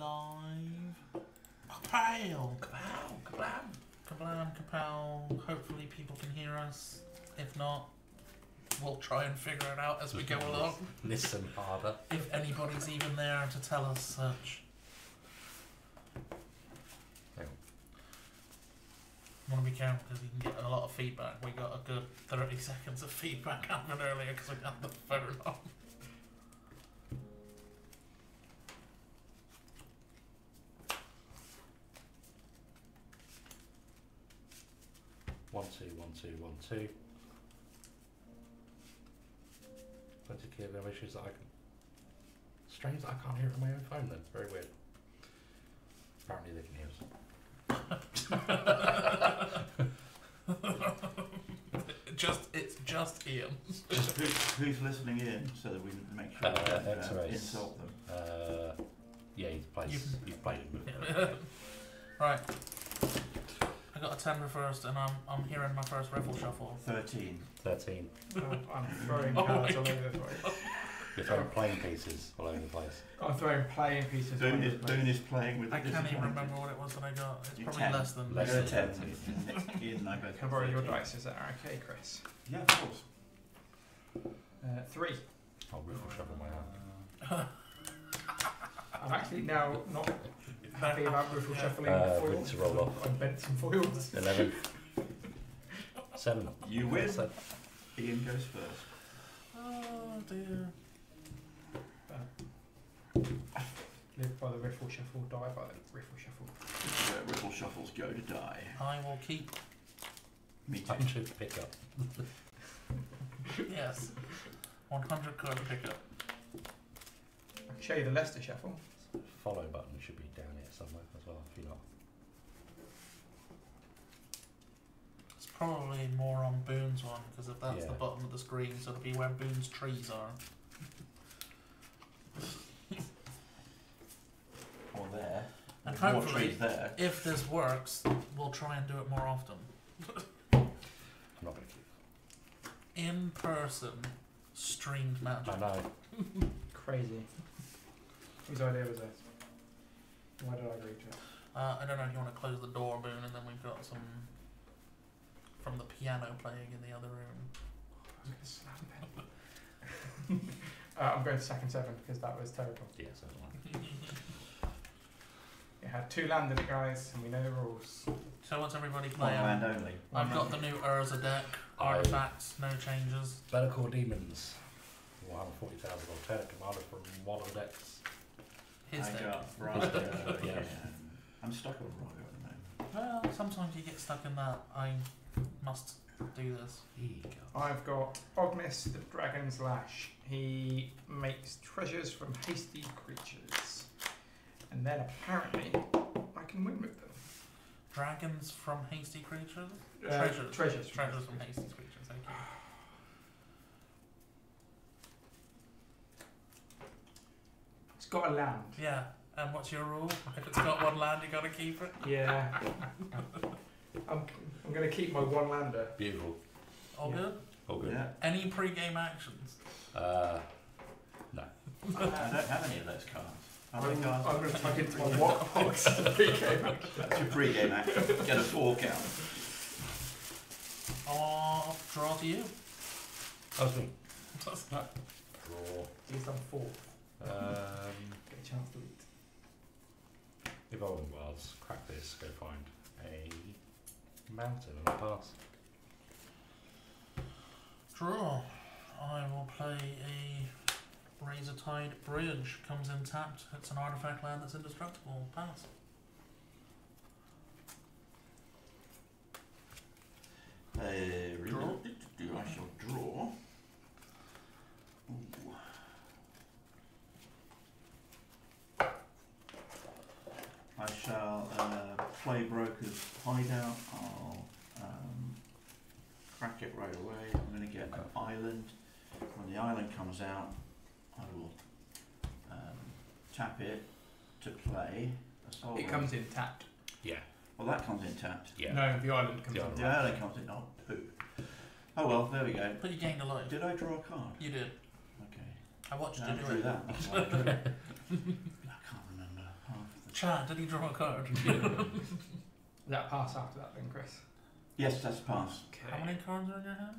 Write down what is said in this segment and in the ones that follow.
live. Kapow! Kapow, kablam. Kablam, kapow. Hopefully people can hear us. If not, we'll try and figure it out as we go along. Listen harder. If anybody's even there to tell us such. Hang on. want to be careful because you can get a lot of feedback. We got a good 30 seconds of feedback happening earlier because we had the phone on. One, two, one, two, one, two. Plenty of clear no issues that I can. Strange that I can't hear it on my own phone then. Very weird. Apparently they can hear us. just It's just Ian. Who, who's listening in so that we make sure Uh, we don't uh, X-rays. insult them? Uh, yeah, he's played. You- You've played him. right. I got a 10 reversed and I'm, I'm hearing my first riffle shuffle. 13. Thirteen. I'm, I'm throwing Oh cards my all over the place. You're throwing playing pieces all over the place. I'm throwing playing pieces all over is, the place. Is playing with I can't even remember what it was that I got. It's You probably can. less than. Less than 10. Ian and I both Can I borrow your dice? Is that okay, Chris? Yeah, of course. Uh, three. I'll riffle shuffle my hand. I'm actually now not happy about riffle shuffling Uh, foils. to roll off. I've bent some foils. Eleven. Seven. You win. Seven. Ian goes first. Oh dear. Live by the riffle shuffle, die by the riffle shuffle. This is where Ripple Shuffles go to die. I will keep. Me too. Punch pick up. Yes. 100 card pickup. I can show you the Leicester shuffle. Follow button should be down here somewhere as well. If you're not. It's probably more on Boone's one because if that's the bottom of the screen, so it'll be where Boone's trees are. Or there. And There's more hopefully- trees there. If this works, we'll try and do it more often. I'm not going to keep. In person, streamed magic. I know. Crazy. Whose idea was this? Why did I agree to it? Uh, I don't know if you want to close the door, Boone, and then we've got some from the piano playing in the other room. I was going to slam them. uh, I'm going to second seven because that was terrible. Yeah, so do I. It had two land in it, guys, and we know the rules. So what's everybody One playing? land only. I've got the new Urza deck. Artifacts, no changes. Better Call Demons. Warhammer 40,000 Alternate Commander from one of the decks. His I deck. got Brago. Yeah. yeah. I'm stuck on Brago at the moment. Well, sometimes you get stuck in that. I must do this. Here you go. I've got Ognis, the Dragon's Lash. He makes treasures from hasty creatures. And then apparently I can win with them. Dragons from hasty creatures. Uh, Treasures. Treasures. Treasures from hasty creatures. Thank you. It's got a land. Yeah. And what's your rule? If it's got one land, you gotta keep it. Yeah. I'm, I'm going to keep my one lander. Beautiful. All Yeah. good. All good. Yeah. Any pre-game actions? Uh, no. I don't have any of those cards. How I'm, many cards? I'm going to tuck into my walk box. pre-game. That's your pre-game action. Get a four count. I'll draw to you. That's That was me. Draw. He's done four. Um, Get a chance to eat. Evolving Wilds. Crack this. Go find a mountain and a pass. Draw. I will play a Razortide Bridge. Comes in tapped. It's an artifact land that's indestructible. Pass. Uh, Draw. I shall draw. Ooh. I shall uh, play Broker's Hideout. I'll um, crack it right away. I'm going to get an island. When the island comes out, I will um, tap it to play a. It comes in tapped. Yeah. Well, that comes in tapped. Yeah. No, the island comes The in island. The tapped. island comes in. Oh, poo. Oh well, there we go. But you gained a life. Did I draw a card? You did. Okay. I watched I you do drew it. that. That's why I drew it. I can't remember half Chad, did he draw a card? Is that pass after that then, Chris? Yes, that's a pass. How many cards are in your hand?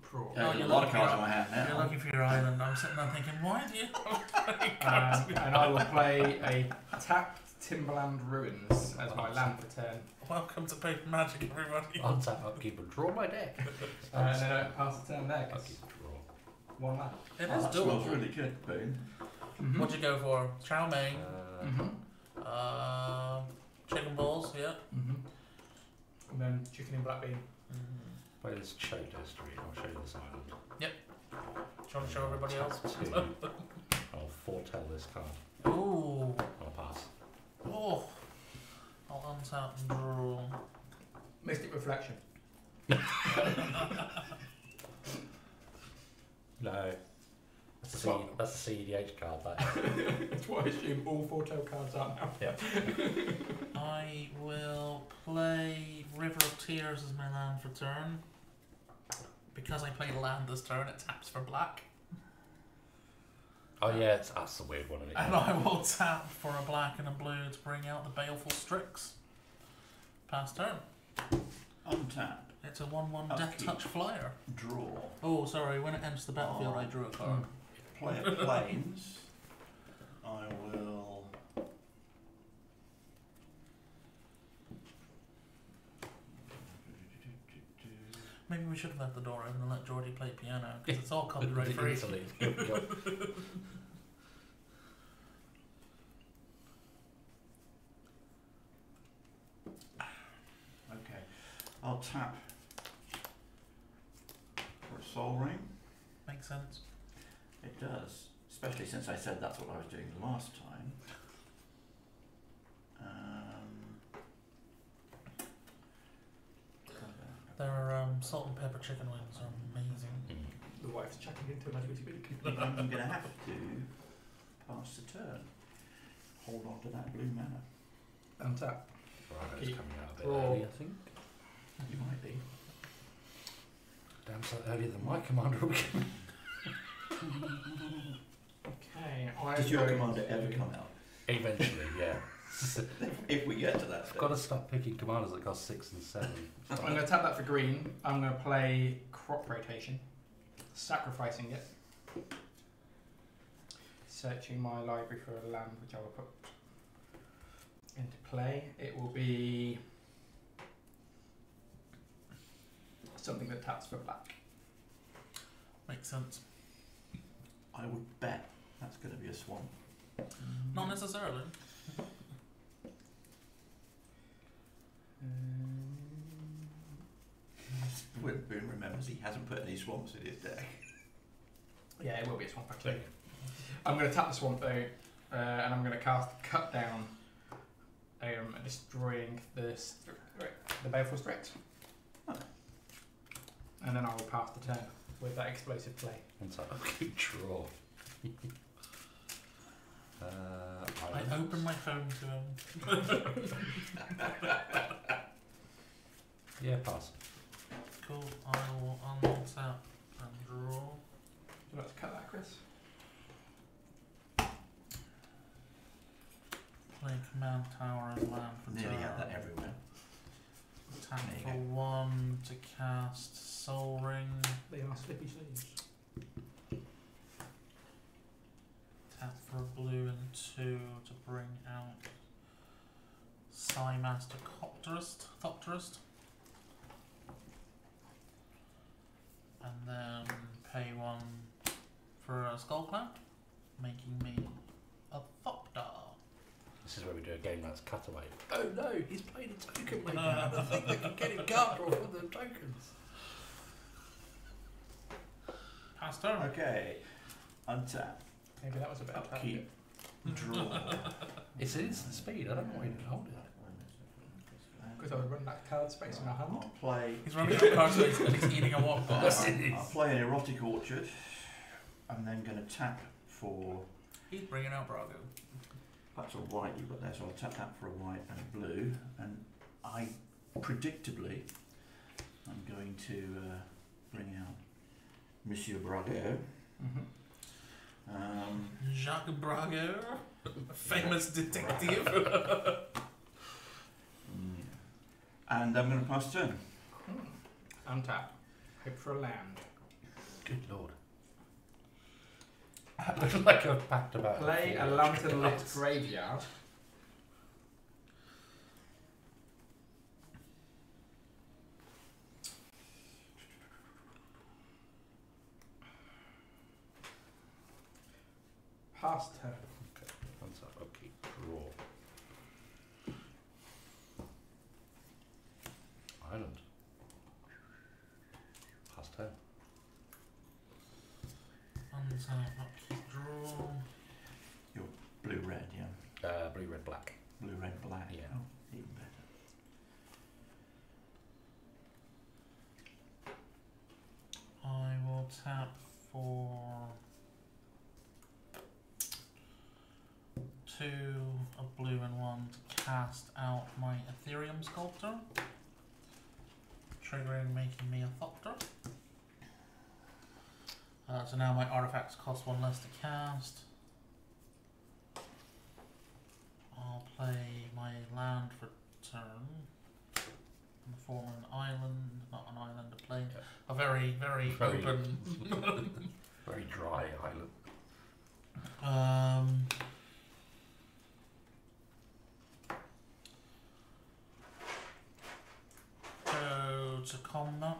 Pro. Yeah, Oh, a you're lot of looking cards at- on my hand now. You're now. looking for your island. I'm sitting there thinking, why do you have twenty cards? Um, and I will play a tapped Timberland Ruins as my land for turn. Welcome to Paper Magic, everybody. Untap, upkeep, and draw my deck. Uh, and then I pass the turn there 'cause Upkeep, draw. one land. It Oh, is that smells doable. really good, Boone. Mm-hmm. What'd you go for? Chow mein, Uh, Mm-hmm. Uh, chicken balls, yeah. Mm-hmm. And then chicken and black bean. Play this Choto Street. I'll show you this island. Do you want to show everybody else? Two. I'll foretell this card. Ooh. I'll pass. Oh. I'll untap and draw. Mystic Reflection. No. That's a, C- that's a CEDH card, that. That's what I assume all foretell cards are now. I will play River of Tears as my land for turn. Because I played land this turn, it taps for black. Oh, yeah, it's, that's the weird one. Isn't it? And I will tap for a black and a blue to bring out the Baleful Strix. Pass turn. Untap, It's a 1 1 Death Touch flyer. draw, Oh, sorry, when it enters the battlefield, I drew a card. Hmm. Play a plains. I will. Maybe we should have left the door open and let Geordie play piano, because it's all The- copyright the free. interlude. Yep, yep. Okay, I'll tap for a sol ring. Makes sense. It does, especially since I said that's what I was doing last time. Um, Their um, salt and pepper chicken wings are amazing. Mm. The wife's chucking into him as we speak. I'm going to have to pass the turn. Hold on to that blue mana. Untap. Right, it's Keep- coming out a bit draw. early, I think. You might be. Damn sight earlier than my commander will be coming. Okay. I'm Does your going commander to- ever come out? Eventually, yeah. If we get to that I've got to stage. start picking commanders that cost six and seven. I'm going to tap that for green. I'm going to play crop rotation, sacrificing it, searching my library for a land which I will put into play. It will be something that taps for black. Makes sense. I would bet that's going to be a swamp. Not necessarily. When Boone remembers he hasn't put any swamps in his deck. Yeah, it will be a swamp actually. I'm going to tap the swamp though, uh, and I'm going to cast cut down, um, destroying the str- the baleful strix. Oh. And then I will pass the turn with that explosive play. Once I upkeep draw. uh, I islands. open my phone to him. Yeah, pass. Cool. I will untap and draw. Would you like to cut that, Chris? Play command tower as land for Nearly turn. had that everywhere. Tap for go. one to cast Sol Ring. They are slippy sleeves. Tap for a blue and two to bring out Sai Master Copterist. Thopterist. And then pay one for a Skullclamp, making me a Thopter. This is where we do a game that's cutaway. Oh no, he's played a token like that. I think they can get him card off from the tokens. Pass turn. Okay, untap, Maybe that was a better upkeep, draw. It's an instant speed. I don't know why you didn't hold it. Because I would run that card space in our hand. I'll play. He's running out of cards space and he's eating a walk I'll, box. I'll play an exotic orchard. I'm then going to tap for. He's bringing out Brago. That's a white you've got there, so I'll tap that for a white and a blue. And I, predictably, I'm going to uh, bring out Monsieur Brago. Mm-hmm. Um, Jacques Brago, a famous detective. mm, and I'm going to pass turn. Hmm. Untap. Hope for a land. Good lord. That looks like a packed about. Play a four lantern lit trinkets. graveyard. Pass turn. Once up, okay, draw. Island. Pass turn. Untap, upkeep, draw. Blue red, yeah. Uh, blue, red, black. Blue red black. Yeah. Oh, even better. I will tap for two, a blue and one to cast out my Etherium Sculptor. Triggering, making me a Thopter. Uh, so now my artifacts cost one less to cast. I'll play my land for turn. In the form of an island, not an island, a plane. A very, very, Very- open. Very dry island. Um. Go to combat.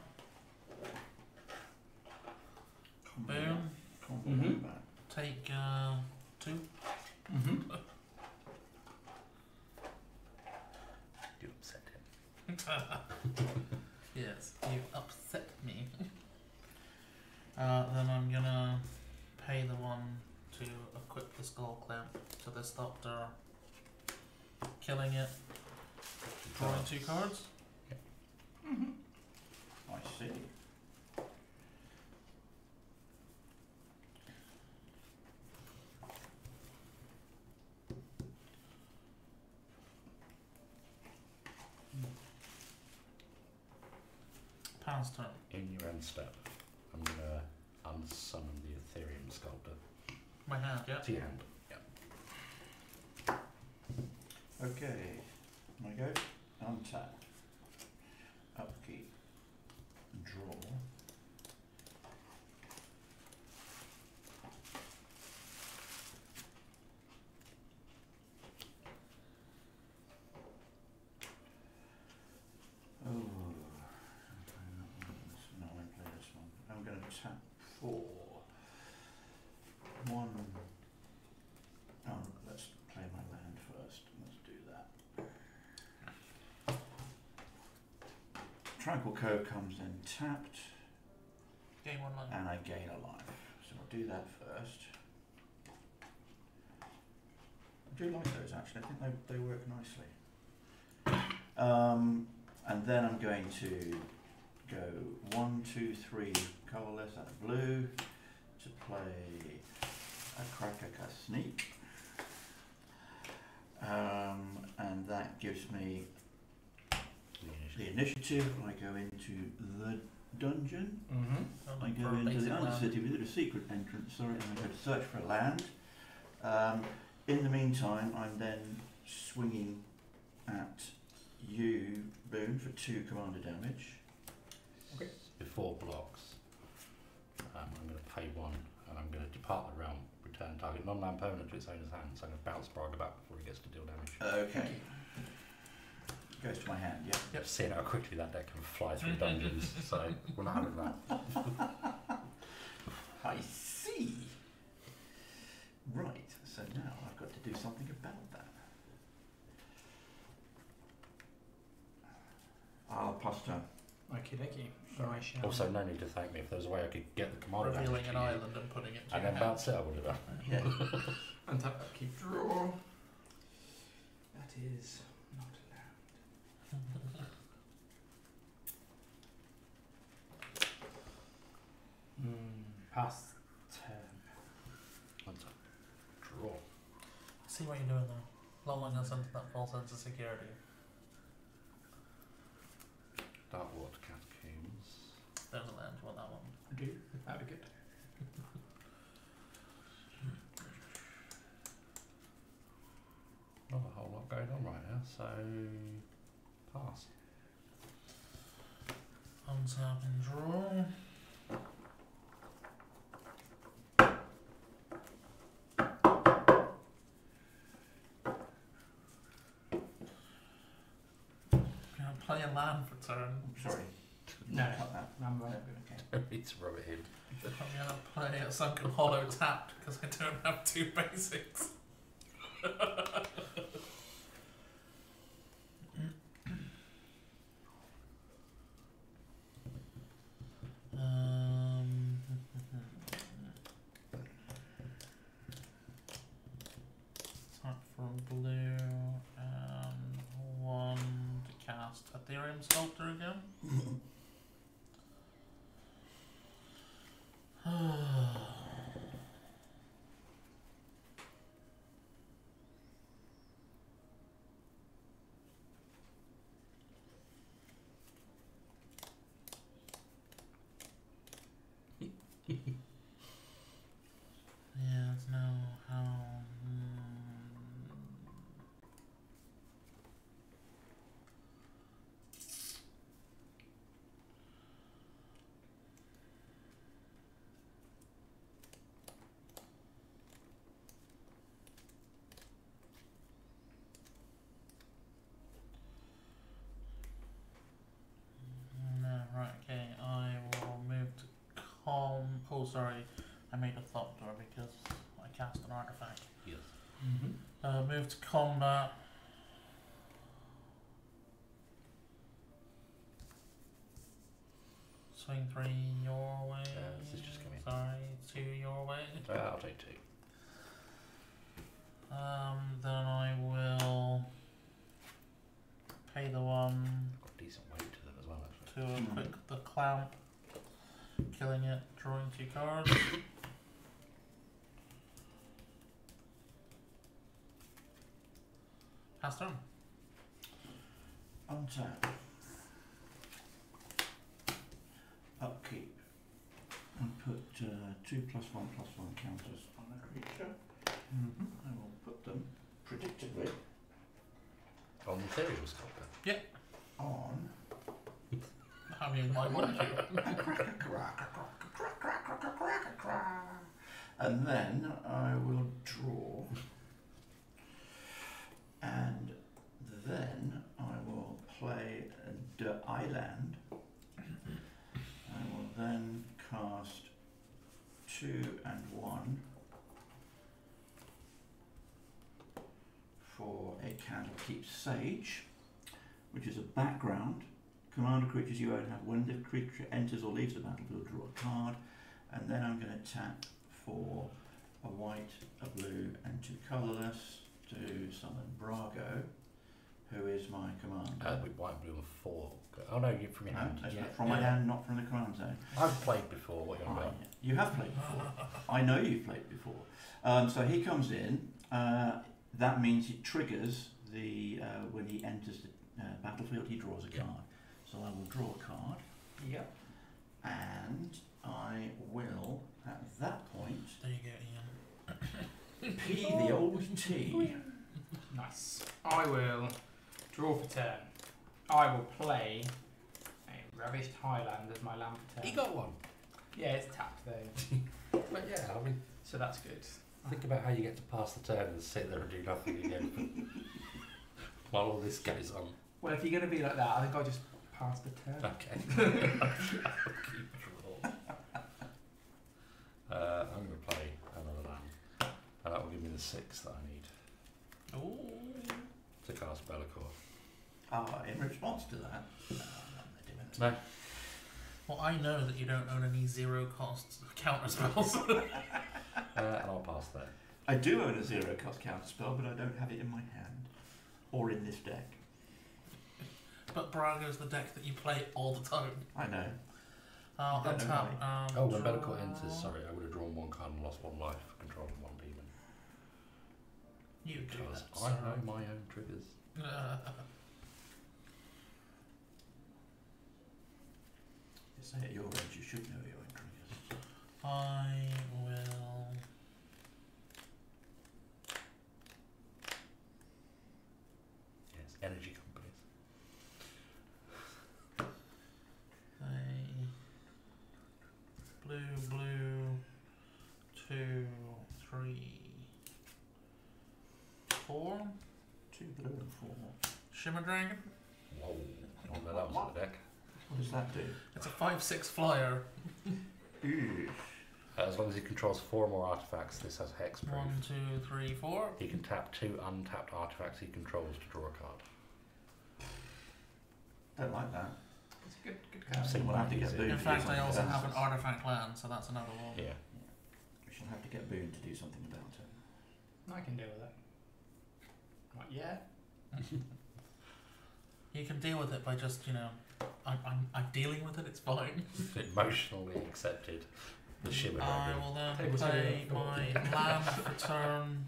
Boom. Combo Mhm. Take uh, two. Mm-hmm. You upset him. yes, you upset me. uh, then I'm gonna pay the one to equip the skull clamp to this Thopter, killing it, drawing two cards. I see. Pass turn. In your end step, I'm gonna unsummon the Etherium sculptor. My hand, yeah. To your hand. Yeah. Okay. My go. Untap. Upkeep. Draw. Oh. No, I won't play this one. I'm going to tap four. One. Oh, let's play my land first. Let's do that. Tranquil Cove comes in tapped, Game one line. and I gain a life. So I'll do that first. I do like those actually. I think they, they work nicely. Um, and then I'm going to go one, two, three colourless out of blue to play a Krakaka Sneak. Um, and that gives me The the initiative. initiative. I go into the dungeon. Mm-hmm. I go into the undercity with a secret entrance, sorry, and I go to search for land. Um, in the meantime, I'm then swinging at you, Boone, for two commander damage. Before blocks, um, I'm going to pay one, and I'm going to depart the realm, return target non-land opponent to its owner's hand, so I'm going to bounce Brago back before he gets to deal damage. Okay. Goes to my hand, yeah. Yep. Seeing how quickly that deck can fly through mm-hmm. dungeons, so we're not having that. I see. Right, so now I've got to do something about that. Ah, I'll pass turn. Okie dokie. So I shall. Also, no need to thank me. If there was a way I could get the commander damage Revealing to an you, island and putting it to and your then hand. bounce it, I would have done. Yeah. Untap, upkeep, draw. That is Mm, pass 10. One time. Draw. I see what you're doing there. Lulling us into that false sense of security. Dark cat Catacombs. There's a land, want that one. I do. That'd be good. Not a whole lot going on right now, so pass. On tap and draw. Gonna play a land for turn. Sorry. No, Cut that. I'm right. Okay. Don't need to rub it in. I'm gonna play a sunken hollow tapped because I don't have two basics. um, tap from blue and one to cast Etherium Sculptor again. yeah, it's no how. Hmm. No, right, okay, I will move to calm. Oh, sorry, I made a Thopter because I cast an artifact. Yes. Mm-hmm. Uh, move to combat. Swing three your way. Uh, this is just coming. Sorry, two your way. Uh, I'll take two. Um, then I will pay the one Got decent weight to them as well, actually. to equip the clamp, killing it, drawing two cards. Pass turn. Untap. Upkeep. And put uh, two plus one plus one counters on a creature. Mm-hmm. I will put them predictably On the Etherium sculptor. on. I mean, why wouldn't you? And then I will draw. And then I will play the island. I will then cast two and one for a Candlekeep Sage, which is a background. Commander creatures you own have when the creature enters or leaves the battlefield, draw a card, and then I'm going to tap for a white, a blue, and two colourless to summon Brago, who is my commander. Uh, with white, blue, and four. Oh no, you're from your No, hand. that's yeah. from my hand, not from the command zone. I've played before. What you on I- about? you have played before. I know you've played before. Um, so he comes in. Uh, that means it triggers the uh, when he enters the uh, battlefield. He draws a Yeah. card. So I will draw a card, Yep. and I will at that point There you go, Ian. P the old T. Nice. I will draw for turn. I will play a Ravished Highland as my land for turn. You got one. Yeah, it's tapped though, But yeah, I mean, so that's good. think about how you get to pass the turn and sit there and do nothing again while all this goes on. Well, if you're going to be like that, I think I'll just pass the turn. Okay. Keep draw. Uh, I'm going to play another land, and that will give me the six that I need Ooh. to cast Be'lakor. Ah, in response to that. No, I'm not doing it. No. Well, I know that you don't own any zero cost counter spells. Uh, and I'll pass that. I do own a zero cost counter spell, but I don't have it in my hand or in this deck. But Brago's the deck that you play all the time. I know. Oh, I'll Don't know untap and um, Oh, when draw- Be'lakor enters, sorry, I would have drawn one card and lost one life for controlling one demon. You do Because that, I sir. know my own triggers. You say at your age, you should know your own triggers. I will. energy companies. A blue, blue, two, three, four. Two blue and four. Shimmer Dragon. Whoa. Oh no, that was on the deck. What does that do? It's a five-six flyer. Ooh. Uh, as long as he controls four more artifacts, this has hexproof. One, two, three, four. He can tap two untapped artifacts he controls to draw a card. Don't like that. It's a good, good card. seen We'll have to get Boone. In fact, I also have an artifact land, so that's another one. Yeah. We shall have to get Boone to do something about it. I can deal with that. Not yet. You can deal with it by just, you know, I'm, I'm, I'm dealing with it. It's fine. Emotionally accepted the mm, shimmer I dragon. will then Table play my land for turn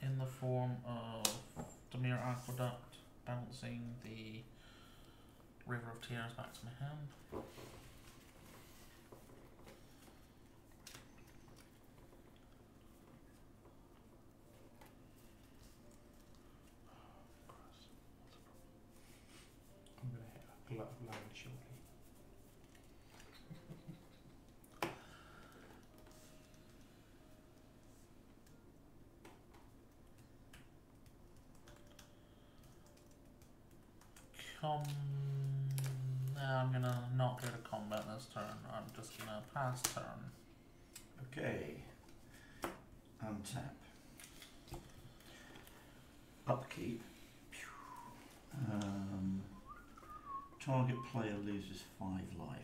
in the form of Dimir Aqueduct, bouncing the River of Tears back to my hand. I'm going to hit a glut of land shortly. Com. No, I'm gonna not go to combat this turn. I'm just gonna pass turn. Okay. Untap. Upkeep. Um, target player loses five life.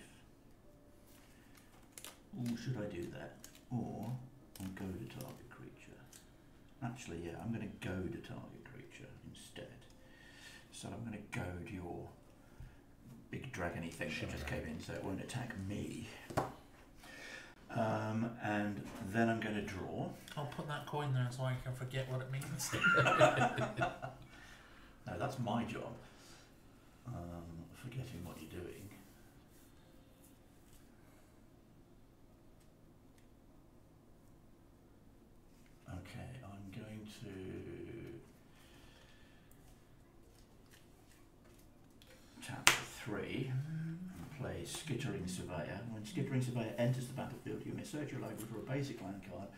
Or should I do that? Or I'll go to target creature. Actually, yeah, I'm going to go to target creature instead. So I'm going to goad your big dragony thing that just dragon. came in, so it won't attack me. Um, and then I'm going to draw. I'll put that coin there so I can forget what it means. No, that's my job. Um, forgetting what you're doing. Okay, I'm going to tap three and play Skittering Surveyor. When Skittering Surveyor enters the battlefield, you may search your library for a basic land card,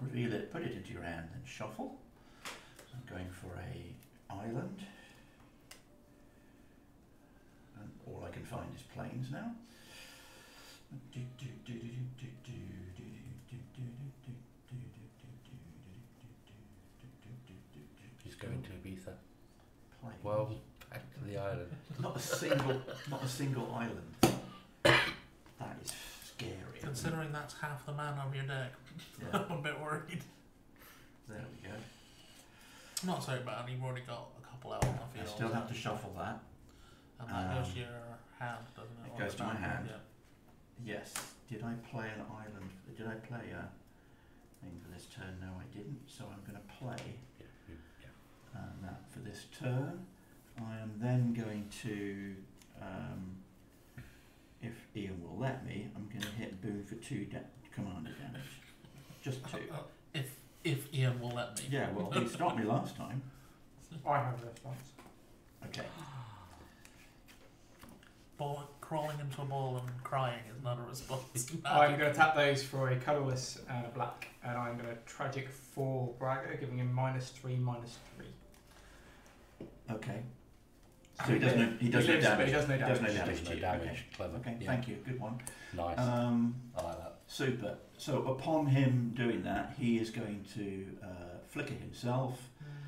reveal it, put it into your hand, and shuffle. So I'm going for a island. And all I can find is planes now. He's going to Ibiza. Planes. Well, back to the island. not a single, not a single island. That is scary. Considering that's half the man of your deck, Yeah, I'm a bit worried. there we go. Not so bad. You've already got a couple out on the I field. still have to shuffle that. And that goes um, to your hand, doesn't it? it Or goes the to my back, hand. Yeah. Yes. Did I play an island? Did I play a thing for this turn? No, I didn't. So I'm going to play Yeah, you- yeah. um, that for this turn. I am then going to, um, if Ian will let me, I'm going to hit Boone for two da- commander damage. Just two. Uh, if if Ian will let me. Yeah, well, he stopped me last time. I have a response. Okay. Ball, crawling into a ball and crying is not a response. I'm going to tap those for a colourless and a black, and I'm going to tragic four Brago, giving him minus three, minus three. Okay. So he does no, he does no lives, but damage. he does no He does no damage. damage Does no you. damage. Clever. Okay, okay Yeah. thank you. Good one. Nice. Um, I like that. super. So upon him doing that, he is going to uh, flicker himself.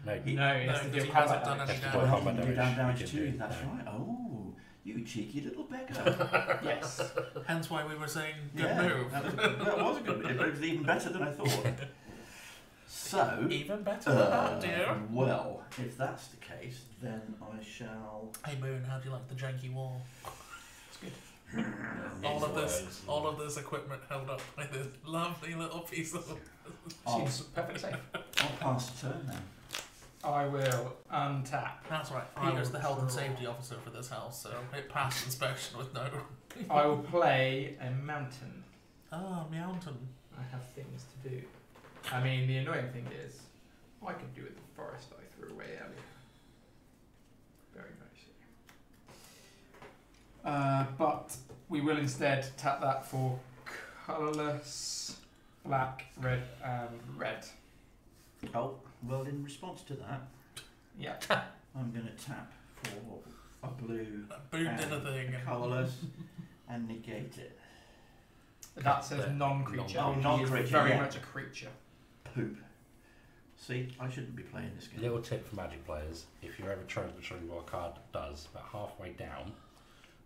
No, He- no, he No, has to because deal he combat hasn't done damage. any That's Oh, what he combat can do damage damage he too. can do, That's no. right. Oh, you cheeky little beggar. yes. Hence why we were saying good yeah, move. That was, that was a good. It was even better than I thought. So, Even better. uh, oh dear. well, if that's the case, then I shall. Hey Boone, how do you like the janky wall? It's good. All of this, all of this equipment held up by this lovely little piece of. I'll, Seems perfectly safe. I'll pass the turn then. I will untap. That's right. I Peter's will the health and draw. safety officer for this house, so it passed inspection with no. I will play a mountain. Ah, mountain. I have things to do. I mean, the annoying thing is, I could do with the forest I threw away earlier. Uh, but we will instead tap that for colourless, black, red, and red. Oh, well, in response to that, Yeah. I'm going to tap for a blue Boom did a thing. and- colourless and negate it. That says non-creature. Oh, non-creature, Very yeah. much a creature. Poop. See, I shouldn't be playing this game. Little tip for Magic players: if you're ever trying to show you what a card does, about halfway down,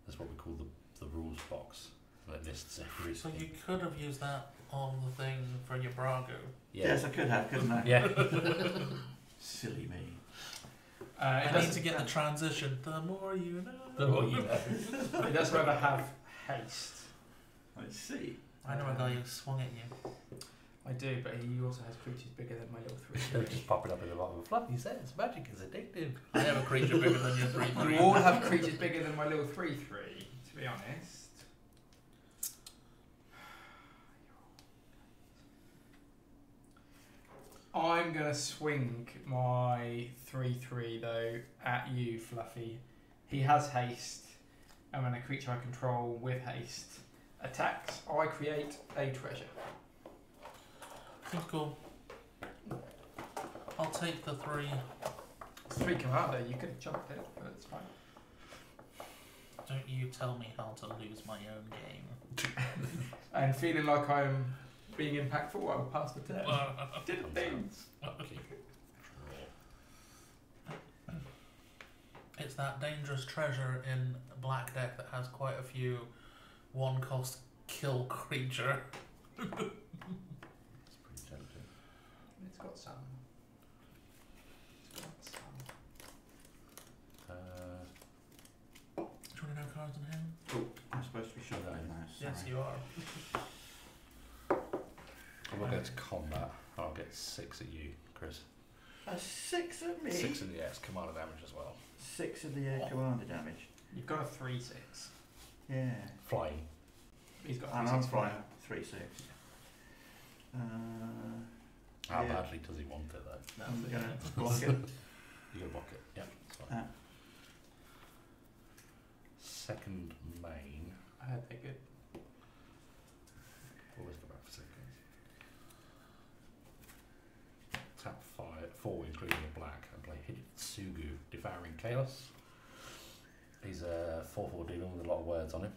there's what we call the the rules box, that it lists So everything. you could have used that on the thing for your Brago. yeah, Yes, I could have, couldn't I? yeah. Silly me. Uh, it, I need doesn't, to get the transition. The more you know. The more you know. it does however have haste. I see. I know a guy who swung at you. I do, but he also has creatures bigger than my little They're three. just popping up in the bottom of fluffy says magic is addictive. I have a creature bigger than your three three. You all have creatures bigger than my little three three. To be honest. I'm gonna swing my three three though at you, Fluffy. He has haste, and when a creature I control with haste attacks, I create a treasure. Seems cool. I'll take the three. Three commander. You could have jumped it, but it's fine. Don't you tell me how to lose my own game. And feeling like I'm being impactful, I will pass the turn. Did things. Okay. It's that dangerous treasure in Black Deck that has quite a few one cost kill creature. It's pretty tempting. It's got some. It's got some. Uh, Do you want to know cards in hand? I'm supposed to be shot No. in now. Yes, sorry. you are. I will go to combat. I'll get six at you, Chris. A six at me. Six in the X commander damage as well. Six of the air commander damage. You've got a three six. Yeah. Flying. He's got a And three I'm six flying three six. Uh, How Yeah. badly does he want it though? I'm gonna block it. You gotta block it. Yeah, that's. Ah. Second main. I they're good. Always go back for seconds. Tap five, four, including a black, and play Hitsugu, Devouring Chaos. He's a 4 4 demon with a lot of words on him.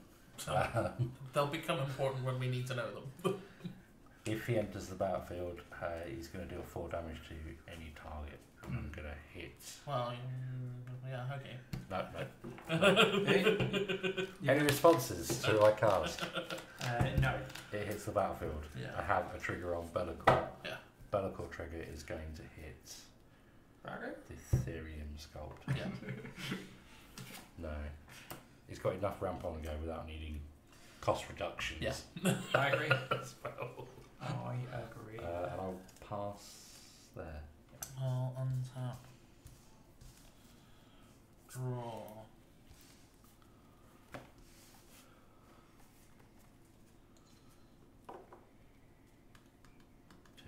Um, They'll become important when we need to know them. if he enters the battlefield, uh, he's going to deal 4 damage to any target. And I'm going to hit. Well, mm, yeah, okay. No, no. Hey, Any responses to my cast? uh, no. It hits the battlefield. I Yeah. have a trigger on Be'lakor. Yeah. Be'lakor trigger is going to hit Brago? the Etherium Sculpt. Yeah. No. He's got enough ramp on the go without needing cost reductions. Yeah. I agree. as well. I agree. Uh, and I'll pass there. I'll untap. Draw. Two.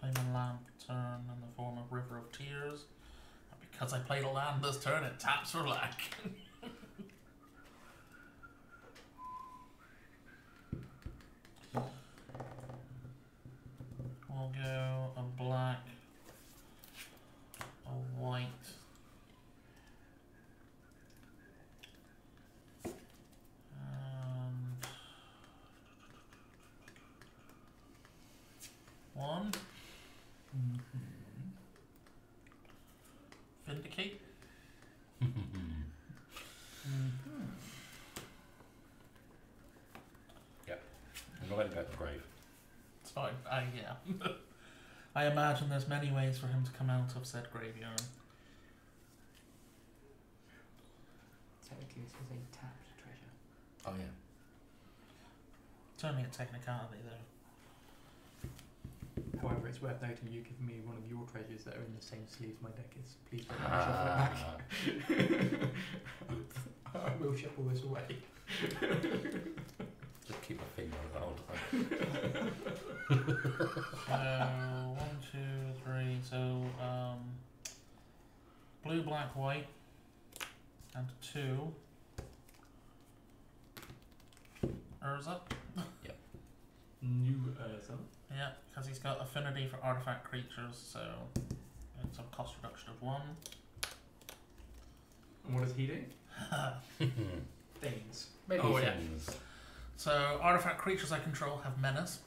Play my turn, in the form of River of Tears. And because I played a land this turn, it taps for lack. we'll go a black, a white, and one. Mm-hmm. Vindicate. I'm gonna let him go to the grave. It's fine. I yeah. I imagine there's many ways for him to come out of said graveyard. Technically, this is a tapped treasure. Oh yeah. It's only a technicality though. However, it's worth noting you give me one of your treasures that are in the same sleeves my deck is. Please don't let me shuffle it Ah, back. I will shuffle this away. Just keep my finger on the whole time. So one, two, three. So um, blue, black, white. and two. Urza. Yep. New Urza. Yeah, because he's got affinity for artifact creatures, so it's a cost reduction of one. And what does he do? Things. Many Oh, yeah. Things. So artifact creatures I control have menace.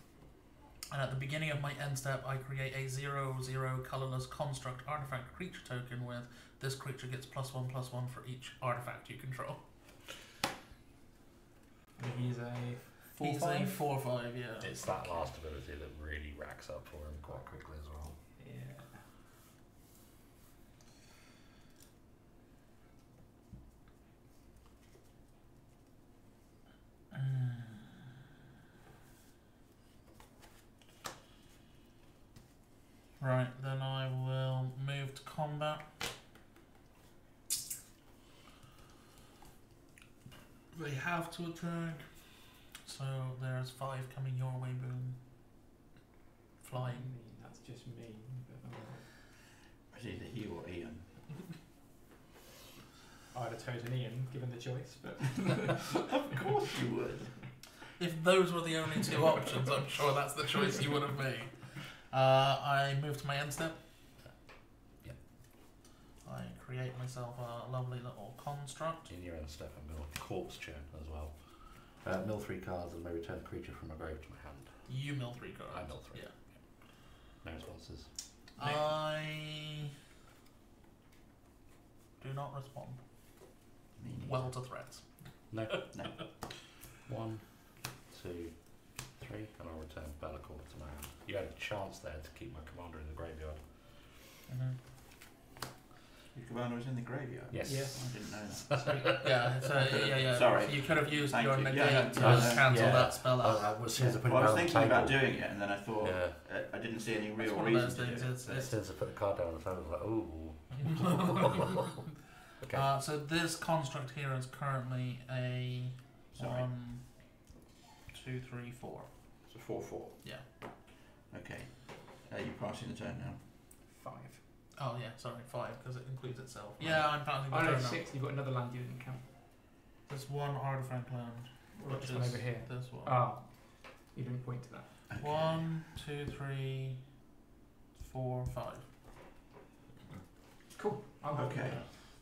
And at the beginning of my end step, I create a zero zero colorless construct artifact creature token with this creature gets plus one plus one for each artifact you control. And he's a four He's five. a four five, yeah. It's that last ability that really racks up for him quite quickly as well. Right, then I will move to combat. They have to attack. So there's five coming your way, Boom. I Flying. that's just me. Uh, It's either he or Ian. I'd have chosen Ian, given the choice, but of course you would. If those were the only two options, I'm sure that's the choice you would have made. Uh, I move to my end step. Yeah. I create myself a lovely little construct. In your end step, I'm going to corpse churn as well. Uh, mill three cards and may return a creature from my grave to my hand. You mill three cards. I mill three. Yeah. No responses. I do not respond Me neither. Well to threats. No. No. One, two, three, and I'll return Be'lakor to my hand. You had a chance there to keep my commander in the graveyard. Mm-hmm. Your commander was in the graveyard. Yes. Yes. I didn't know that. So, yeah, so, yeah, yeah. Sorry. You could have used Thank your you. negate Yeah, no, to no, no. cancel Yeah. that spell out. Oh, I was as I put Well, I was it down thinking on the about table. doing it, and then I thought Yeah. uh, I didn't see any It's real one of reason those to things. do it. It's, but- it's, Since I put the card down on the table, I was like, ooh. okay. uh, so this construct here is currently a Sorry. one, two, three, four. It's a four-four. Yeah. Okay. Uh, you're passing the turn now. five. Oh yeah, sorry, five because it includes itself. Yeah, I'm passing the Oh no, turn now. six. You've got another land you didn't count. There's one artifact land, What's which one is over here? this one. Oh, you didn't point to that. Okay. One, two, three, four, five. Cool. I'm happy Okay. with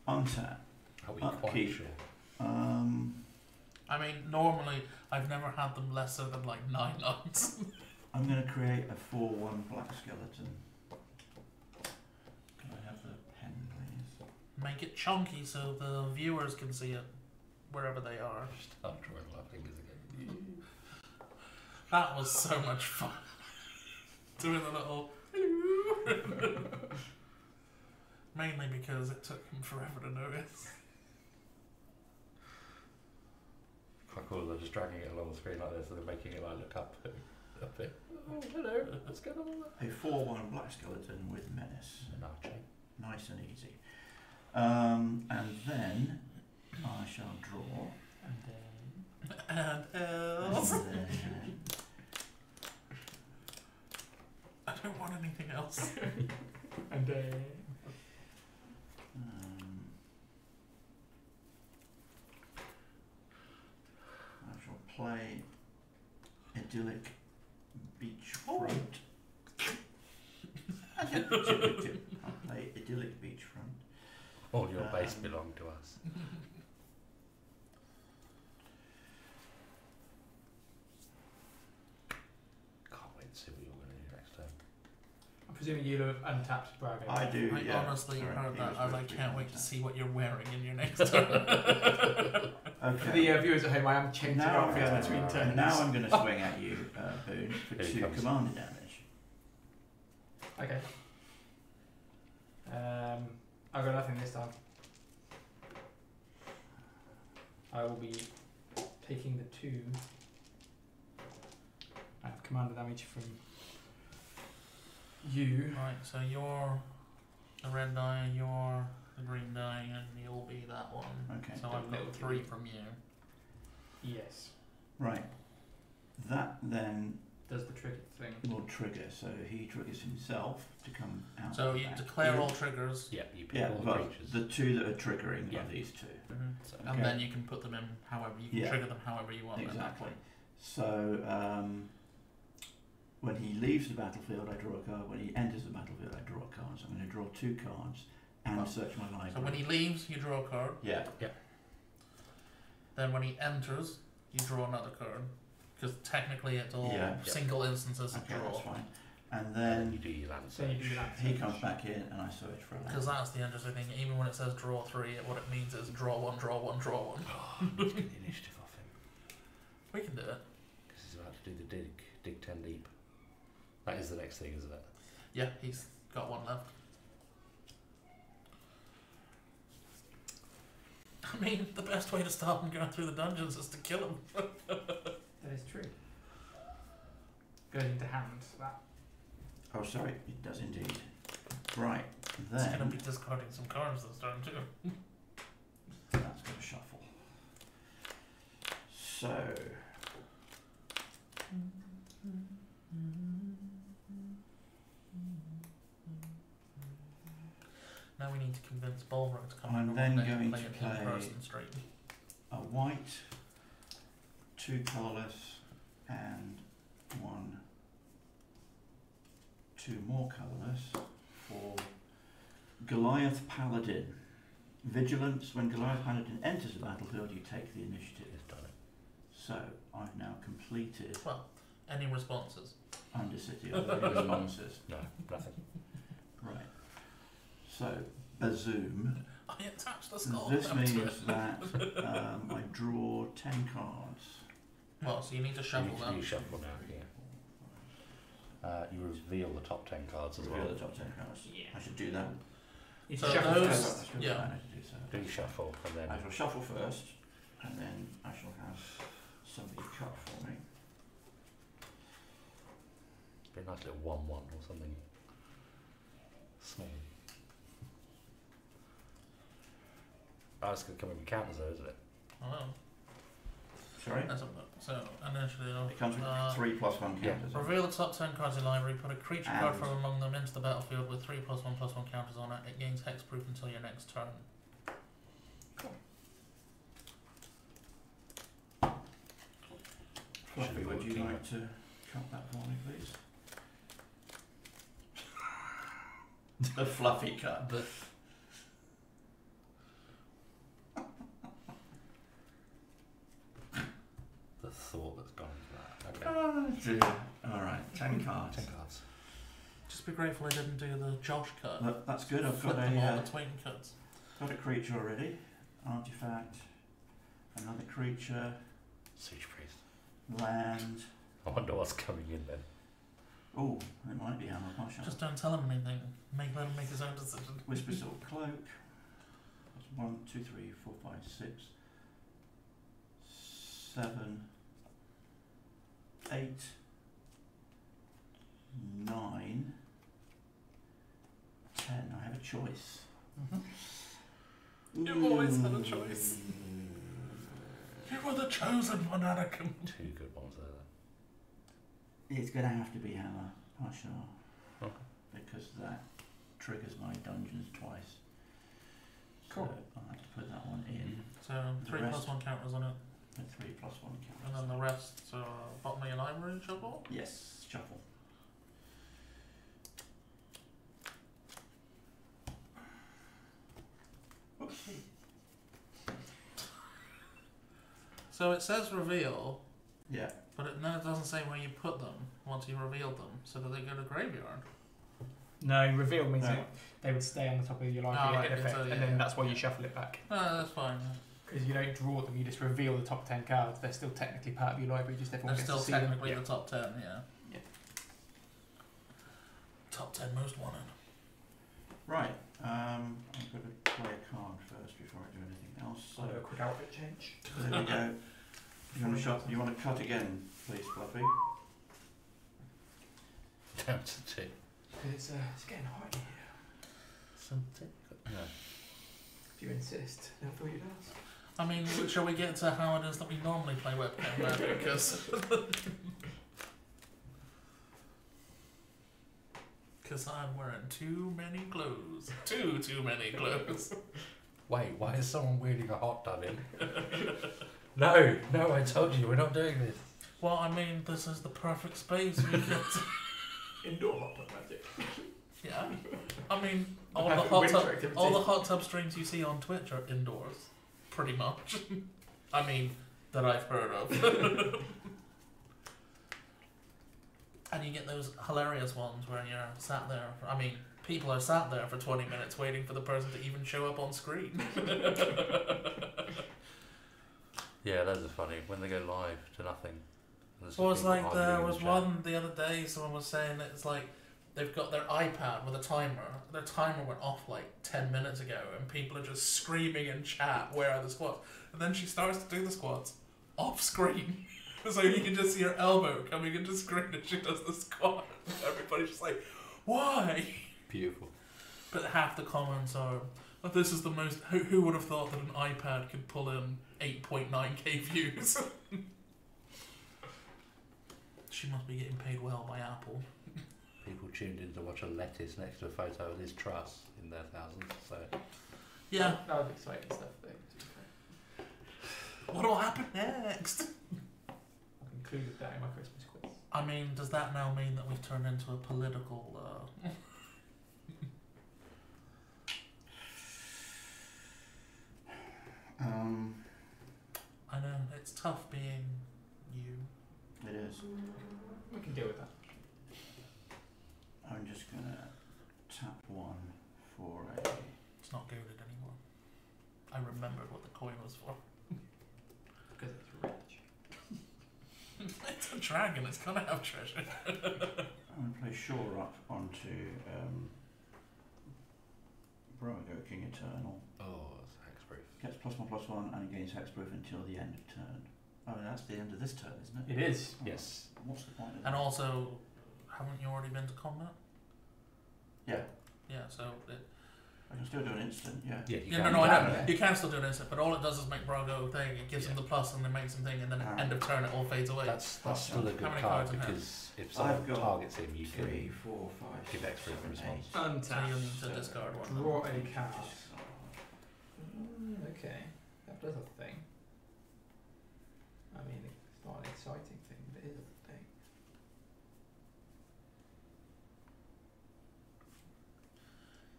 that. Untap. Are we Upkeep. quite sure? Um, I mean, normally I've never had them lesser than like nine lines. I'm going to create a four-one black skeleton. Can I have the pen, please? Make it chunky so the viewers can see it wherever they are. Start drawing my fingers again. That was so much fun. Doing the little. Mainly because it took him forever to notice. Quite cool. They're just dragging it along the screen like this, and they're making it like look up, up it. Oh, hello. What's going on? A four-one black skeleton with menace. An archer. Nice and easy. Um, and then I shall draw. And then And And then I don't want anything else. and then Um, I shall play idyllic beachfront. I'll play idyllic beachfront. All your base Um, belong to us. Can't wait to see what you're going to do next turn. I'm presuming you have untapped Brago. I do. I yeah. honestly Sorry, heard that was I supposed to be can't wait to see what you're wearing in your next turn. For Okay. the uh, viewers at home, I am changing now, outfits uh, between turns. now I'm going to swing at you, uh, Boone, for Here two comes. commander damage. Okay. Um, I've got nothing this time. I will be taking the two. I have commander damage from you. right, so you're the red die, you're the green die, and you'll be that one. Okay. So I've got three from you. Yes. Right. That then does the trigger thing. will trigger. So he triggers himself to come out. So you that. declare Yeah. all triggers, Yeah, you pick Yeah, all the but creatures. the two that are triggering Yeah. are these two. So, and then you can put them in however you can Yeah. trigger them however you want. at Exactly. point. So um, when he leaves the battlefield, I draw a card. When he enters the battlefield, I draw a card. So I'm going to draw two cards and Well, search my library. So when he leaves, you draw a card. yeah, Yeah. Then when he enters, you draw another card. Because technically it's all Yeah. Yeah. single instances of okay, draw. that's fine. And and then you do your land So you search. do that. he comes back in, and I search for a land. Because that's the interesting thing. Even when it says draw three, what it means is draw one, draw one, draw one. Oh, let's get the initiative off him. We can do it. Because he's about to do the dig, dig 10 deep. That is the next thing, isn't it? Yeah, he's got one left. I mean, the best way to stop him going through the dungeons is to kill him. That is true. Goes into hand. That. Oh, sorry, it does indeed. Right, then. He's going to be discarding some cards this time, too. that's going to shuffle. So Now we need to convince Bulwark to come I'm in then one day and going play to it play- in person straight. a white, two colourless, and one, two more colourless for Goliath Paladin. Vigilance. When Goliath Paladin enters the battlefield, you take the initiative. He's done it. So I've now completed Well, any responses? Undercity of the responses. No, nothing. Right. So Bazoom. I attached the skull. This means that um, I draw ten cards. Well, so you need to shuffle need to them. do shuffle now, yeah. Uh, you reveal the top 10 cards as well. Reveal the top ten cards. Yeah. I should do that. It's So shuffle those- first. That's really yeah. I do so. Do shuffle and then I shall shuffle first, and then I shall have somebody cut for me. be a nice little 1 1 or something small. Oh, it's going to come in with counters though, isn't it? Oh, Sorry? let's have a look. So, initially, It comes with uh, three plus one yeah. counters. reveal the top 10 cards in your library, put a creature card from among them into the battlefield with 3 plus 1 plus 1 counters on it. It gains hexproof until your next turn. Fluffy, would you like to cut that for me, please? the fluffy cut. The The thought that's gone into that. Okay. Oh dear. Alright, ten cards. 10 cards. Just be grateful I didn't do the Josh cut. Look, that's good. I've Flip got them a all uh, between cuts. got a creature already. Artifact. Another creature. Siege Priest. Land. I wonder what's coming in then. Oh, it might be Hama Pashar. Just don't tell him anything. Make let him make his own decision. Whisper Silk Cloak. That's one, two, three, four, five, six, seven, eight, nine, ten. I have a choice. Mm-hmm. You've always had a choice. Mm. You were the chosen one, Anakin. Two good ones there then. It's going to have to be Hama Pashar. Okay. Because that triggers my dungeons twice. Cool. So I'll have to put that one in. Mm-hmm. So The three rest- plus one counters on it, With three plus one and counters. then the rest uh, bottom of your library shuffle. Yes, shuffle. Oopsie. So it says reveal, Yeah. but it, no, it doesn't say where you put them once you revealed them. So do they go to graveyard? No, reveal means No. they, they would stay on the top of your Oh, library in okay, effect, so, and then yeah. that's why you shuffle it back. No, that's fine. Because you don't draw them, you just reveal the top 10 cards. They're still technically part of your library, you just everyone They're gets still to see them. technically Yeah. the top ten, yeah. Yeah. Top ten most wanted. Right. Um, I'm going to play a card first before I do anything else. So So a quick outfit change. there we go. You want to shut? You want to cut again, please, Fluffy? Down to two. Because it's, uh, it's getting hot in here. Something. No. If you insist, they'll fill you down. I mean, shall we get to how it is that we normally play webcam now? Because because I'm wearing too many clothes. Too, too many clothes. Wait, why is someone wheeling a hot tub in? no, no, I told you, we're not doing this. Well, I mean, this is the perfect space. We could, Indoor hot tub magic. yeah. I mean, all the Perfect hot tub, all the hot tub streams you see on Twitch are indoors, pretty much. I mean, that I've heard of. and you get those hilarious ones where you're sat there. For, I mean, people are sat there for twenty minutes waiting for the person to even show up on screen. Yeah, those are funny. When they go live to nothing. Well, it's like there was one the other day. Someone was saying that it's like they've got their iPad with a timer. Their timer went off like ten minutes ago, and people are just screaming in chat, "Where are the squats?" And then she starts to do the squats off screen, so you can just see her elbow coming into screen as she does the squat. Everybody's just like, "Why?" Beautiful. But half the comments are, oh, "This is the most." Who, who would have thought that an iPad could pull in eight point nine k views? she must be getting paid well by Apple. People tuned in to watch a lettuce next to a photo of Liz Truss in their thousands. So Yeah. That was exciting stuff, though. to be fair. What'll happen next? I've included that in my Christmas quiz. I mean, does that now mean that we've turned into a political? Uh... Um, I know it's tough being you. it is. We can deal with that. I'm just gonna tap one for a. It's not goaded anymore. I remembered what the coin was for. Because it's rich. it's a dragon. It's gonna have treasure. I'm gonna play Shore up onto um, Brago King Eternal. oh, it's hexproof. Gets plus one plus one and gains hexproof until the end of turn. Oh, that's the end of this turn, isn't it? It is. Oh, Yes. What's the point of And that? also, haven't you already been to combat? Yeah, Yeah. So it, I can still do an instant. Yeah. Yeah, you no, can. no, no, I can, know. yeah. You can still do an instant, but all it does is make Brago thing. It gives him the plus and then makes him thing, and then Ah. end of turn it all fades away. That's that's still a good many card cards in hand? because if someone I've got targets him, you Three, can. four, five, give six, extra seven, response. eight. so Untap. you'll need to discard one. Draw a card. Mm, okay, that does a thing. I mean, it's not an exciting thing, but it is a thing.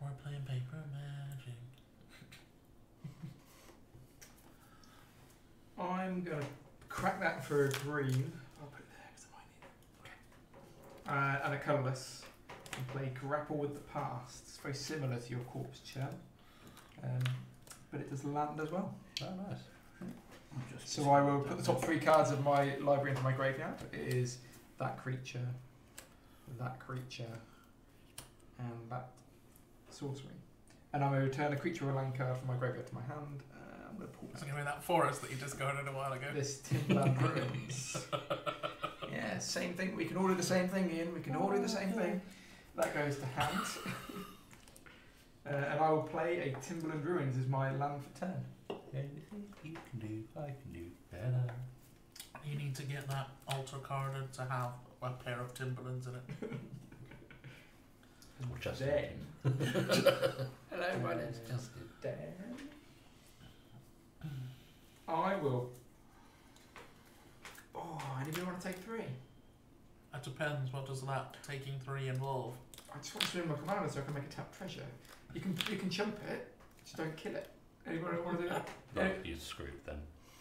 We're playing paper magic. I'm gonna crack that for a green. I'll put it there because I might need it. Okay. Uh, and a colourless. And play Grapple with the Past. It's very similar to your Corpse Churn. Um, but it does land as well. Oh, nice. Just So I will put the top three cards of my library into my graveyard. It is that creature, that creature, and that sorcery. And I'm going to return a creature or land card from my graveyard to my hand. Uh, I'm going to pull It's back gonna that forest that you discarded a while ago. this Timberland Ruins. yeah, same thing. We can all do the same thing, Ian. We can all do the same thing. That goes to hand. uh, and I will play a Timberland Ruins as my land for turn. Anything you can do, I can do better. You need to get that altar carded to have a pair of Timberlands in it. Or just Then. Hello, my name's Justin. Then I will. Oh, anybody want to take three? That depends. What does that taking three involve? I just want to swing my commander so I can make a tap treasure. You can you can chump it, just don't kill it. Anybody want to do that? Well, you're screwed then.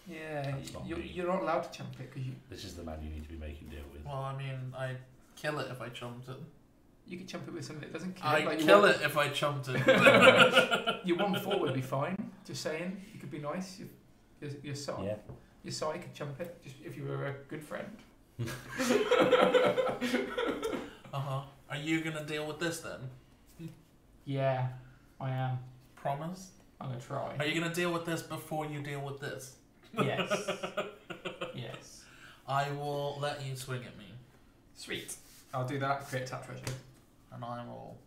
Yeah, That's not you're, me. you're not allowed to chump it because you This is the man you need to be making deal with. Well, I mean, I kill it if I chumped it. You could chump it with something that doesn't kill I it. Like kill your it if I chumped it. Your one four would be fine. Just saying, you could be nice. Your your, your side, Yeah. your side could chump it. Just if you were a good friend. Uh huh. Are you gonna deal with this then? Yeah, I am. Promise. I'm gonna try. Are you gonna deal with this before you deal with this? yes. yes. I will let you swing at me, Sweet. I'll do that. Create tap treasure. And I will.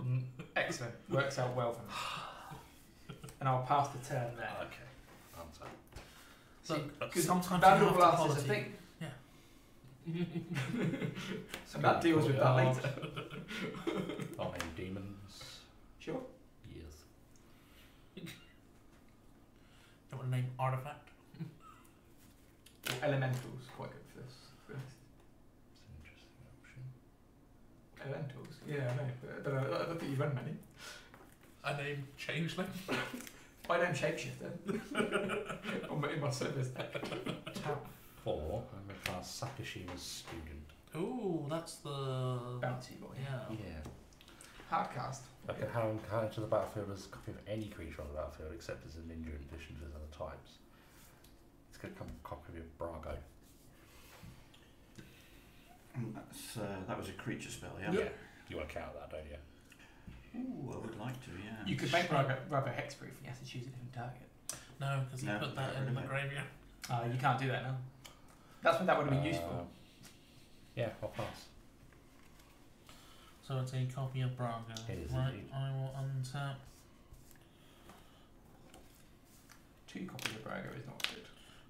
Mm, excellent. Works out well for me. And I'll pass the turn there. Okay. Answer. See, Look, 'cause sometimes you to blast is a thing. Yeah. and that deals with that later. Any demons? Sure. Yes. Don't want to name artifact. Or elementals, quite good for this. To be honest. It's an interesting option. Elementals. Yeah, I know. But I don't, I don't think you run many. I name changeling. I don't shapeshift then. On my, in my service deck. Tap four, I'm going to class Sakashima's student. Ooh, that's the Bounty boy. yeah. Yeah. Hardcast. I can hand hand to the battlefield as a copy of any creature on the battlefield except as a ninja in addition to his other types. It's going to come a copy of your Brago. That's, uh, that was a creature spell, yeah? Yeah. You want to count that, don't you? Ooh, I would like to, yeah. You could make rubber, rubber hexproof and you have to choose a different target. No, because he No, put that in the it. graveyard. Uh, you can't do that now. That's when that would have been Uh, useful. Yeah, I'll pass. So it's a copy of Brago. It is right, indeed. I will untap. Two copies of Brago is not good.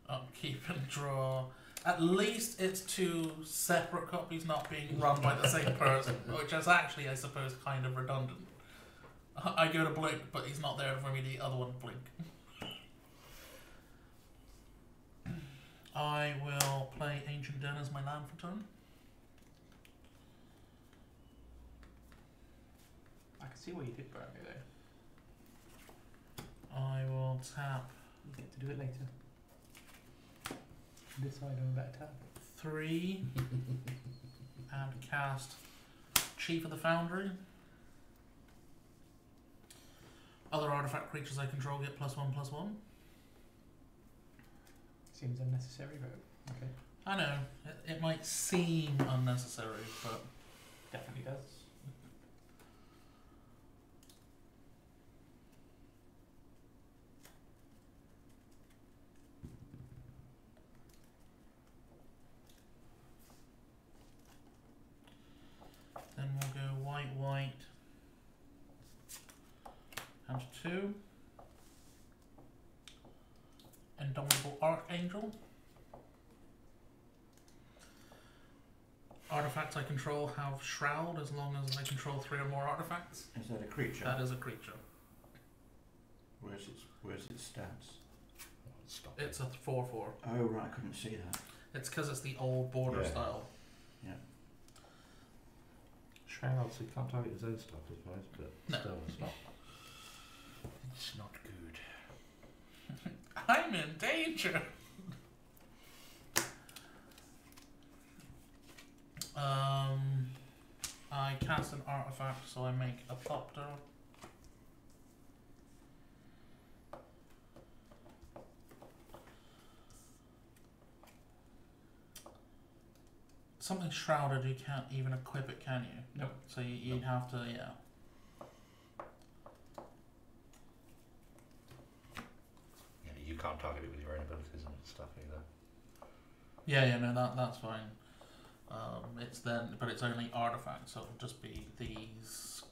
upkeep and draw. At least it's two separate copies not being run by the same person, which is actually, I suppose, kind of redundant. I go to blink, but he's not there for me the other one blink. I will play Ancient Den as my land for turn. I can see why you did Brago though. I will tap You get to do it later. On a better target. three and cast Chief of the Foundry. Other artifact creatures I control get plus one plus one. Seems unnecessary, but okay. I know it, it might seem unnecessary, but Definitely does. then we'll go white, white, and two. Indomitable Archangel. Artifacts I control have Shroud as long as I control three or more artifacts. Is that a creature? That is a creature. Where's its Where's its stats? Stop. It's a 4 4. Oh right, I couldn't see that. It's because it's the old border Yeah. style. Shroud, so he can't target his own stuff, I suppose, but No. still, it's not. It's not good. I'm in danger! um, I cast an artifact, so I make a Thopter. Something shrouded, you can't even equip it, can you? Nope. So you, you'd have to, yeah. Yeah, you can't target it with your own abilities and stuff either. Yeah, yeah, no, that that's fine. Um, it's then, but it's only artifacts, so it'll just be these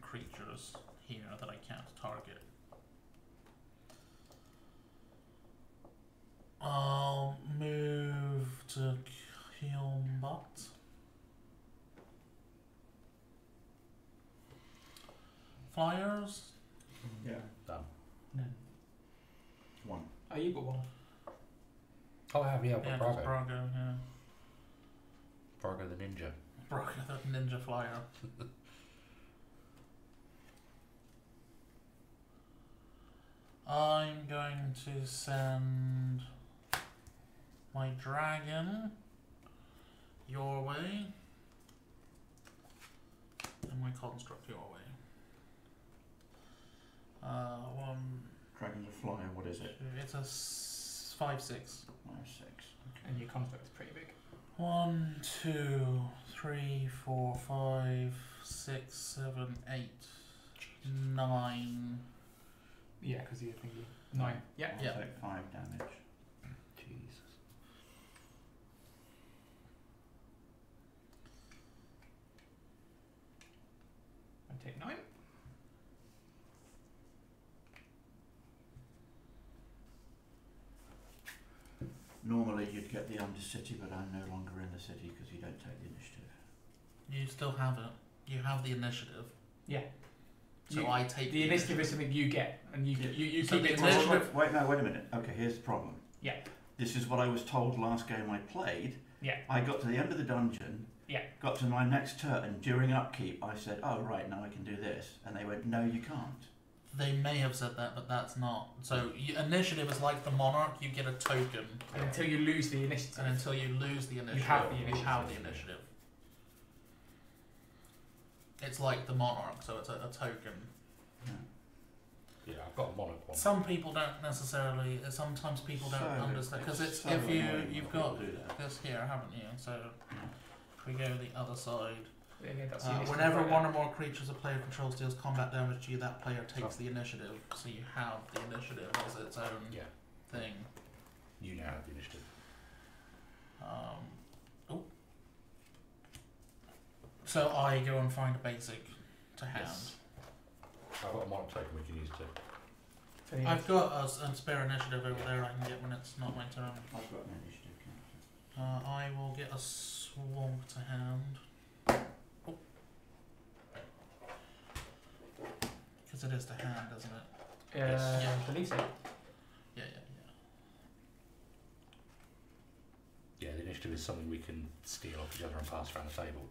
creatures here that I can't target. I'll move to Kilmbot. Flyers. Yeah. Done. No. One. Oh, you got one. Oh, I have, yeah, Yeah, but just Brago. Brago, yeah. Brago the ninja. Brago, the ninja flyer. I'm going to send my dragon your way and my construct your way. Uh, one, Dragon's a flyer. What is it? it's a s- five six. Five, six. And your construct's pretty big. One, two, three, four, five, six, seven, eight, nine. Yeah, because you're thinking nine. Yeah. I'll Yeah. take five damage. Jesus. I take nine. Normally you'd get the Undercity, but I'm no longer in the city because you don't take the initiative. You still have it. You have the initiative. Yeah. So You- I take The initiative is something you get, and you Yeah. you, you So keep the it. Initiative- wait, wait, no, wait a minute. Okay, here's the problem. Yeah. This is what I was told last game I played. Yeah. I got to the end of the dungeon. Yeah. Got to my next turn, and during upkeep, I said, "Oh right, now I can do this," and they went, "No, you can't." They may have said that, but that's not. So you, initiative is like the monarch. You get a token, And until you lose the initiative, and until you lose the initiative, have the You have the initiative. initiative. It's like the monarch, so it's a, a token. Yeah, I've got a monarch one. Some people don't necessarily. Sometimes people don't So, understand because it's so if you you've got people do that. this here, haven't you? So if we go the other side. then yeah, that's Uh, whenever one or more creatures a player controls deals combat damage to you, that player takes the initiative. So you have the initiative as its own Yeah, thing. you now have the initiative. Um, oh. So I go and find a basic to hand. Yes. I've got a monarch token we can use too. I've got a spare initiative over there I can get when it's not my turn. I've got an initiative counter. Uh, I will get a swamp to hand. Because it is to hand, isn't it? uh, Yeah. I believe so. Yeah, yeah, yeah. Yeah, the initiative is something we can steal off each other and pass around the table.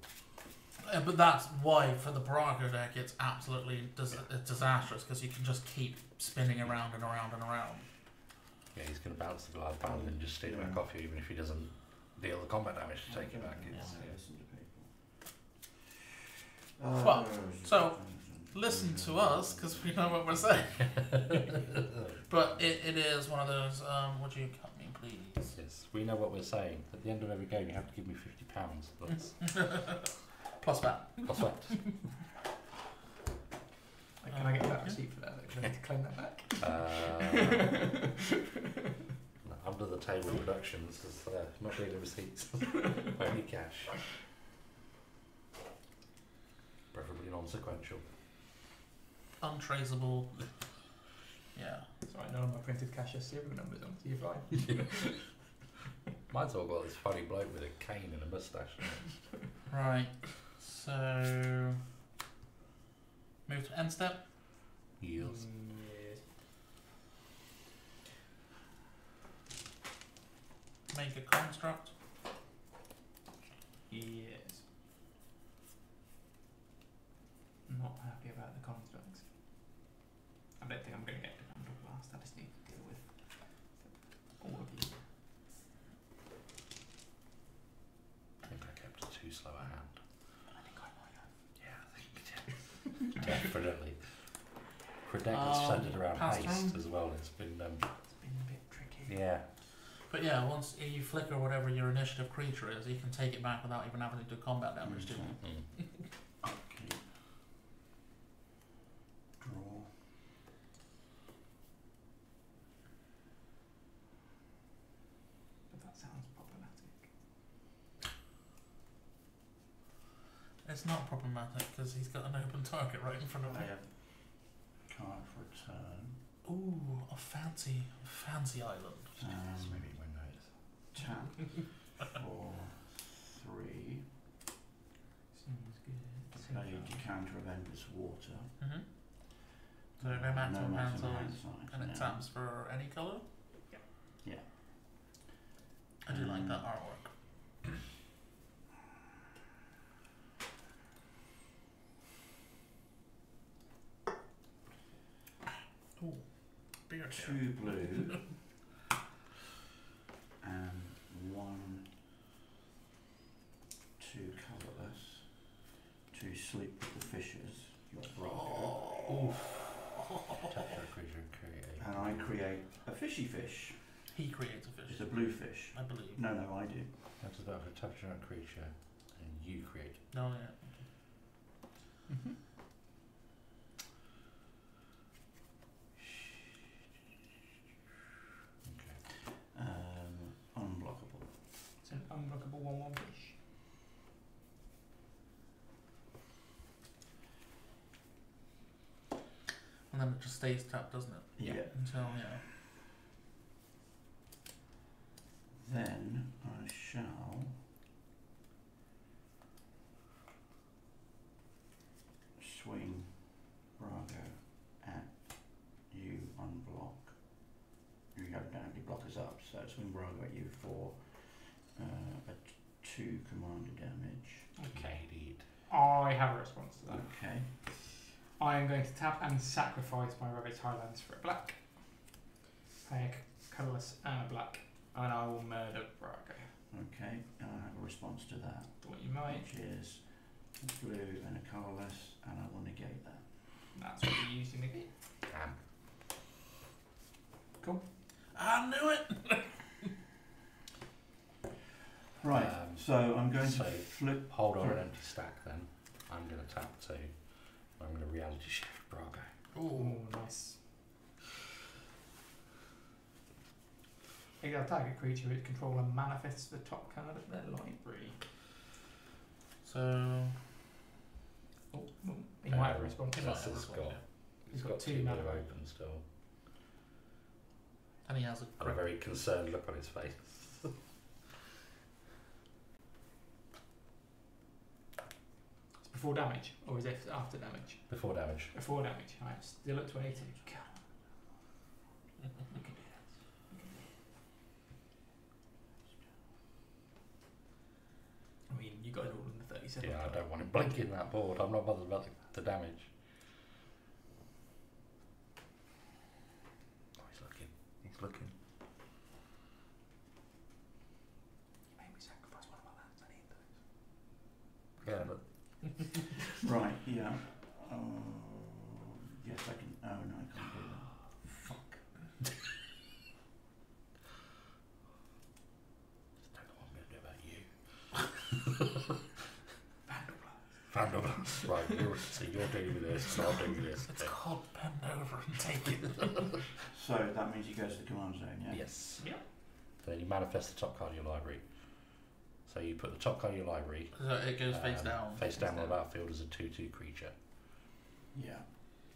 Uh, but that's why for the Brago deck it's absolutely dis- it's disastrous because you can just keep spinning around and around and around. Yeah, he's going to bounce the Goliath Paladin and just steal it back off you, even if he doesn't deal the combat damage to take it back. It's, yeah. listen. Well, so, Listen to us because we know what we're saying. but it, it is one of those. Um, would you cut me, please? Yes, we know what we're saying. At the end of every game, you have to give me fifty pounds. That's Plus that. that's right. Can I get that Uh, receipt for that? Can I need to claim that back? Uh, under the table reductions, because uh, not dealing receipts, only cash. Preferably non-sequential. Untraceable. Yeah. Sorry, none of my printed cash has serial numbers on, so you're fine. Mine's all got this funny bloke with a cane and a moustache. Right. So. Move to end step. Yields. Yes. Make a construct. Yes. Not happy about the constructs. I don't think I'm going to get to number blast. I just need to deal with all of you. I think I kept a too slow a hand. I think I might have. Yeah, I think definitely. For a deck Um, centered around haste as well, it's been um, It's been a bit tricky. yeah. But yeah, once you flicker whatever your initiative creature is, you can take it back without even having to do combat damage to it. Okay. Draw. But that sounds problematic. It's not problematic because he's got an open target right in front of I him. have card for a turn. Ooh, a fancy, fancy island. Yes, Um, maybe it won't notice. Tap for three. Seems good. Play Decanter of Endless Water. Mm-hmm. So no maximum no hand maximum hand size, size. and it no. taps for any color. Yeah. Yeah. I do like Um, that artwork. Ooh, beard hair. Two blue. and one. Two colourless. To sleep with the fishes. Your Brago. Tap for a creature and create a. And I create a fishy fish. He creates a fish, It's a blue fish. I believe. No, no, I do. That's about a tap for a creature, and you create. No, yeah. Mm-hmm. Okay. Um, unblockable. It's an unblockable 1 1 fish. And then it just stays tapped, doesn't it? Yeah. Until yeah. Then I shall swing Brago at you unblock. You go down, your block is up, so swing Brago at you for uh, a t- two commander damage. Okay. Indeed. I have a response to that. Okay. I am going to tap and sacrifice my Ravage Highlands for a black. Pay a colourless and a black. And I will murder Brago. Okay, and I have a response to that, What you might. which is blue and a colourless, and I will negate that. That's what you use to negate. Damn. I knew it. Right, Um, so I'm going so- to flip. Hold on an empty stack then. I'm going to tap two. I'm going to reality shift Brago. Oh, nice. Exile target creature which controller manifests the top card of their library. So Oh, he might have uh, a response. He might have Russell's this one, got, yeah. He's got two blue mana. open still. and he has a And a very concerned look on his face. It's before damage, or is it after damage? Before damage. Before damage. Alright, still at 20. God. I mean, you guys are all in the 37. Yeah, I don't want him blinking that board. I'm not bothered about the, the damage. Oh, he's looking. He's looking. You made me sacrifice one of my lands. I need those. Yeah, but Right, yeah. Uh, yes, I can. Oh no, I can't do that. Fuck. just don't know what I'm going to do about you. Vandal. right, you're, so you're doing with this, and I'll do with this. It's called bend over and take it. So that means you go to the command zone, yeah? Yes. Yeah. Then you manifest the top card of your library. So you put the top card of your library so it goes face um, down. face down on the battlefield as a 2 2 creature. Yeah.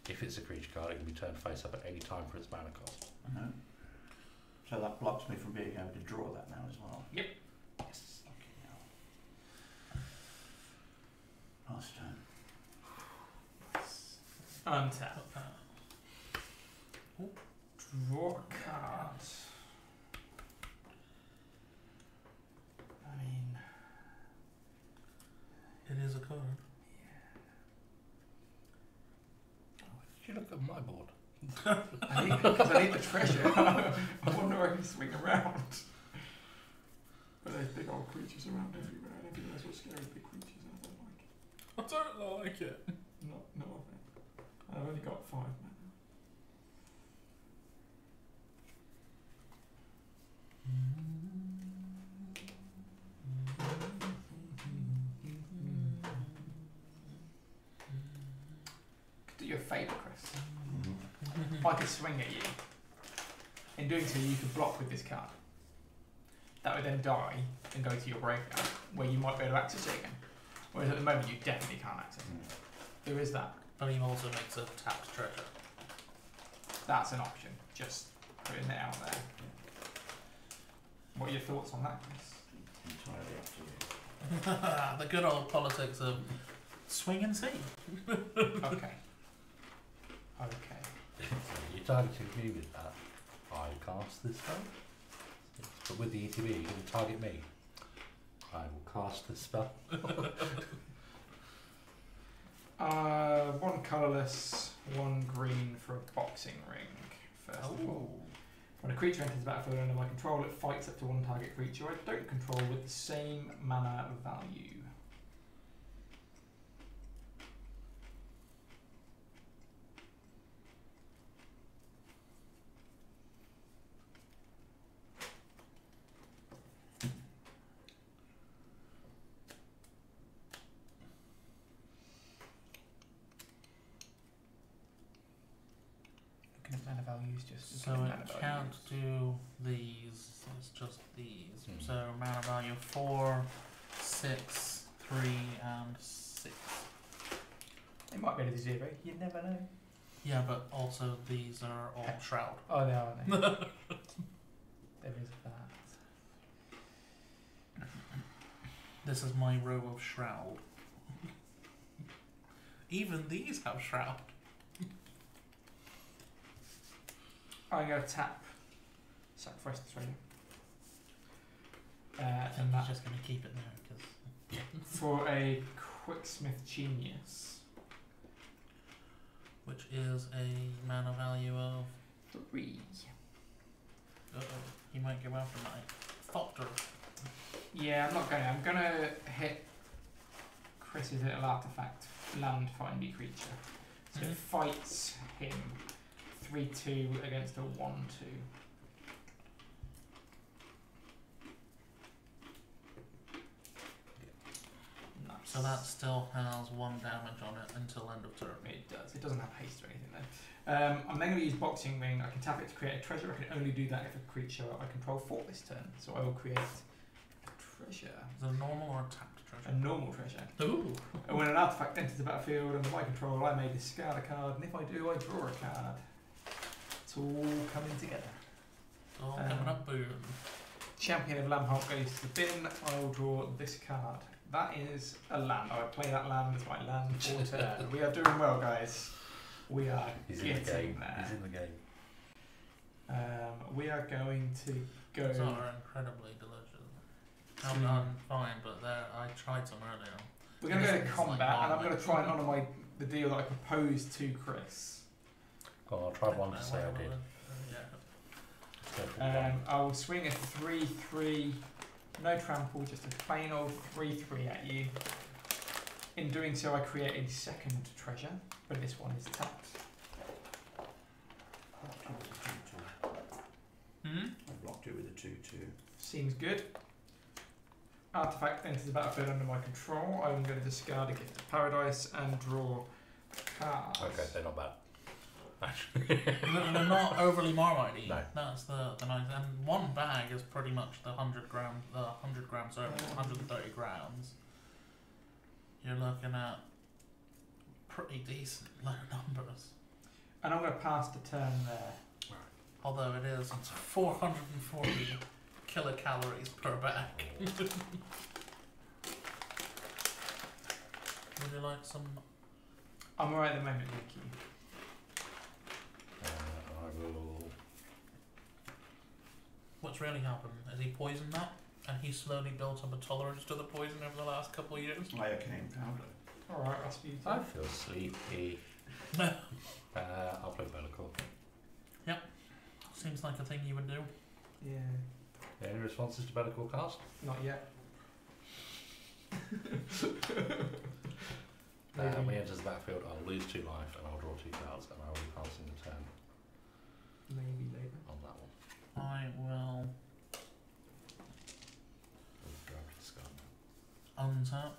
If it's a creature card, it can be turned face up at any time for its mana cost. No. So that blocks me from being able to draw that now as well. Yep. Yes. Okay. Now. Last turn. Untap. Draw a card. I mean, It is a card. Oh, did you look at my board? I need, because I need the treasure. I wonder where I can swing around. But there's big old creatures around everywhere, and everyone knows what scary big creatures are. I don't like it. I don't like it. Not, not of it. I've only got five mana. Could do favour, Chris. If I could swing at you, in doing so, you could block with this card. That would then die and go to your graveyard, where you might be able to access it again. Whereas at the moment, you definitely can't access it. Mm. There is that. But he also makes a tapped treasure. That's an option. Just putting it out there. What are your thoughts on that, Chris? Entirely up to you. the good old politics of swing and see. Okay. Okay. you targeted me with that. I cast this spell. But with the ETB, you're going to target me. I will cast this spell. Uh, one colourless, one green for a boxing ring. First of all. When a creature enters the battlefield under my control, it fights up to one target creature I don't control with the same mana value. Looking at mana values, just So it can't do these. It's just these. Hmm. So mana value four, six, three, and six. It might be able to do zero. You never know. Yeah, but also these are all shroud. Oh, they are, they? there is that. This is my row of shroud. Even these have shroud. I'm going to tap sacrifice the treasure. Uh, and that's just going to keep it there because for a quicksmith genius. which is a mana value of. Three. Uh oh, he might go after my Thopter. Yeah, I'm not going to. I'm going to hit Chris's little artifact, land finding creature. So it Mhm. fights him 3 2 against a 1 2. Nice. So that still has one damage on it until end of turn. It does. It doesn't have haste or anything though. Um, I'm then going to use Boxing Ring. I can tap it to create a treasure. I can only do that if a creature I control fought this turn. So I will create a treasure. Is it a normal or a tapped A normal treasure. Ooh. And when an artifact enters the battlefield under my control, I may discard a card, and if I do, I draw a card. It's all coming together. Oh, Um, coming up boom. Champion of Lambholt goes to the bin. I will draw this card. That is a land. I will play that land as my land for turn. we are doing well, guys. We are He's in the getting game. there. He's in the game. Um, we are going to go. Those are incredibly delicious. I'm to- not fine, but they're- I tried some earlier. We're going to go to It's like combat, and I'm going to try and honour my the deal that I proposed to Chris. Go on, I'll try one to say I did. the- yeah. Go for one. Um, I will swing a 3 3, no trample, just a plain old 3 3 at you. In doing so, I create a second treasure, but this one is tapped. Blocked it with a 2 Hmm? I blocked it with a 2 2. Seems good. Artifact enters the battlefield under my control. I'm going to discard a gift of paradise and draw cards. Okay, they're not bad. They're they're not overly marmite No. That's the, the nice. And one bag is pretty much the 100 gram, the 100 gram serving, 130 grams. You're looking at pretty decent low numbers. And I'm going to pass the turn there. Although it is 440 kilocalories per bag. Oh. Would you like some? I'm alright at the moment, thank you. Uh, I will. What's really happened is he poisoned that, and he slowly built up a tolerance to the poison over the last couple of years. Iocane powder. Alright, Rasputin. I feel sleepy. Uh, I'll play Be'lakor. Seems like a thing you would do. Yeah, Any responses to Be'lakor cast? not yet. Uh, Maybe. when he enters the battlefield, I'll lose two life and I'll draw two cards and I'll be passing the turn Maybe later. On that one. I will We'll go to discard now. untap.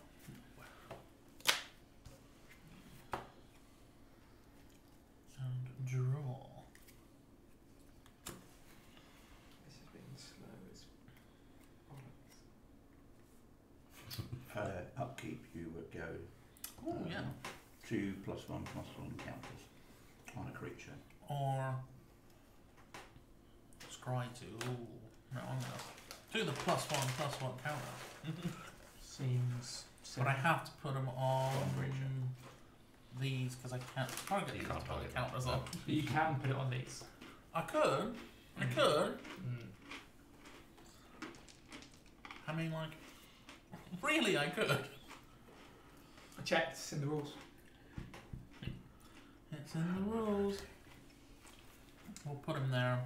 And draw. This is being slow as bollocks. Uh, upkeep, you would go Oh Um, yeah. two plus one plus one counters on a creature. Or scry two. Ooh. No, I'm gonna do the plus one plus one counter. Seems. But I have to put them on On these because I can't target You these can't to put target counters on. But you can put it on these. I could. I Mm. could. Mm. I mean, like, really, I could. I checked. It's in the rules. It's in the rules. We'll put him there.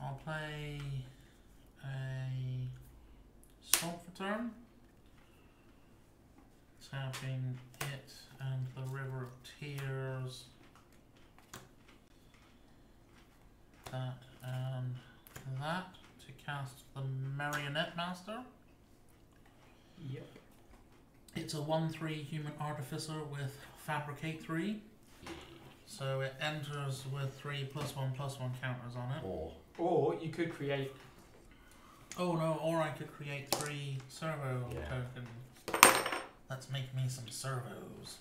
I'll play a Stomp for turn. Tapping it and the River of Tears. That and that to cast the Marionette Master. Yep. It's a 1 3 human artificer with Fabricate 3. So it enters with three plus one plus one counters on it. Or Or you could create. Oh no, or I could create three servo Yeah. tokens. Let's make me some servos.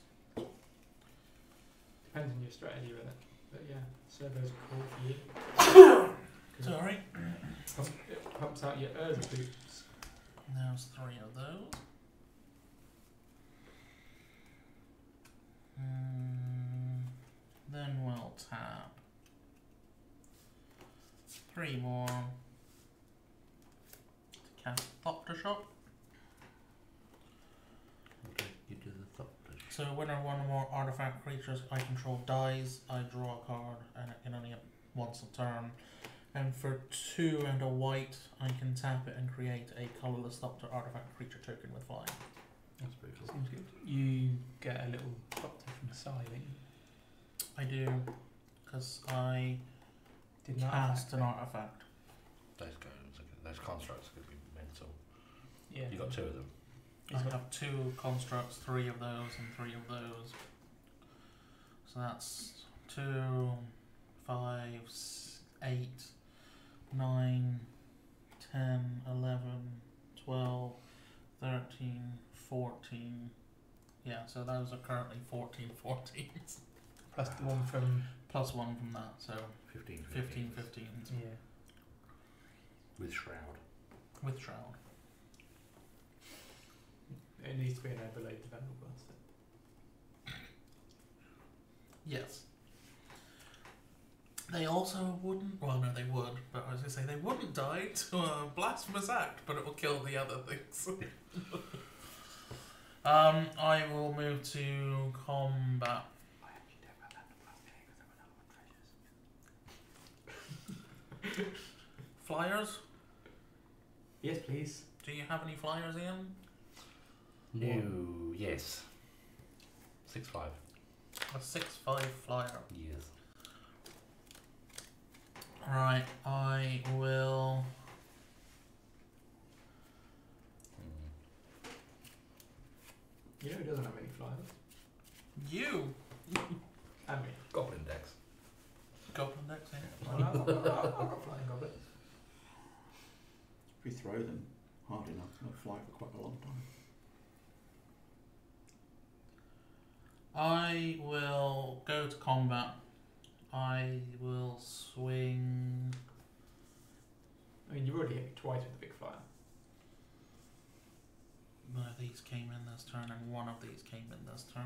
Depends on your strategy with it. But yeah, servos are cool for you. 'Cause Sorry. it pumps out your Urza boots. There's three of those. Mm, then we'll tap. Three more. To cast Thopter Shot. okay, you do the thought. So whenever one or more artifact creatures I control dies, I draw a card and it can only hit once a turn. And for two and a white, I can tap it and create a colorless Thopter artifact creature token with flying. That's pretty cool. Seems good. You get a little doctor from the side, don't you? I do, because I Did not cast an artifact. Those goes, those constructs could be mental. Yeah. You got two of them. I got- have two constructs, three of those and three of those. So that's two, five, s- eight, nine, ten, eleven, twelve, thirteen, fourteen. Yeah, so those are currently 14 14s. Plus the one from. Plus one from that, so 15, 15 15s Yeah. With Shroud. with Shroud. It needs to be an overlaid to Vandal Blast. Yes. They also wouldn't. Well, no, they would, but I was going to say they wouldn't die to a blasphemous act, but it will kill the other things. um, I will move to combat. I actually don't have Vandal Blast here because I run treasures. Flyers? Yes, please. Do you have any flyers, Ian? No, yes. 6 5. A 6 5 flyer. Yes. Right, I will. You know who doesn't have any flyers? You! And me. Goblin decks. Goblin decks, yeah. Well, I've, got, I've, got, I've got flying goblins. If we throw them hard enough, they'll fly for quite a long time. I will go to combat. I will swing. I mean, you've already hit me twice with the big flyer. One of these came in this turn, and one of these came in this turn.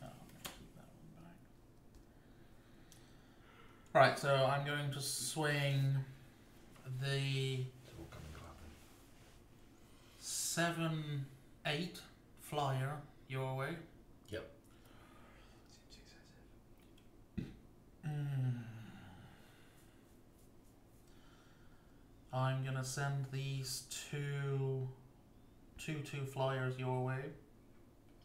Oh, I'm gonna keep that one back. Right, so I'm going to swing the It's all coming clapping. seven eight flyer your way. Seems excessive. Mm. I'm gonna send these two two two flyers your way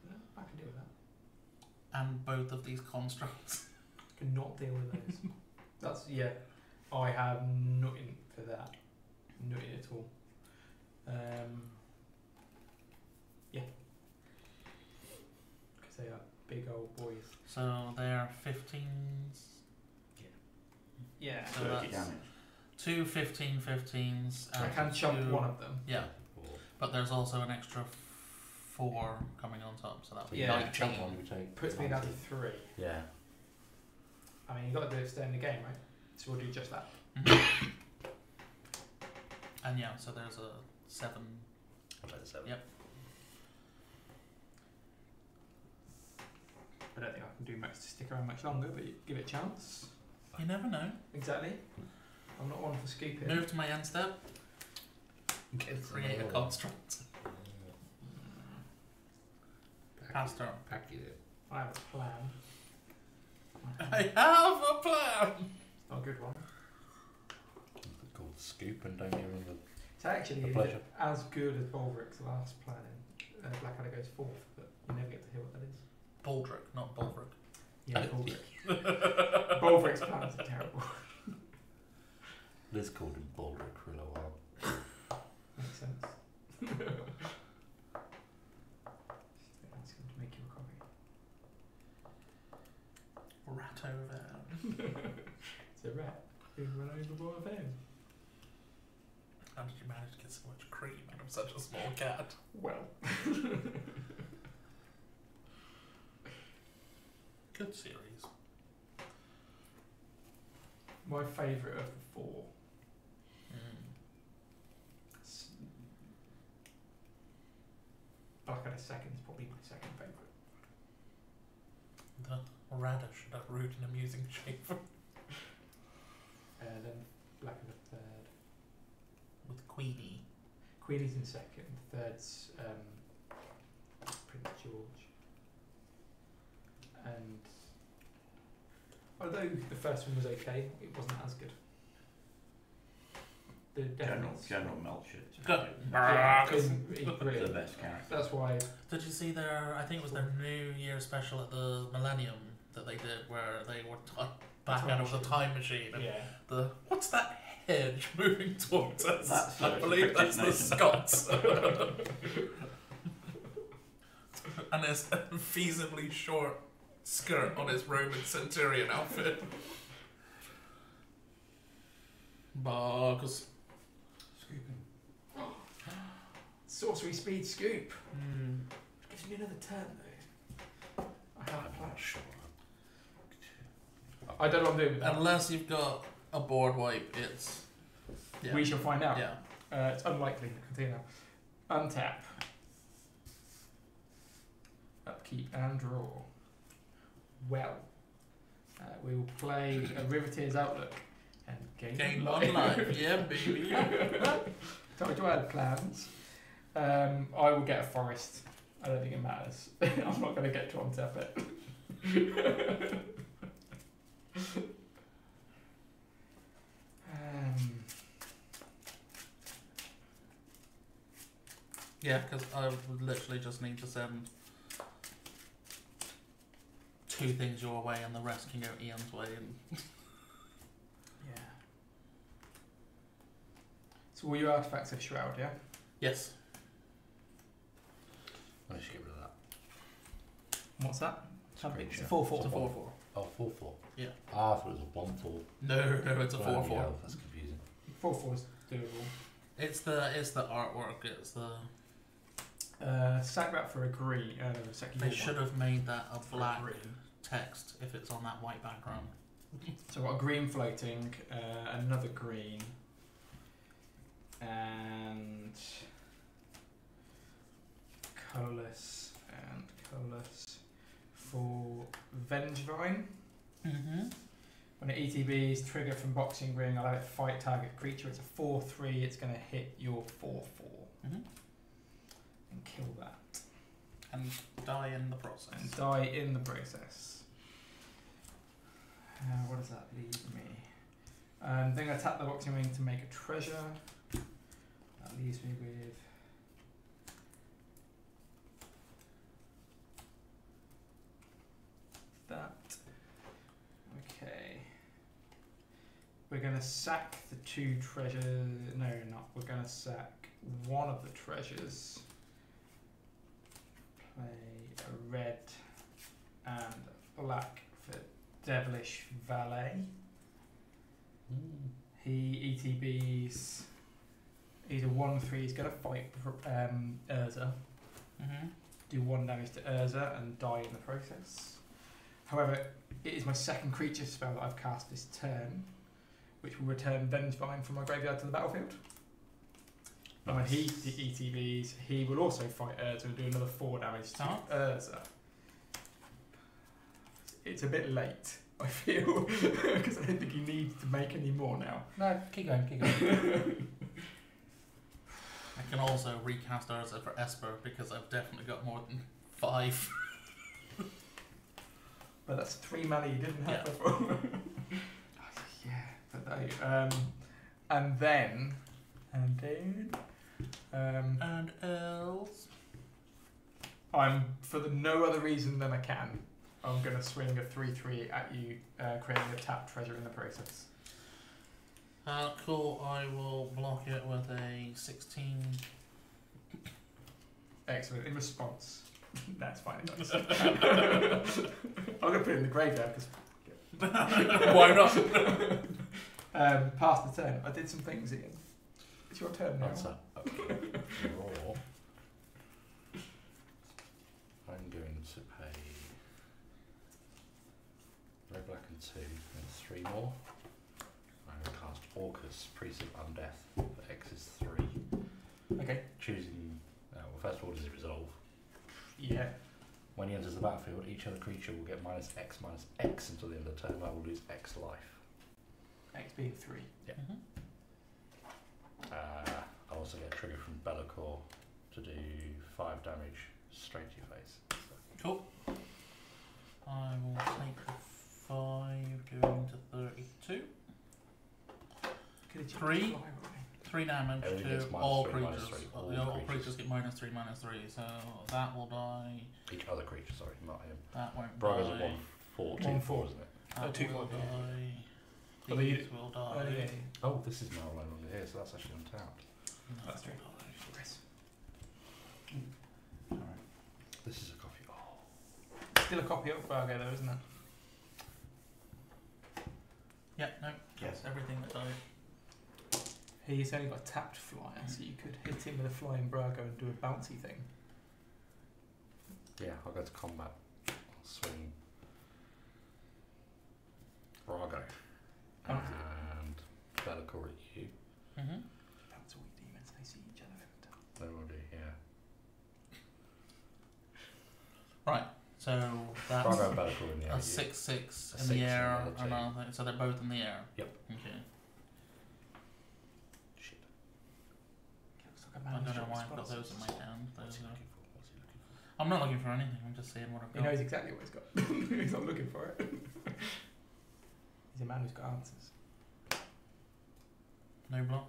Yeah, I can deal with that. and both of these constructs. I cannot deal with those. That's yeah. I have nothing for that. Nothing at all. Um, yeah. Because they are big old boys. So they're fifteens. Yeah. Yeah. So 30 that's damage. two 15 15s. I and can chump two- one of them. Yeah, but there's also an extra four coming on top, so that'll be so you Yeah. might chump one, you take. Puts me down to 90. three. Yeah. I mean, you've got to do it to stay in the game, right? So we'll do just that. Mhm. and yeah, so there's a seven. I'll the 7. Yep. I don't think I can do much to stick around much longer, but you give it a chance. You never know. Exactly. I'm not one for scooping. Move to my end step. Get Create a construct. Pass turn. Pack it in. I have a plan. I have a plan. It's Not a good one. It's called Scoop and don't give them the. It's actually A is pleasure. as good as Bolrick's last planning. Uh, Blackadder goes fourth, but you never get to hear what that is. Baldric, not Bulbrick. Yeah, Baldric. Baldric's plans are terrible. Liz called him Baldrick for a little while. Makes sense. It's going to make you a copy. Rat over. It's a rat being run over by a van. How did you manage to get so much cream out of such a small cat? Well, Good series. my favourite of the four. Mm. s- Blackadder Second is probably my second favourite. The radish that root in amusing shape Uh, then Blackadder third. with Queenie. Queenie's in second. Third's um, Prince George. And although the first one was okay, it wasn't as good. The General, definite- General Melchett. Go- Yeah, Ah, he's- The brilliant. best character. That's why Did you see their? I think it was their New Year special at the Millennium that they did, where they were t- back Time out of the machine. time machine. And yeah. The what's that hedge moving towards us? That's I believe that's the. Scots. and his feasibly short skirt on his Roman centurion outfit. Bogus. Scooping. Sorcery speed scoop. Hmm. Gives me another turn though. I have a I'm plan. not sure. I don't know what I'm doing with that. Unless you've got a board wipe, it's. Yeah. We shall find out. yeah. Uh, it's unlikely. to Continue. Untap. Upkeep and draw. Well, uh, we will play a Riveteers Overlook and gain, Gain one life. Yeah, baby. Time to add plans. Um, I will get a forest. I don't think it matters. I'm not going to get to untap it. Um, Yeah, because I would literally just need to send two things your way, and the rest can go Ian's way. And yeah. So all your artifacts have shroud, yeah? yes, I should get rid of that. What's that? Screen share. Four it's four. a four four. Oh, four four. Yeah. Ah, I thought it was a one four. No, no, it's a Well, four four. yeah, that's confusing. Four four is doable. It's the it's the artwork. It's the Uh, sack that for a green. Uh, no, sack they should one have made that a for a black text if it's on that white background. So I've got a green floating, uh, another green, and colourless and colourless for Vengevine. Mm-hmm. When it ETBs, trigger from Boxing Ring, I'll have it fight target creature. It's a 4 3, it's going to hit your 4 4 Mm-hmm. and kill that. And die in the process. and die in the process. Uh, what does that leave me? Um, then I tap the boxing ring to make a treasure. That leaves me with. That. Okay. We're going to sack the two treasures. No, not. We're going to sack one of the treasures play a red and black for Devilish Valet. Mm. He ETBs. He's a 1 3. He's going to fight um, Urza. Mm-hmm. Do 1 damage to Urza and die in the process. However, it is my second creature spell that I've cast this turn, which will return Vengevine from my graveyard to the battlefield. And when he Nice. d- ETBs, he will also fight Urza and do another 4 damage to Oh. Urza. It's a bit late, I feel, because I don't think he needs to make any more now. No, keep going, keep going. I can also recast Urza for Esper because I've definitely got more than five. But that's three mana you didn't have Yeah. before. But. Um, and then, and then, um, And else. I'm for the no other reason than I can. I'm gonna swing a three-three at you, uh, creating a tap treasure in the process. Uh, cool. I will block it with a 16. Excellent. In response, that's fine. it does. I'm gonna put it in the graveyard because Why not? Um, past the turn. I did some things, Ian. It's your turn now. That's a draw. I'm going to pay red, black, and two, and three more. I'm going to cast Orcus, Prince of Undeath. For X is three. Okay. Choosing. Uh, well, first of all, does it resolve? Yeah. When he enters the battlefield, each other creature will get minus X minus X until the end of the turn. I will lose X life. X being three. Mhm. Uh, I also get a trigger from Be'lakor to do five damage straight to your face. So Cool. I will take the 5 going to 32. Three. 3 damage Everything to all three, creatures. three, Uh, all yeah, all creatures. creatures get minus 3, minus 3. So that will die. each other creature, sorry, not him. That won't Brago's die. at one four, two One four, four. isn't it? That Uh, two will will die. Die. Oh, but you- These will die. Oh, yeah. Oh, this is now no longer here, so that's actually untapped. That That's will true. Yes. Alright. This is a coffee. Oh, Still a copy of Virgo though, isn't it? Yeah, no. Yes. That's everything that died. He's only got a tapped flyer, so you could hit him with a flying Brago and do a bouncy thing. yeah, I'll go to combat. I'll swing. Brago. And Be'lakor at you. Mm-hmm. Bounce all demons, they see each other every time. They will do, yeah. Right. So that's Brago and in the air. a you. 6 6 A in six the air. other and another, so they're both in the air. Yep. Okay. Shit. Like a I man don't know why I've got responses. those in my hand. What's Those he are- looking for? What's he looking for? I'm not looking for anything. I'm just seeing what I've got. He got. knows exactly what he's got. he's not looking for it. he's a man who's got answers. No block.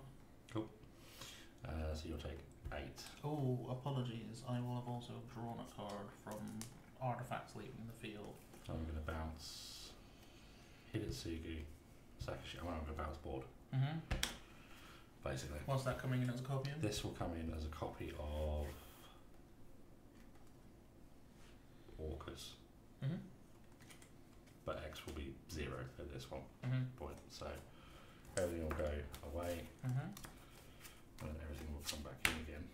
Uh, so you'll take eight. Oh, apologies. I will have also drawn a card from artifacts leaving the field. I'm going to bounce Hidetsugu, Sakashi. I'm going to bounce board, Mm-hmm. basically. What's that coming in as a copy of? This will come in as a copy of Orcus, Mm-hmm. But X will be zero at this one Mm-hmm. point. So everything will go away, Mm-hmm. and everything will come back in again,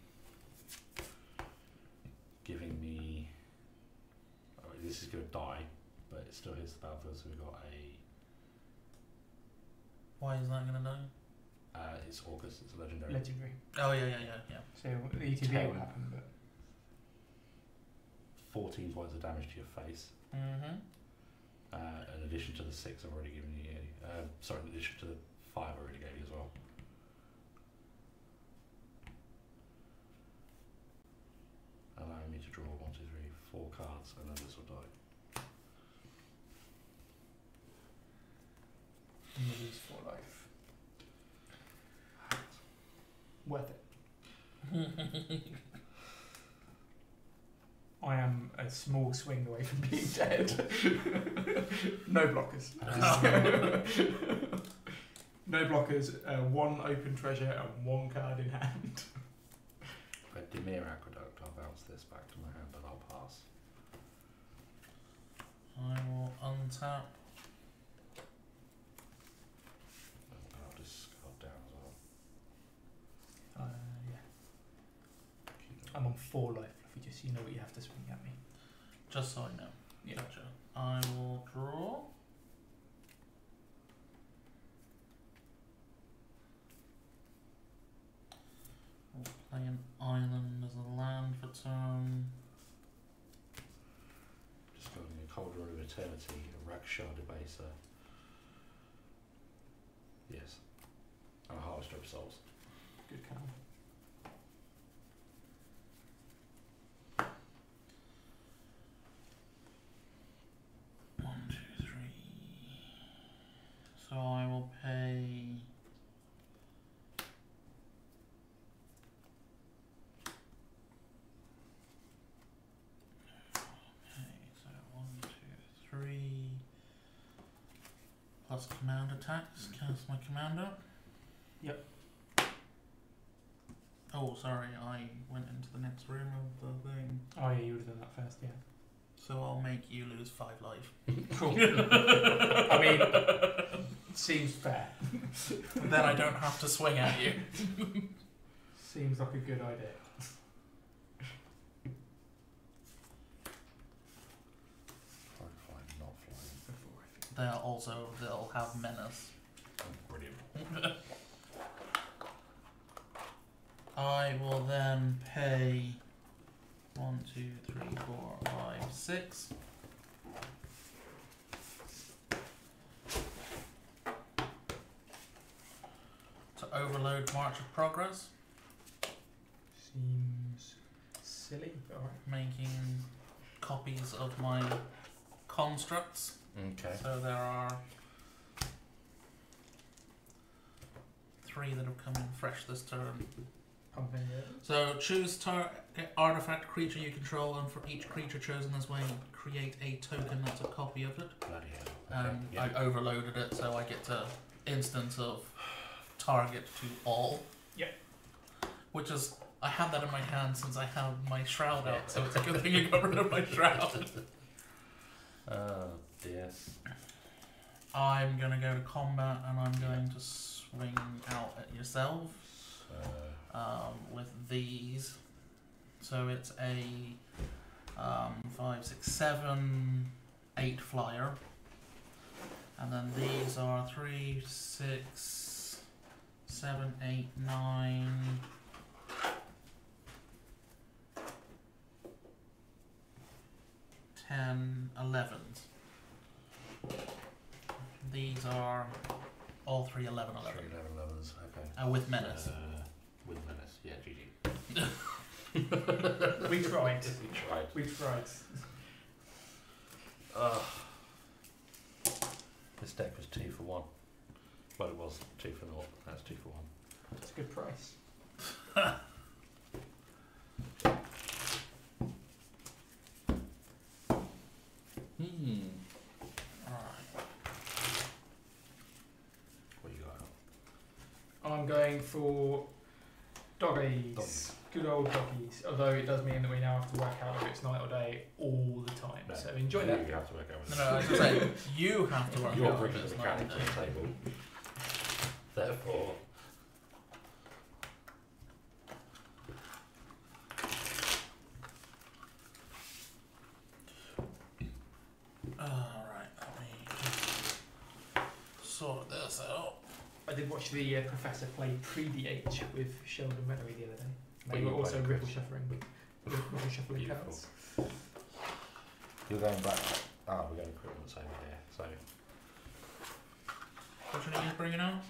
giving me. Oh, this is going to die, but it still hits the battlefield. So we've got a. Why is that going to die? Uh, it's Orcus. It's a legendary. Legendary. Oh, yeah, yeah, yeah, yeah. So the ETB Ten. will happen, but 14 points of damage to your face. Mm-hmm. Uh, in addition to the six I've already given you. Uh, sorry, in addition to the five I already gave you as well. Allowing me to draw one, two, three, four cards, and then this will die. and lose four life. Worth it. I am a small swing away from being dead. no blockers. no blockers, uh, one open treasure and one card in hand. But Dimir Aqueduct, I'll bounce this back to my hand and I'll pass. I will untap. And I'll discard down as well. Uh, yeah. I'm on four life, Fluffy, just so you know what you have to swing at me. Just so I know. Yeah. Gotcha. I will draw. We'll play an island as a land for turn. Discarding a Cauldron of Eternity, a Rakshasa Debaser. Yes. And a Harvester of Souls. Good card. So I will pay plus command attacks. Cast my commander. Yep. Oh, sorry, I went into the next room of the thing. Oh yeah, you would have done that first, yeah. So I'll make you lose five life. cool. I mean, seems fair. then I don't have to swing at you. Seems like a good idea. Flying, flying, not flying. Before I think. They'll also they'll have menace. Oh, brilliant. I will then pay one, two, three, four, five, six. To overload March of Progress, Seems silly, but alright. making copies of my constructs. Okay. So there are three that have come in fresh this turn. Pumping it. So choose target artifact creature you control, and for each creature chosen this way, create a token that's a copy of it. Bloody hell. Okay. And yeah. I overloaded it, so I get to instance of target to all. Yep. Which is I have that in my hand since I have my shroud out, so it's a good thing you got rid of my shroud. Oh, yes. I'm gonna go to combat, and I'm going to swing out at yourself. So, um, with these. So it's a um, five, six, seven, eight flyer. And then these are three, six, seven, eight, nine. Ten, elevens. These are all three eleven, three eleven. 11 11s. Okay. Uh, with menace. Uh, with menace. Yeah, GG. We tried. We tried. We tried. Ugh. This deck was two for one. Well, it was two for naught. That's two for one. It's a good price. Hmm. Alright. What you got? I'm going for doggies. Doggies. Good old doggies. Although it does mean that we now have to work out whether it's night or day all the time. No. So enjoy You that. have to work out. No, no, I was just saying, you have to work You're out bringing this the night. mechanics to the table. Therefore, Alright, let me sort this out. I did watch the uh, professor play pre-DH with Sheldon Menery the other day. They were also played ripple Chris. shuffling, ripple shuffling Beautiful. cards. you're going back. Ah, we're going equipment over here. So, What should I use bringing out?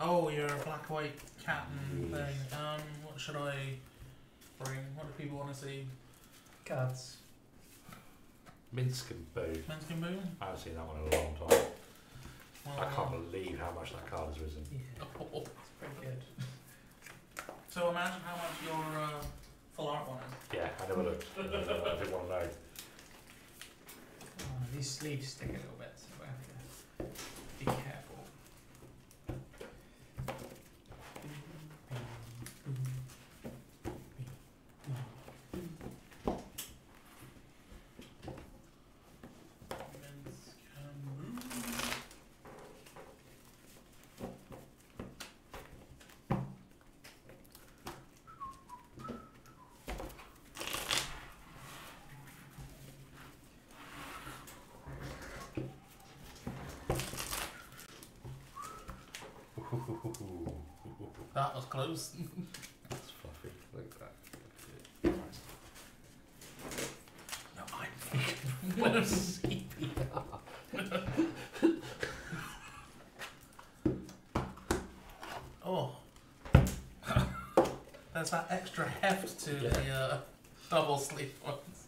Oh, you're a black white cat and thing. Um, what should I bring? What do people want to see? Cards. Minsc and Boo. Minskin Boom? I haven't seen that one in a long time. Well, I can't believe how much that card has risen. Yeah, oh, it's pretty good. So imagine how much your uh, full art one is. Yeah, I never looked. I didn't want to know. Oh, these sleeves stick a little bit, so we have to be careful. Minskin Boom. That was. That's fluffy. Look at that. No, I'm thinking what a sleepy. oh. There's that extra heft to the uh, double sleep ones.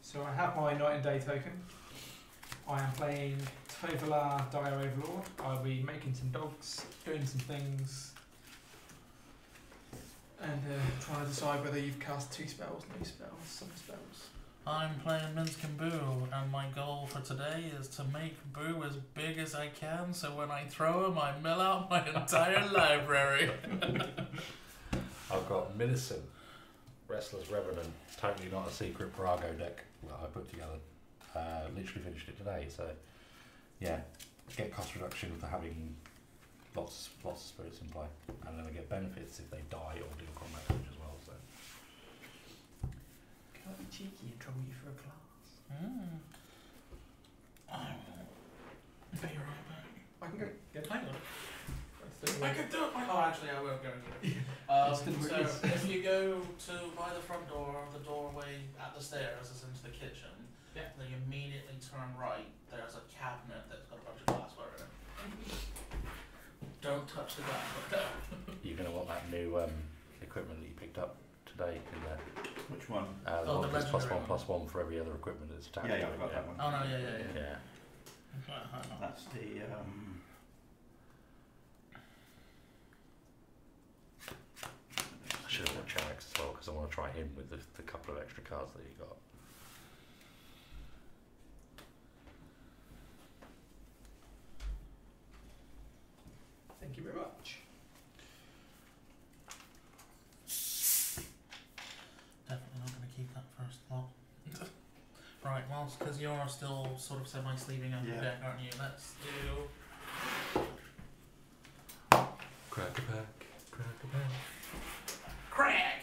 So I have my night and day token. I am playing Tovolar Dire Overlord. I'll be making some dogs, doing some things, and uh, trying to decide whether you've cast two spells, no spells, some spells. I'm playing Minsc and Boo, and my goal for today is to make Boo as big as I can so when I throw him, I mill out my entire library. I've got Millicent, Restless Revenant, totally not a secret Brago deck that I put together. Uh, literally finished it today, so yeah, get cost reduction for having lots lots of spirits in play, and then I get benefits if they die or deal combat damage as well. So Can I be cheeky and trouble you for a class? Mm. I will be right back. I can go. Get Hang on. Let's I could do it. Oh, actually, I won't go. Um, It's still so if you go to by the front door, the doorway at the stairs is into the kitchen. Yeah. Then you immediately turn right. There's a cabinet that's got a bunch of glassware in it. Don't touch the glassware. you're going to want that new um, equipment that you picked up today in there. Which one? Uh, the Oh, one the that's plus legendary one plus one for every other equipment that's attached. Yeah, yeah, to I've got it, that one. Oh no, yeah, yeah, yeah. Yeah. Right, hang on. That's the um. I should have watched Alex as well because I want to try him with the, the couple of extra cards that he got. Thank you very much. Definitely not going to keep that first lot. right, well, because you're still sort of semi-sleeving up your Yeah. deck, aren't you? Let's do. Crack a pack, crack a pack. Crack!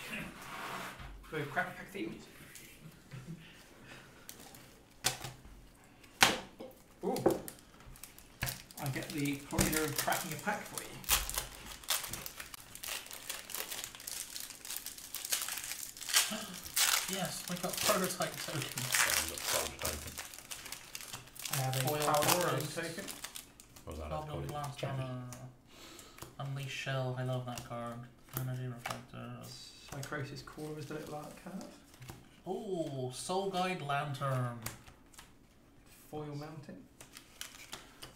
We're crack pack themed. Ooh. I get the pleasure of cracking a pack for you. Yes, we've got prototype tokens. Token. I have a Foil power token. What was that? Goblin Called? Blast Champion. Runner. Unleash Shell, I love that card. Energy Refractor. Psychosis Core is the little art card. Ooh, Soul Guide Lantern. Foil mountain.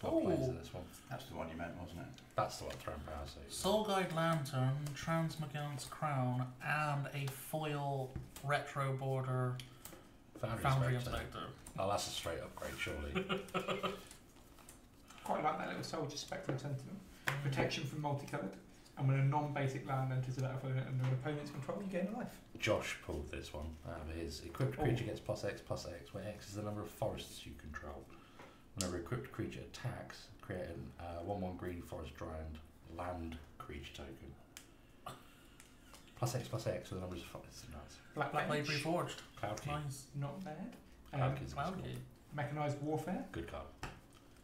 What plays in this one? That's the one you meant, wasn't it? That's the one throwing power suit. Soul Guide Lantern, Transmogrant's Crown, and a foil retro border Foundry, Foundry Inspector. Inspector. Oh, that's a straight upgrade, surely. Quite like that little soldier Spectrum Sentinel. Protection from multicoloured. And when a non-basic land enters the battlefield under an opponent's control, you gain a life. Josh pulled this one out of his. Equipped Oh. creature gets plus X plus X, where X is the number of forests you control. Whenever a equipped creature attacks, create an uh, 1 1 green forest giant land creature token. Plus X plus X with the numbers are of forests. Nice. Black Blade Mage, Reforged. Cloud Key. Nice. not bad. Cloud Um, Key's a good Cloud score. Key. Mechanised Warfare. Good card.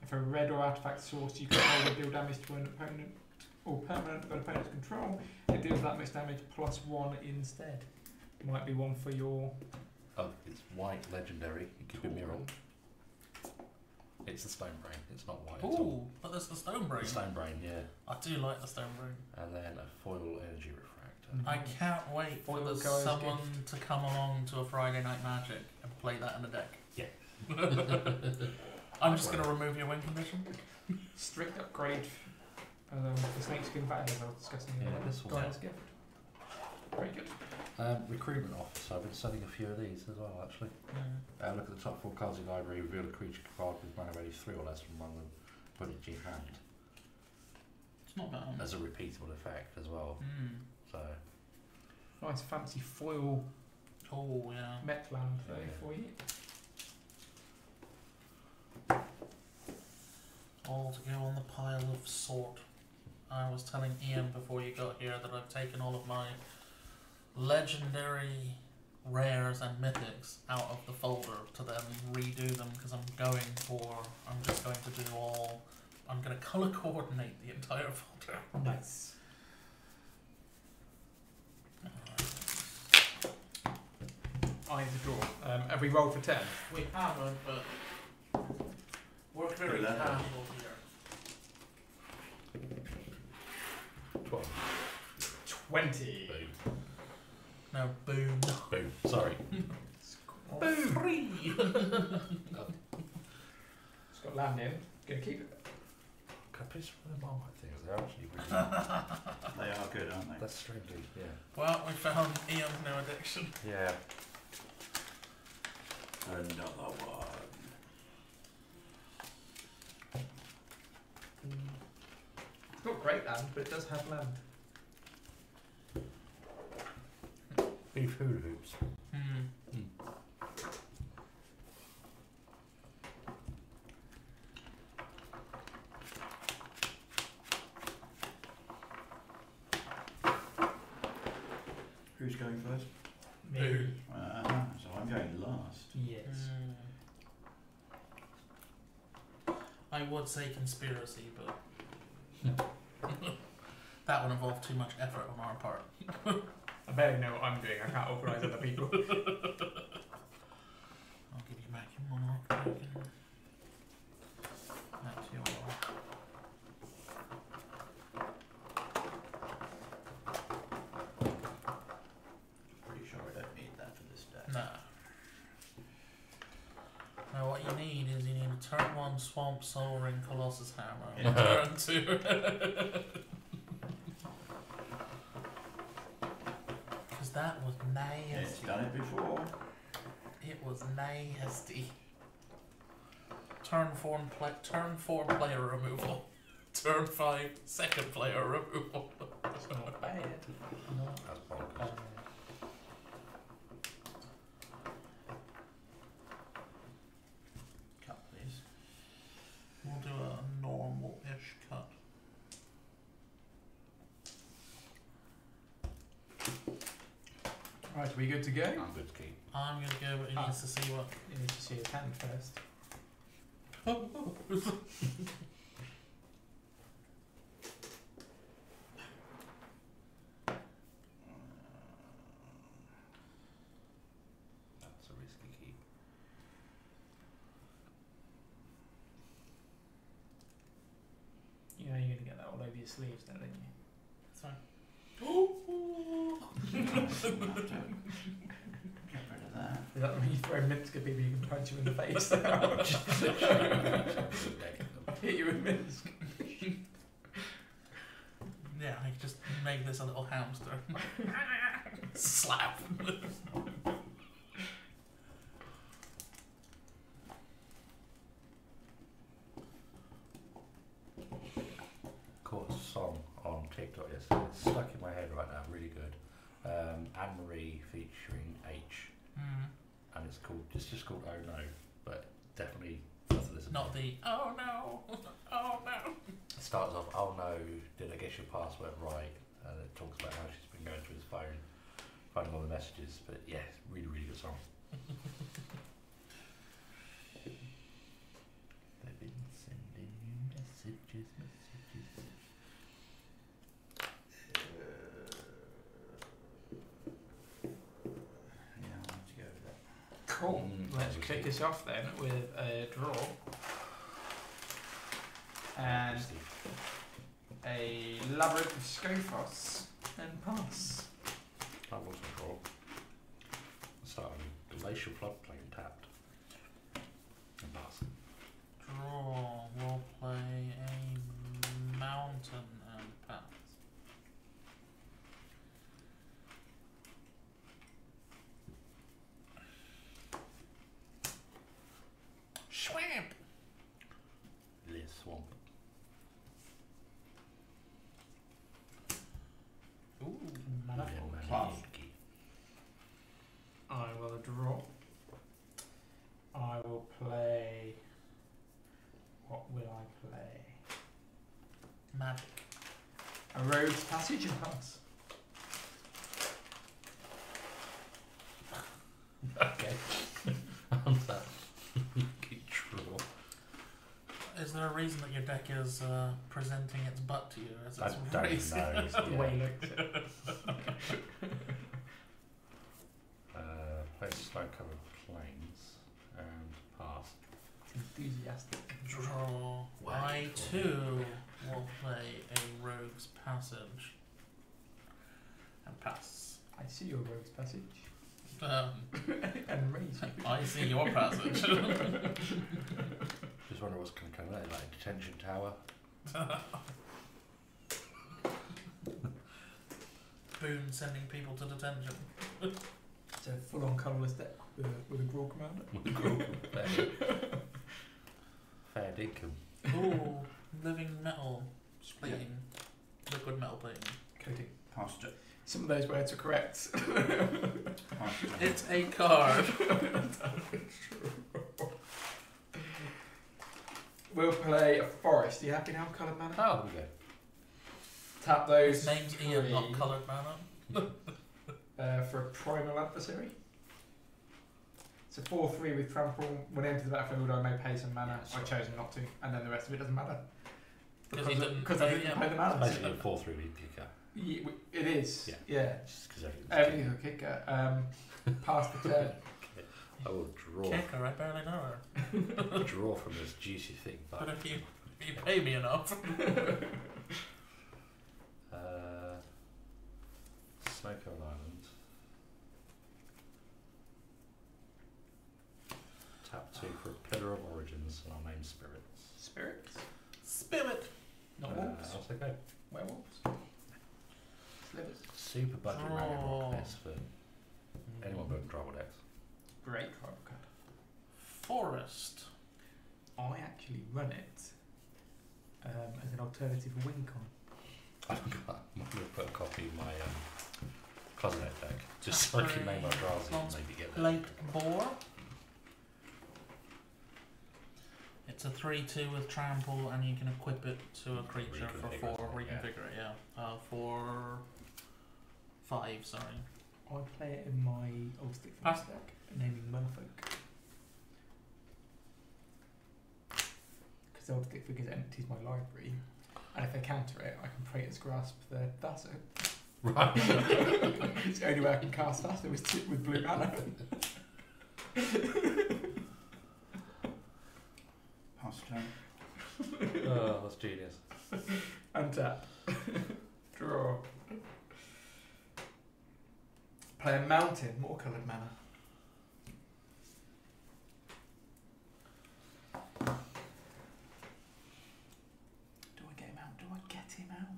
If a red or artifact source you control will deal damage to an opponent or permanent of an opponent's control, it deals that much damage plus one instead. Might be one for your Oh, it's white legendary. It could be mirror. It's the stone brain. It's not white at all. Ooh, but there's the Stone Brain. The stone brain, yeah. I do like the Stone Brain. And then a foil energy refractor. I can't wait for Foil the, guy's someone to come along to a Friday Night Magic and play that in a deck. Yeah. I'm just going to remove your win condition. strict upgrade um, for snakeskin battle as I was discussing in Yeah, the this one. Gaea's Gift. Very good. Um, recruitment officer. I've been selling a few of these as well, actually. Yeah. Uh, look at the top four cards in your library, reveal a creature card with mana value 3 or less from one of them, put it in your hand. It's not bad. As a repeatable effect as well. Mm. So, Nice fancy foil Oh, yeah. met land there Yeah. for you. All to go on the pile of sort. I was telling Ian before you got here that I've taken all of my legendary rares and mythics out of the folder to then redo them because I'm going for. I'm just going to do all. I'm going to color coordinate the entire folder. Nice. I Eyes a draw. Um, have we rolled for 10? We haven't, but work very Eleven. casual here. 12. 20. Boom. No, boom. Boom. Sorry. Boom. Three. It's got land in. Gonna keep it. Can I piss from the Marmite things? They're actually really. They are good, aren't they? that's strangely, yeah. well, we found Ian's new addiction. Yeah. Another one. It's not great land, but it does have land. Beef hula hoops. Hmm. Who's going first? Boo. Uh, so I'm going last. Yes. Mm. I would say conspiracy, but that would involve too much effort on our part. I barely know what I'm doing. I can't authorise other people. I'll give you back your monarch token. That's your. Pretty sure I don't need that for this deck. Nah. Now what you need is you need a turn one swamp sol ring colossus hammer. and a turn two. Because that was It's nasty. done it before. It was nasty. Turn four play, turn four player removal. Turn five second player removal. It's not bad. That's bonkers. Cut, please. We'll do a normal-ish cut. Right, are we good to go? I'm good to keep. I'm gonna go, but it Ah. needs to see what. You need to see his hand first. 어, 어, 그랬어. At people, you can punch you in the face? Hit you with mints. Yeah, I just make this a little hamster. Slap. Caught a song on TikTok yesterday. It's stuck in my head right now. Really good. Um, Anne Marie featuring H, Mm. and it's called. It's just called Oh No, but definitely worth a listen. Not to. the oh no, oh no. It starts off. Oh no, did I guess your password right? And it talks about how she's been going through his phone, finding all the messages. But yeah, really, really good song. They've been sending you messages, messages. Yeah, I'll have to go with that. Cool. Mm, Let's kick this off then with a draw. And a labyrinth of Skophos and pass. That wasn't a draw. Start with glacial floodplain tapped. And pass. Draw. We'll play a mountain and pass. Swamp. Liz Swamp. Ooh. Lemon Pass. Yankee. I will draw. I will play. What will I play? Magic. A rogue's passage and pass. Okay. How's that? Good draw. Is there a reason that your deck is uh, presenting its butt to you as I its don't race? know. The way he looks at it. Uh, play snow covered plains and pass. Enthusiastic. Draw. Wow. I too will play a rogue's passage and pass. I see your rogue's passage. Um, and raise you. I see your passage. Just wonder what's going to come out, like a detention tower. Boone sending people to detention. It's a full-on colourless deck with a, with a Grawl commander. Fair, fair dinkum. Ooh, living metal plating, liquid metal plating. Coating. Past it. Some of those words are correct. Past. It's a card. we'll play a forest. Are you happy now, coloured mana? Oh, there we go. Tap those. His name's Ian, not three, coloured mana. Uh, for a primal adversary. It's a 4 3 with trample. When I enter the battlefield, I may pay some mana. Yeah, I chose not to, and then the rest of it doesn't matter. Because I- didn't I pay didn't him. pay the It's mana. basically a 4 3 lead kicker. Ye- w- It is. Yeah. Yeah. Just because everything's Everything's a kicker. Um, pass the turn. I will draw, Kicker, I barely know her. draw from this juicy thing. But But, if you if you pay me enough, uh, Snowcone Island. Tap 2 for a Pillar of Origins, and I'll name Spirits. Spirits. spirit. Not Uh, wolves. I'll take go. Werewolves. Slivers. Super budget. Magic Rock this for anyone building tribal decks. Great tribal card. Forest. I actually run it um, as an alternative for Wincon. I've got, I'm going to put a copy in my um, closet deck, just so I can name my Eldrazi and maybe get that. Late boar. It's a 3 2 with trample, and you can equip it to a creature for 4. Reconfigure it, yeah. Uh, for 5, sorry. I play it in my old stick deck, naming Merfolk. Because Old Stickfingers empties my library, and if I counter it, I can Praetor's Grasp the Thassac. Right. it's the only way I can cast Thassa with, two, with blue mana. Past turn. oh, that's genius. Untap. Draw. Play a mountain, more coloured mana. Do I get him out? Do I get him out?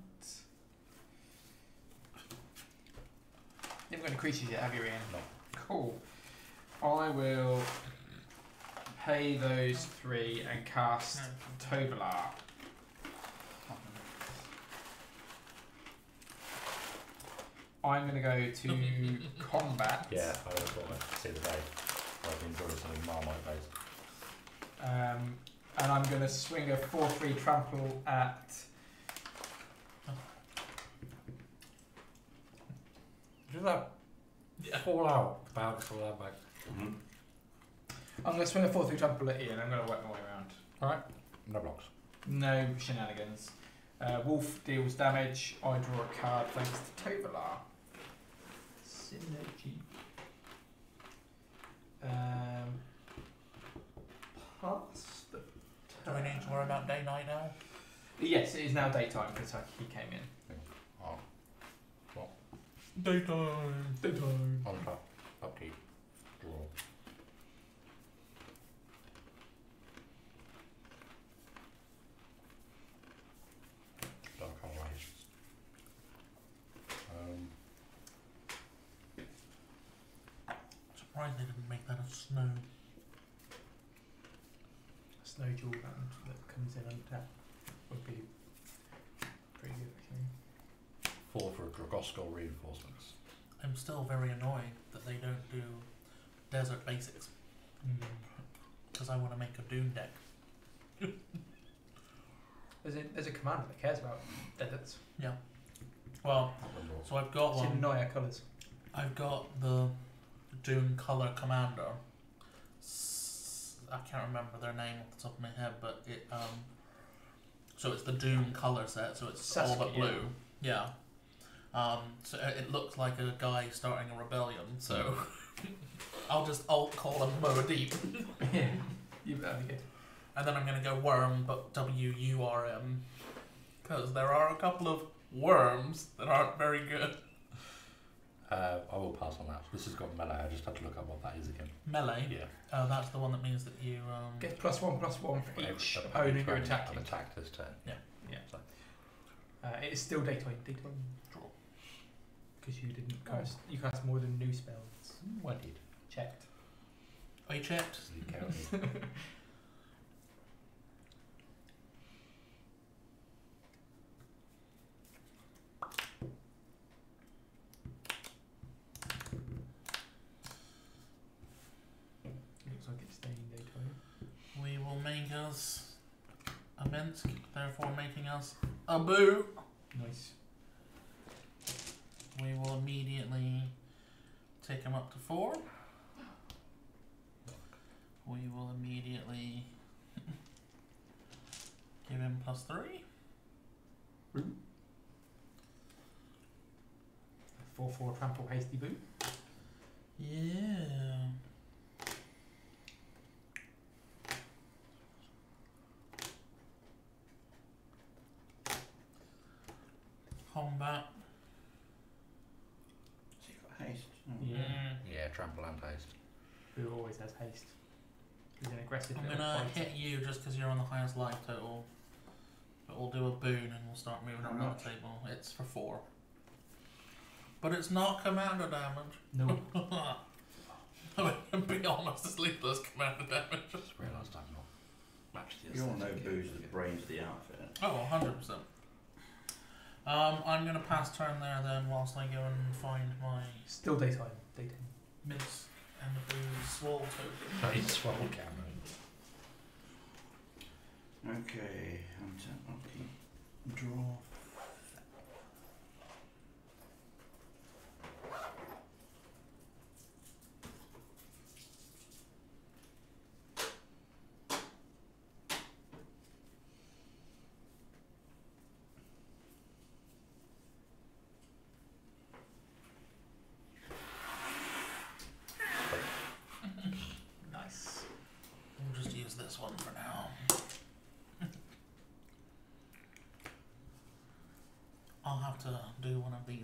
You haven't got any creatures yet, have you, Ian? No. Cool. I will pay those three and cast Tovolar. I'm going to go to combat. Yeah, I would have thought I'd see the day. I've been drawing something Marmite based. Um, and I'm going to swing a 4 3 trample at. Did that Yeah. fall out? Bounce all that back. I'm going to swing a 4 3 trample at Ian. I'm going to work my way around. Alright. No blocks. No shenanigans. Uh, Wolf deals damage. I draw a card thanks to Tovolar. Synergy. Um, pass the Do we need to worry about day night now? Yes, it is now daytime because he came in. Oh, Daytime. Daytime. on top. Upkeep. Draw. Dark Horizons. Um, Surprised they didn't make that a snow. A Snow jewel land that comes in untapped would be pretty good actually. four for Drogskol reinforcements. I'm still very annoyed that they don't do desert basics because I want to make a Dune deck. There's a there's a commander that cares about deserts. Yeah. Well, so I've got It's in one. Naya colours. I've got the Dune color commander. I can't remember their name off the top of my head, but it um. So it's the Dune color set, so it's all but Saskia. blue. Yeah. Um. So it it looks like a guy starting a rebellion. So I'll just alt call him Muad'Dib, yeah, you that'd be and then I'm gonna go Worm, but W U R M, because there are a couple of worms that aren't very good. Uh, I will pass on that. This has got melee. I just have to look up what that is again. Melee. Yeah. Uh, that's the one that means that you um. Get plus one plus one for Whatever- each opponent each you're one attacking. I've attacked this turn. Uh, it is still daytime. Daytime. Draw. Because you didn't cast. You cast more than new spells. Ooh, I did. Checked. Oh, you checked? Just didn't count. Looks like it's staying daytime. We will make us a Minsc, therefore making us a boo. Nice. We will immediately take him up to four. We will immediately give him plus three. Boom. Four four trample hasty boot. Yeah. Combat. So you've got haste. Oh. Yeah. Mm. Yeah, trample and haste. Who always has haste. He's an aggressive. I'm little gonna fighter. hit you just because you're on the highest life total. But we'll do a boon and we'll start moving How around much? the table. It's for four. But it's not commander damage. No. I mean, to be honest, it's lethal as commander damage. Just realised I've not matched the You all know aesthetic booze yet. the brains of the outfit. Oh, 100%. Um, I'm going to pass turn there then whilst I go and find my Still daytime. Daytime. mince and the booze swall token. Hey, swell cannon. Okay, untap, okay. Draw. Nice. We'll just use this one for now. I'll have to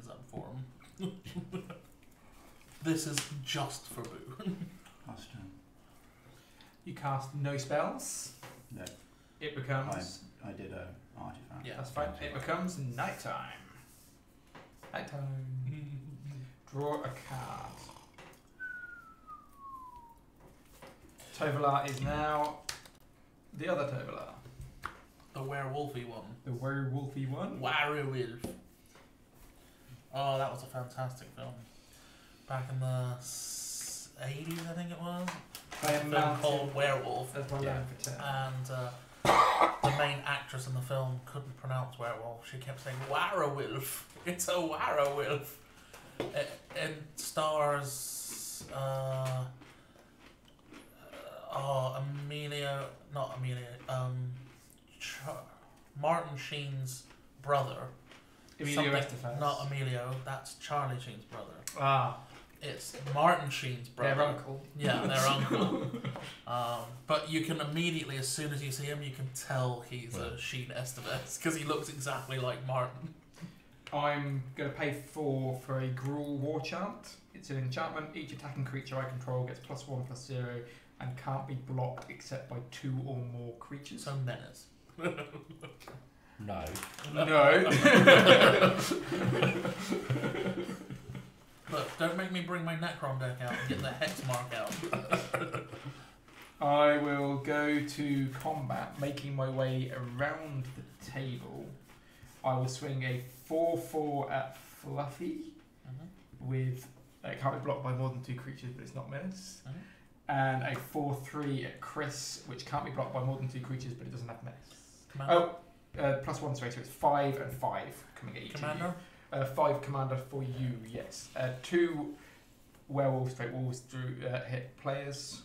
do one of these up for him. this is just for Boo. Last turn. You cast no spells. No, It becomes. I did a artifact. Yeah. That's fine. It becomes nighttime. Nighttime. Draw a card. Tovolar is mm. now the other Tovolar. The werewolfy one. The werewolfy one. Werewolf. Oh, that was a fantastic film. Back in the 80s, I think it was. I A am film called Werewolf. as my Yeah. land for ten. and uh, the main actress in the film couldn't pronounce werewolf. She kept saying werewolf. It's a werewolf. It, it stars uh, oh Amelia, not Amelia, um, Char- Martin Sheen's brother. Emilio Estefan. Not Emilio. That's Charlie Sheen's brother. Ah, It's Martin Sheen's brother. their uncle. Yeah, their uncle. Um, but you can immediately, as soon as you see him, you can tell he's a Sheen Estevez because he looks exactly like Martin. I'm going to pay four for a Gruul War Chant. It's an enchantment. Each attacking creature I control gets plus one, plus zero, and can't be blocked except by two or more creatures. So menace. No. no. Look, don't make me bring my Necron deck out and get the hex mark out. I will go to combat, making my way around the table. I will swing a 4 4 at Fluffy Mhm. with. It can't be blocked by more than two creatures, but it's not menace. Mhm. And a 4 3 at Chris, which can't be blocked by more than two creatures, but it doesn't have menace. Commander. Oh, uh, plus one, sorry, so it's 5 and 5 coming at each of you. Commander. Uh, five commander for you, yes. Uh, two werewolf straight wolves drew uh, hit players.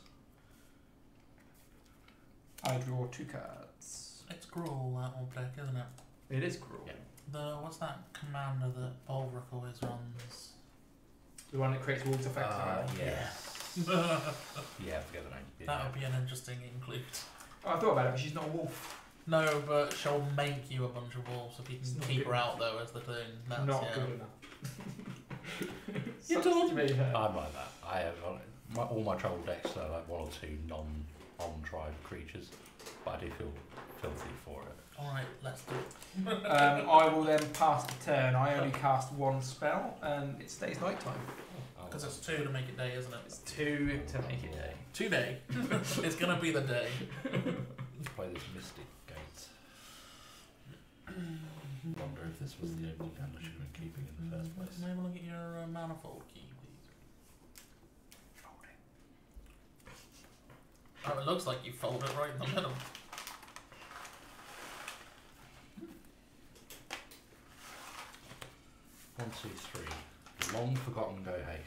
I draw two cards. It's Gruul, that old deck, isn't it? It is cruel. Yeah. The what's that commander that Ulrich always runs? The one that creates wolves effect. Uh, right? yeah. that Yeah, I forget the name. Yeah. would be an interesting include. Oh, I thought about it, but she's not a wolf. No, but she'll make you a bunch of wolves if you can keep her out though as the thing. That's, not yeah. good enough. You Sucks told to be her. I'm like that. I have uh, my, all my troll decks are like one or two non on tribe creatures. but I do feel filthy for it. Alright, let's do it. Um, I will then pass the turn. I only cast one spell, and it stays nighttime. Oh, Because it's two to make it day, isn't it? It's two to make it day. Two day. it's gonna be the day. Let's play this Mystic Gate. Wonder if this was the only hand I should have been keeping in the first place. Can I have a look at your uh, manifold key, please? Oh, it looks like you fold it right in the middle. One, two, three. Long forgotten Gohei.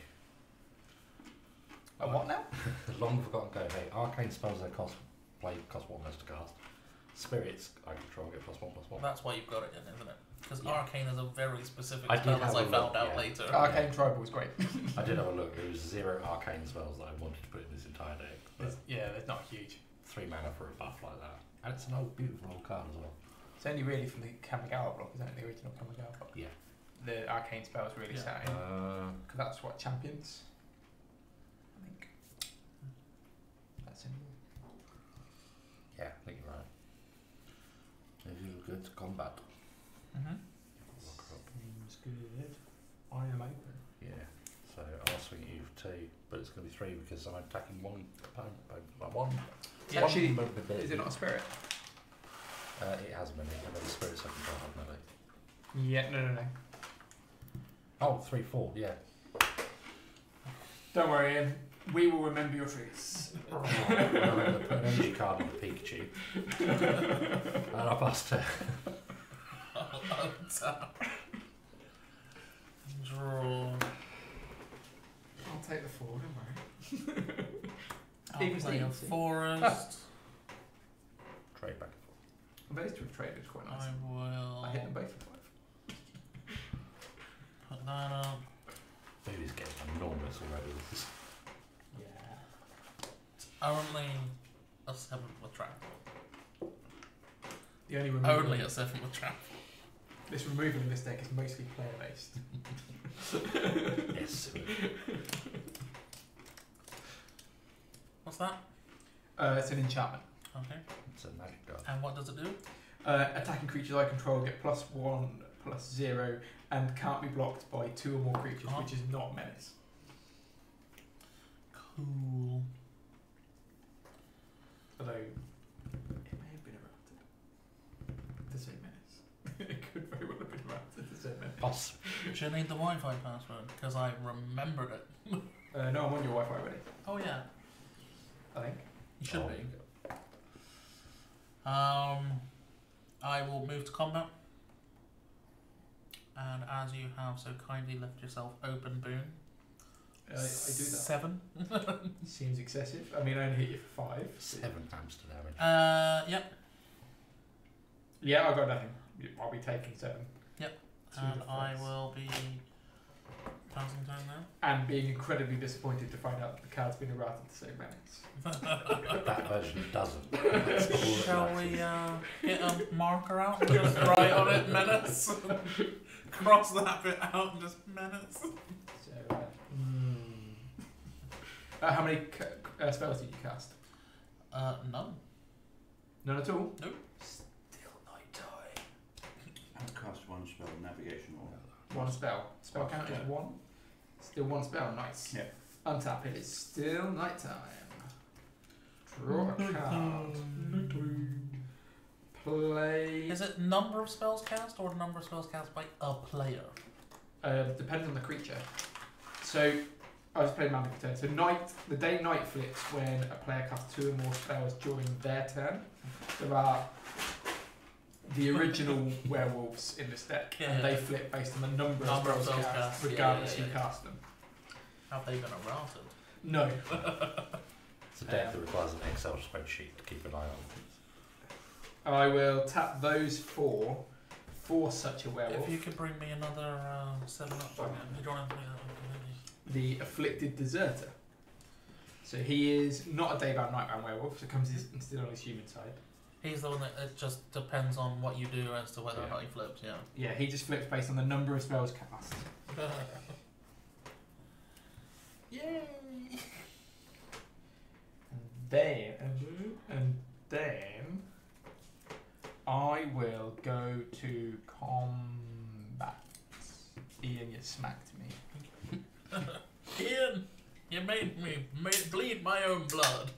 A what now? Long forgotten Gohei. Arcane spells that cost play cost one less to cast. Spirits I control get plus one plus one. That's why you've got it in, isn't it? Because Yeah. arcane is a very specific I did spell, as have I a found look, out yeah. later. Arcane Tribal is great. I did have a look. There was zero arcane spells that I wanted to put in this entire deck, but There's- yeah, there's not huge. three mana for a buff like that, and it's an old beautiful old card as well. It's only really from the Kamigawa block, isn't it? The original Kamigawa block. Yeah. The arcane spells really Yeah. sat in. Uh, Because that's what champions. I think. That's in. yeah, I think you're you'll go to combat. Mm-hmm. Look her up. Seems good. I am open. Yeah. So I'll swing at you for two, but it's going to be three because I'm attacking one opponent. by- by One. Yeah, one actually. Is it not a spirit? Uh, it has many. And then the spirits I control have many. Yeah, no, no, no. Oh, three, four. Yeah. Don't worry, Ian. We will remember your tricks. well, I'm going to put an energy card on the Pikachu, and I'll pass turn. Untap. Draw. I'll take the four, don't worry. I'll Even play a Stevens. forest. Trade back and forth. Well, those two have traded quite nice. I will I hit them both for five. put that up. Dude is getting enormous already. This. Only a seven with trap. The only removal. Only a seven with trap. This removal in this deck is mostly player based. yes. What's that? Uh, it's an enchantment. Okay. It's a magic card. And what does it do? Uh, attacking creatures I control get plus one, plus zero, and can't be blocked by two or more creatures, Oh. which is not menace. Cool. Although it may have been erupted to say menace. it could very well have been erupted to say menace. Boss. Do you need the Wi-Fi password? Because I remembered it. Uh, no, I'm on your Wi-Fi already. Oh yeah, I think. you should Oh. be. Um, I will move to combat. And as you have so kindly left yourself open, Boone. Uh, I, I do that. Seven. Seems excessive. I mean, I only hit you for five. Seven hamster damage. Uh, yep. Yeah, I've got nothing. I'll be taking seven. Yep. Two And I five. will be passing turn now. And being incredibly disappointed to find out that the card's been errated to say menace. that version doesn't. That's all that Shall matters. we uh, get a marker out and just write on it minutes? Cross that bit out and just minutes. So, uh, uh, how many ca- uh, spells did you cast? Uh, none. None at all. Nope. Still night time. I've cast one spell, navigation or One spell. Spell count is one. Still one spell. Nice. Yeah. Untap it, it is still night time. Draw a card. Play. Is it number of spells cast or number of spells cast by a player? Uh, depends on the creature. So I was playing Magic turn. So night, the day night flips when a player casts two or more spells during their turn. There are the original werewolves in this deck, and they flip based on the number, Number of of spells spells cast, cast. Yeah, regardless yeah, who cast them. Have they been errated? No, It's a deck that requires an Excel spreadsheet to keep an eye on. I will tap those four for such a werewolf. If you could bring me another uh, seven up, again. Do you want to do that? the afflicted deserter. So he is not a day bound, night werewolf, so comes instead on his human side. He's the one that it just depends on what you do as to whether or not he flips, yeah. Yeah, he just flips based on the number of spells cast. Yay! And then, and then, I will go to combat. Ian, you smacked me. made me made, bleed my own blood.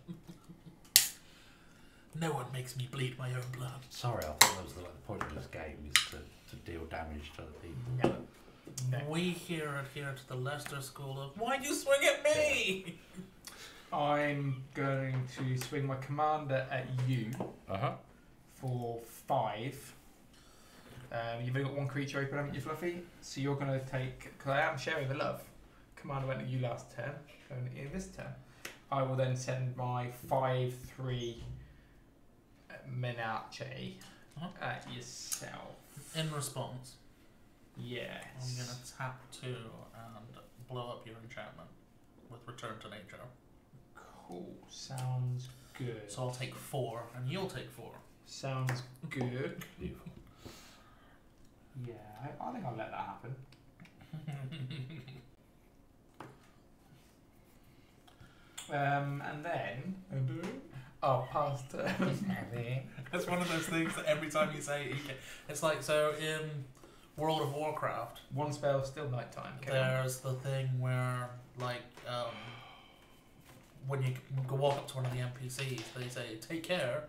no one makes me bleed my own blood. Sorry, I thought that was the, like, the point of this game is to, to deal damage to other people. No. No. We here adhere to the Leicester school of why'd you swing at me? I'm going to swing my commander at you Uh huh. for five. Um, you've only got one creature open, haven't you, Fluffy? So you're going to take. Because I am sharing the love. Commander went at you last turn. Going at you this turn. I will then send my 5 3 Menarche Uh-huh. at yourself. In response, Yes. I'm gonna tap two and blow up your enchantment with return to nature. Cool. Sounds good. So I'll take four, and you'll take four. Sounds good. Beautiful. Yeah, I, I think I'll let that happen. Um, and then I'll pass turn. It's one of those things that every time you say it, you. It's like so in World of Warcraft. One spell, still nighttime. Carry on. There's the thing where like um, when you go walk up to one of the NPCs, they say "Take care,"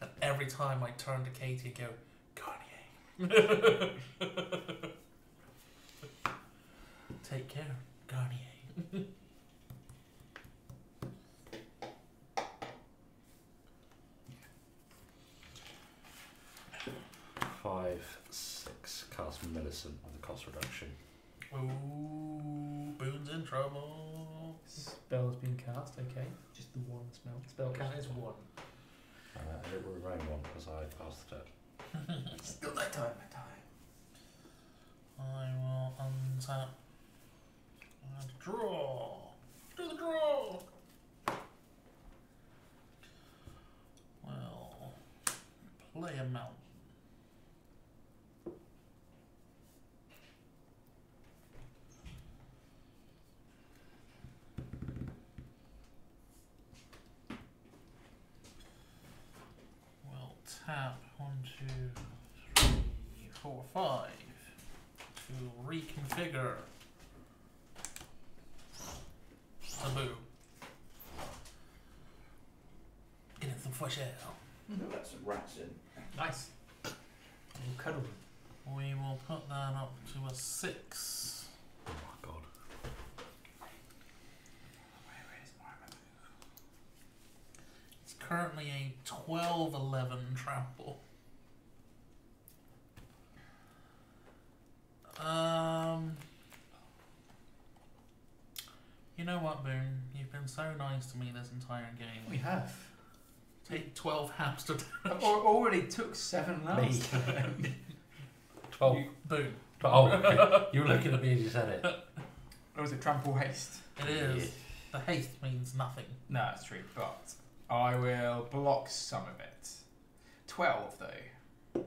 and every time I turn to Katie, I go Garnier. Take care, Garnier. Five, six. Cast Millicent with a cost reduction. Ooh, Boone's in trouble. Spell's been cast. Okay, just the one spell. Spell count is one. Uh, it will remain one because I passed it. Still nighttime. Nighttime. I will untap and draw. Do the draw. Well, play a mountain. We'll tap one, two, three, four, five to reconfigure Taboo. Getting some fresh air. Let some rats in. Nice. We'll cuddle them. We will put that up to a six. Oh my god. It's currently a 12 11 trample. Um. You know what, Boone? You've been so nice to me this entire game. We have. Take 12 hamster. I al- already took seven last Me. time. Twelve. You- Boone. Oh, okay. you were looking at me as you said it. Or was it trample haste? It is. The haste means nothing. No, it's true, but I will block some of it. Twelve though.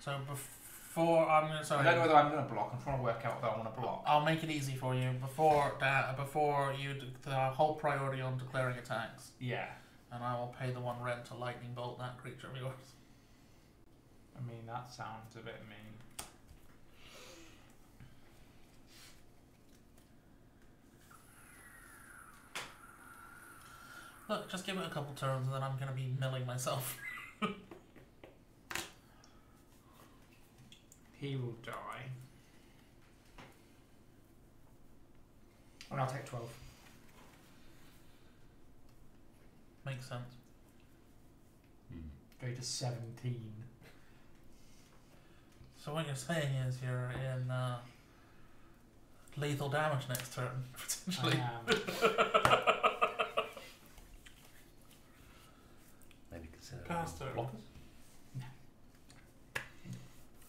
So before I'm gonna I don't know whether I'm going to block. I'm trying to work out what I want to block. I'll make it easy for you. Before that, before you the whole priority on declaring attacks, Yeah. and I will pay the one rent to lightning bolt that creature of yours. I mean that sounds a bit mean. Look, just give it a couple turns, and then I'm gonna be milling myself. He will die. And I'll take twelve. Makes sense. Go to seventeen. So what you're saying is you're in uh, lethal damage next turn, potentially. I am. Maybe consider Pass turn. blockers.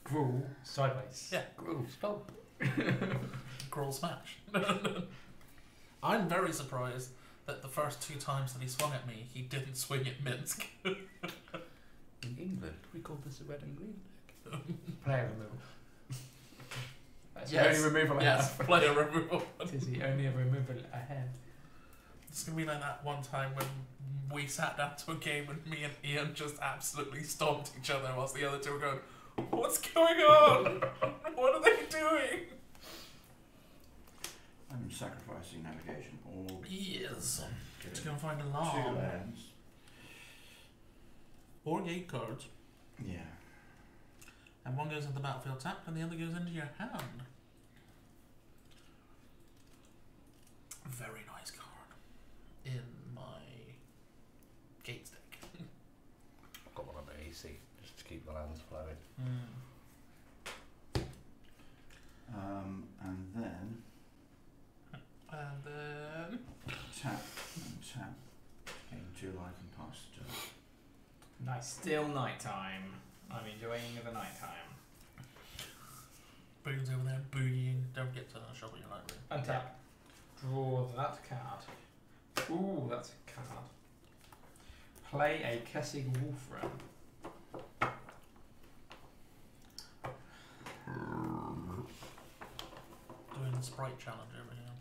Gruul sideways. Yeah. Ooh, stop. Crawl smash. I'm very surprised that the first two times that he swung at me, he didn't swing at Minsc. In England, we call this a red and green deck. Player removal. That's Yes. the only removal I yes, have. player removal. It is the only removal I have. It's gonna be like that one time when we sat down to a game and me and Ian just absolutely stomped each other whilst the other two were going, What's going on? what are they doing? I'm sacrificing navigation or Yes. To getting go and find a two lands. Or gate cards. Yeah. And one goes into the battlefield tapped and the other goes into your hand. Very. In my gates deck. I've got one on the AC just to keep the lands flowing. Um, and then And then tap and tap. Gain two life and pass to Nice. Still nighttime. I'm enjoying the nighttime. Boon's over there boogieing. Don't get to shovel your library. Untap. Draw that card. Ooh, that's a card. Play a Kessig Wolf Run. Doing the sprite challenge over here.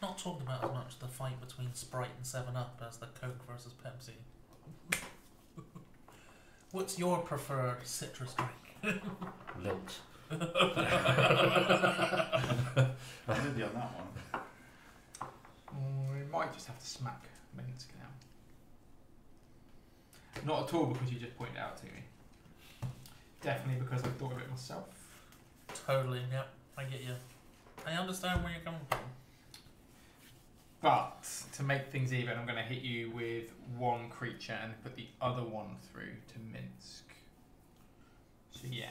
Not talked about as much the fight between Sprite and 7 Up as the Coke versus Pepsi. What's your preferred citrus drink? Lilt. I'm with you on that one. Mm, we might just have to smack Minsc now. Not at all because you just pointed it out to me. Definitely because I thought of it myself. Totally, yep, I get you. I understand where you're coming from. But to make things even, I'm going to hit you with one creature and put the other one through to Minsc. So yeah.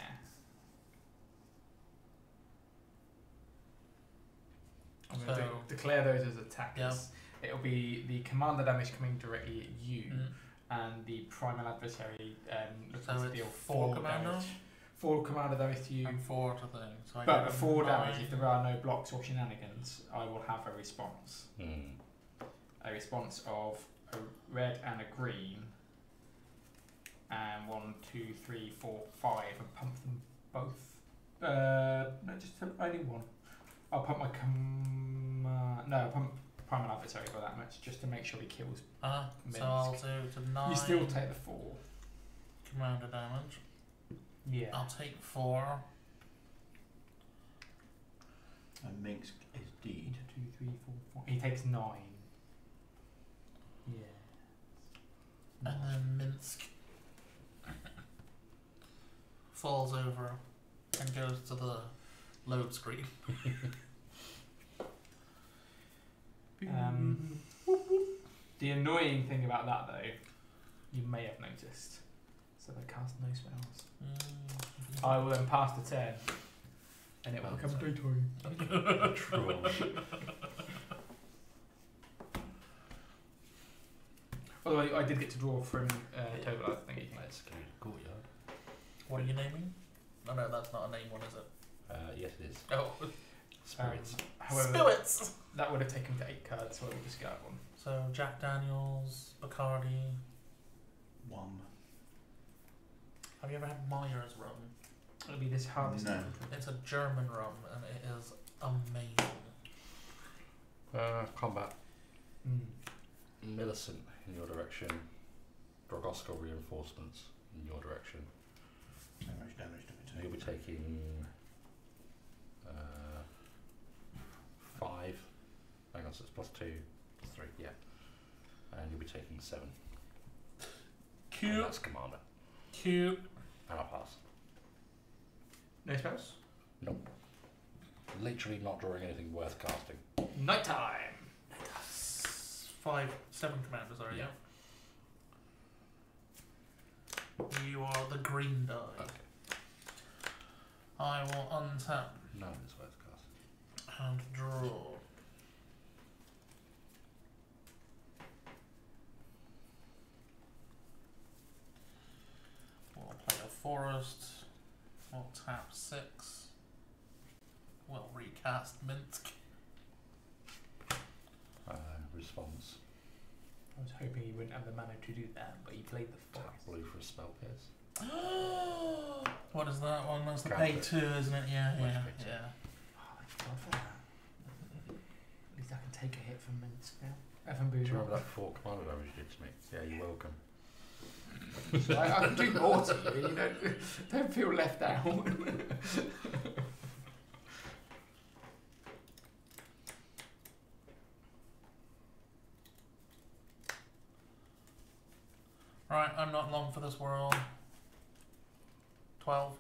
I'm going to So- declare those as attackers. It'll be the commander damage coming directly at you, Mm. and the primal adversary um, looking So to deal four four commander? damage. Four commander damage to you. And four to thing. So I But get four nine. damage, if there are no blocks or shenanigans, I will have a response. Hmm. A response of a red and a green. And one, two, three, four, five, and pump them both. Uh, no, just only one. I'll pump my com. Uh, no, I'll pump primal adversary by that much, just to make sure he kills. Ah, Minsc. so I'll do to nine You still take the four. commander damage. Yeah. I'll take four. And Minsc is deed. Two, three, four, four. He takes nine. Yeah. And then Minsc falls over and goes to the load screen. Um, the annoying thing about that, though, you may have noticed. So they cast no spells. Mm. I will then pass the turn, and it will Oh, become sorry. daytime. Troll. Although I, I did get to draw from uh, total, I think. Let's go to courtyard. What are you naming? No, no, that's not a name one, is it? Uh, yes, it is. Oh, Spirits. However, Spirits! that would have taken to eight cards, so we'll just go that one. So Jack Daniels, Bacardi. One. Have you ever had Myers rum? It'll be this hardest. No. It's a German rum and it is amazing. Uh, combat. Mm. Millicent in your direction. Drogskol reinforcements in your direction. How much damage do we You'll be taking uh, five. Hang on, so it's plus two, plus three, yeah. And you'll be taking seven. And that's commander. cute. I'll pass. No spells. Literally not drawing anything worth casting. Night Nighttime. Five, seven commanders are you? You are the green die. Okay. I will untap None of it's worth casting. and draw. We'll play a forest. We'll tap six. We'll recast Minsc. Uh, response. I was hoping you wouldn't have the mana to do that, but you played the Tap forest. blue for a spell pierce. what is that one? That's the Grab pay it. two, isn't it? Yeah, Which yeah, pay two? yeah. Oh, thank God that. At least I can take a hit from Minsc now. Uh, from Do you Boozer. remember that four commander damage you did to me? Yeah, you're welcome. So I, can do more to you. You don't, don't feel left out. Right, I'm not long for this world. Twelve.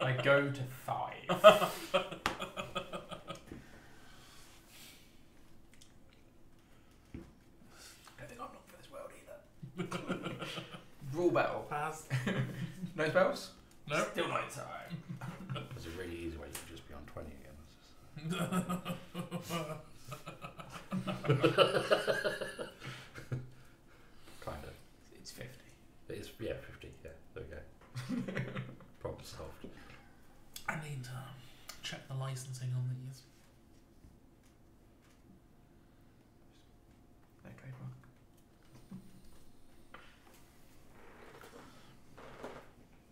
I go to five. I think I'm not for this world either. Rule battle. Pass. No spells? No. Still night time. There's a really easy way you can just be on 20 again. kind of. It's 50. It is, yeah, 50. Yeah, there we go. Problem solved. I need to check the licensing on these. No trademark.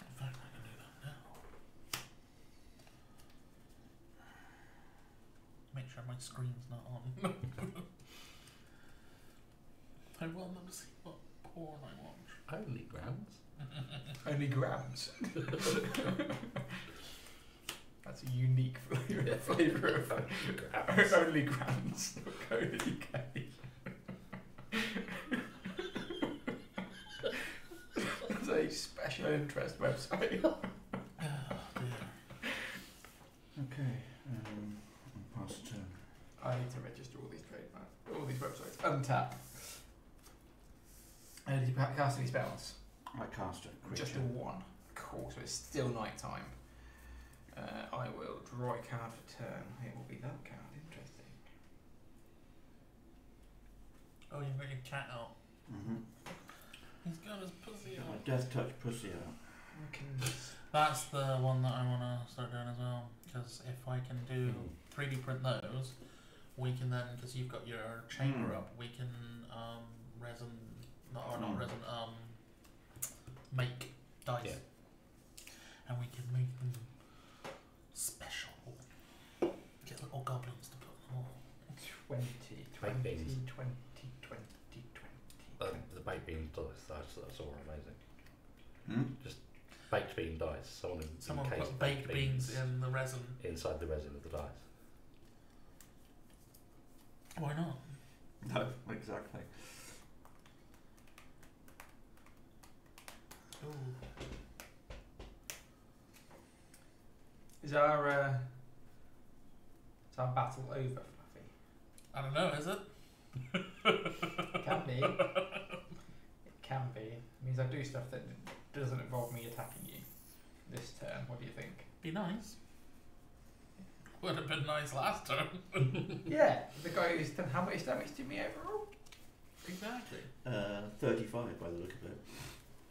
In fact, I can do that now. Make sure my screen's not on. I want them to see what porn I watch. Only grams. Only grams. That's a unique flavour, flavour of grams. only grams. UK. It's a special interest website. Oh. Okay, um, I'll pass the turn. I need to register all these trademarks, all these websites. Untap. Uh, did you pa- cast any spells? I cast a creature. Just a one. Cool. So it's still night time. Uh, I will draw a card for turn. It will be that card. Interesting. Oh, you've got your cat out. Mm-hmm. He's got his pussy Got my death touch pussy out. I can. That's the one that I want to start doing as well. Because if I can do Mm. 3D print those, we can then, because you've got your chamber Mm. up, we can um, resin, not, or not Mm. resin, um, make dice. Yeah. And we can make them special. Get little goblins to put them all. 20, Baked 20, beans. 20, 20, 20. Um, the baked bean dice, that's, that's all amazing. Hmm? Baked bean dice, someone, in- Someone encased put baked beans in the resin. inside the resin of the dice. Why not? No, exactly. Is our uh, is our battle over, Fluffy? I don't know, is it? Can be. it can be. It means I do stuff that doesn't involve me attacking you this turn. What do you think? Be nice. Would have been nice last turn. yeah, the guy who's done how much damage to me overall? Exactly. Uh, 35 by the look of it.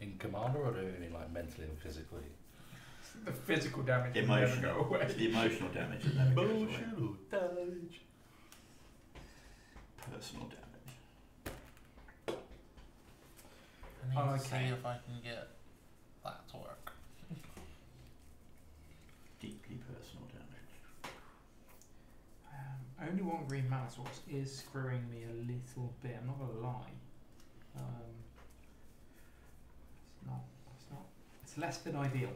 In commander or do you mean like mentally and physically? The physical damage will never Emotional. go away. The emotional damage that never goes away. damage. Personal damage. I need to see Okay. if I can get that to work. Deeply personal damage. Um, only one green mana source is screwing me a little bit. I'm not gonna lie. Um, it's not. It's not. It's less than ideal.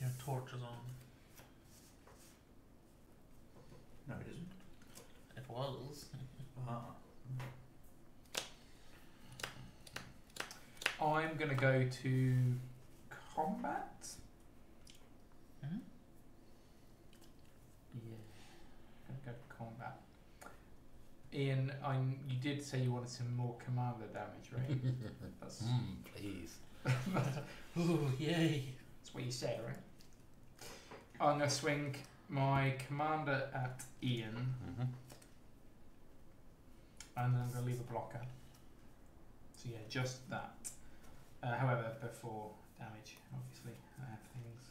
Your torch is on. No, it isn't. It was. Ah. I'm gonna go to combat. Mhm. Yeah, gonna go to combat. Ian, I'm, you did say you wanted some more commander damage, right? That's, Mm, please. Ooh, yay. that's what you said, right? I'm gonna swing my commander at Ian, Mm-hmm. and then I'm gonna leave a blocker. So yeah, just that. Uh, however, before damage, obviously, I have things.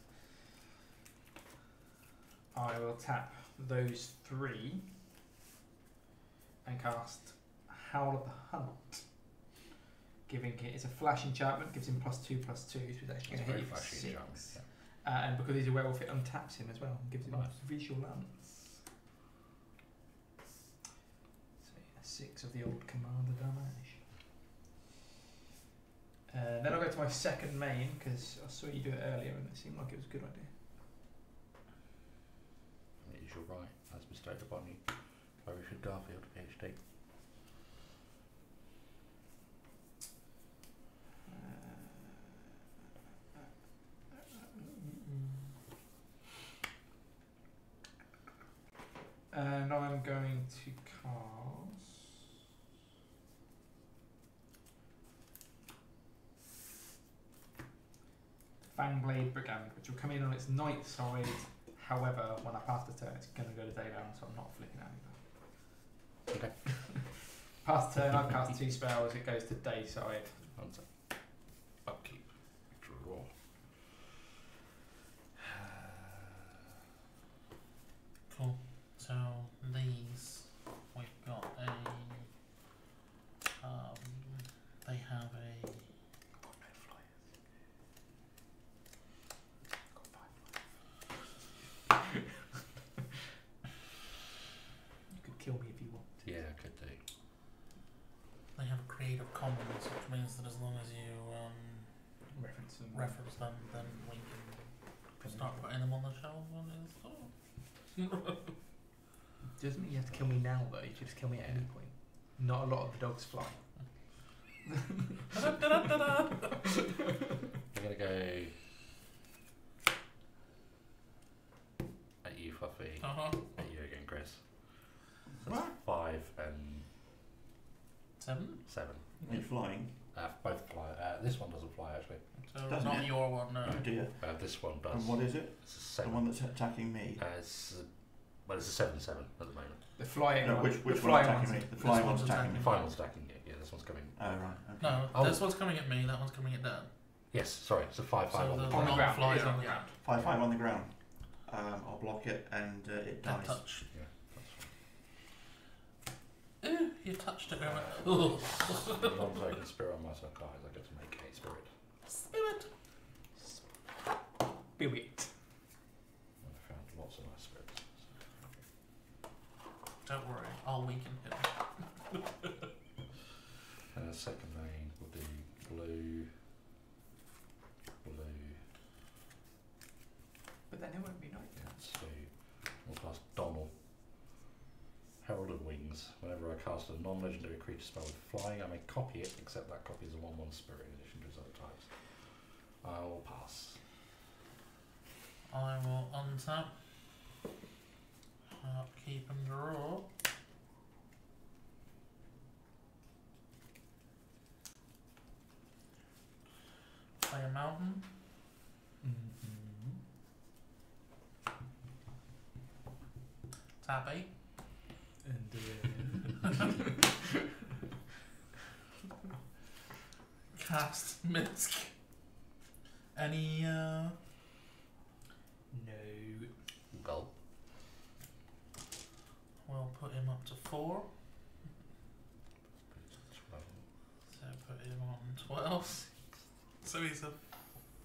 I will tap those three and cast Howl of the Hunt. Giving it, it's a flash enchantment, gives him plus two, plus two, so he's actually going to hit you for six. Yeah. Uh, and because he's a werewolf, it untaps him as well and gives him Nice. vigilance. six of the old commander damage. Uh, then I'll go to my second main because I saw you do it earlier and it seemed like it was a good idea. It is your right, as bestowed upon you by Richard Garfield, PhD. And I'm going to cast. Fangblade Brigand, which will come in on its ninth side. However, when I pass the turn, it's going to go to daybound, so I'm not flicking out either. Okay. Pass the turn, I've cast two spells, it goes to day side. One sec. Upkeep. Draw. Cool. So these we've got a um they have a You could kill me if you want. Yeah, could do. they have a creative commons, which means that as long as you um Reference them. reference them then we can start putting them on the shelf when it's oh. Doesn't mean you have to kill me now though, you can just kill me at any point. Not a lot of the dogs fly. I'm gonna go at you, Fluffy. Uh-huh. At you again, Chris. So What? five and Seven? seven. Are you flying? Uh, both fly. Uh, this one doesn't fly actually. So Doesn't not it? your one, no. Oh dear. Uh, this one does. And what is it? It's a The seven. one that's attacking me. Uh, it's, uh, well, it's a seven-seven at the moment. The flying No, one. which which the one's flying attacking me? The flying one's one's attacking me. attacking. Final stacking. Yeah, yeah. This one's coming. Oh right. Okay. No, Oh. this one's coming at me, that one's coming at Dan. Yes, sorry. It's a five-five So on the the- On the ground. fly It is on on the the- ground. Five five on the ground. Um, I'll block it and uh, it That dies. touch. Yeah, Ooh, you touched it. Remember? Ugh. fine. As long as I can spirit on my Sarkais, I get to make a spirit. Spirit. Bewit. I found lots of nice spirits. Don't worry, I'll weaken him. And the second main will be blue, blue, But then it won't be night. yeah, so we'll cast Donal. Herald of Wings. Whenever I cast a non-legendary creature spell with flying, I may copy it, except that copy is a 1-1 spirit in addition to its other types. I will pass. I will untap. Upkeep and draw. Play a mountain. Tap eight. And uh, Cast Minsc. Any uh no. Gulp. we'll put him up to four. So put him on 12. So he's a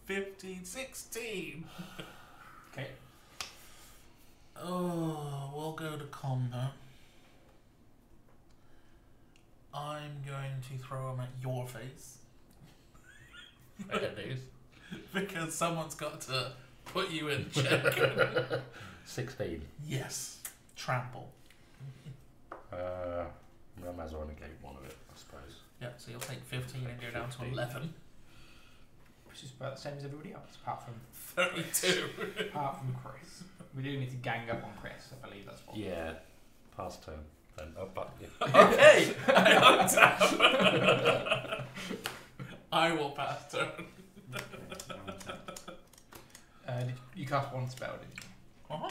15, 16. Okay. Oh, we'll go to combat. I'm going to throw him at your face. Because someone's got to put you in check. 16. yes. Trample. Uh, I might as well negate one of it, I suppose. Yeah, so you'll take 15 and go down to 15. 11. Which is about the same as everybody else, apart from 32. apart from Chris. We do need to gang up on Chris. I believe that's what. Yeah, pass turn. Then, oh, but yeah. okay! I untap. I will pass turn. Okay, I'll attack. Uh, did you cast one spell, did you? Uh-huh.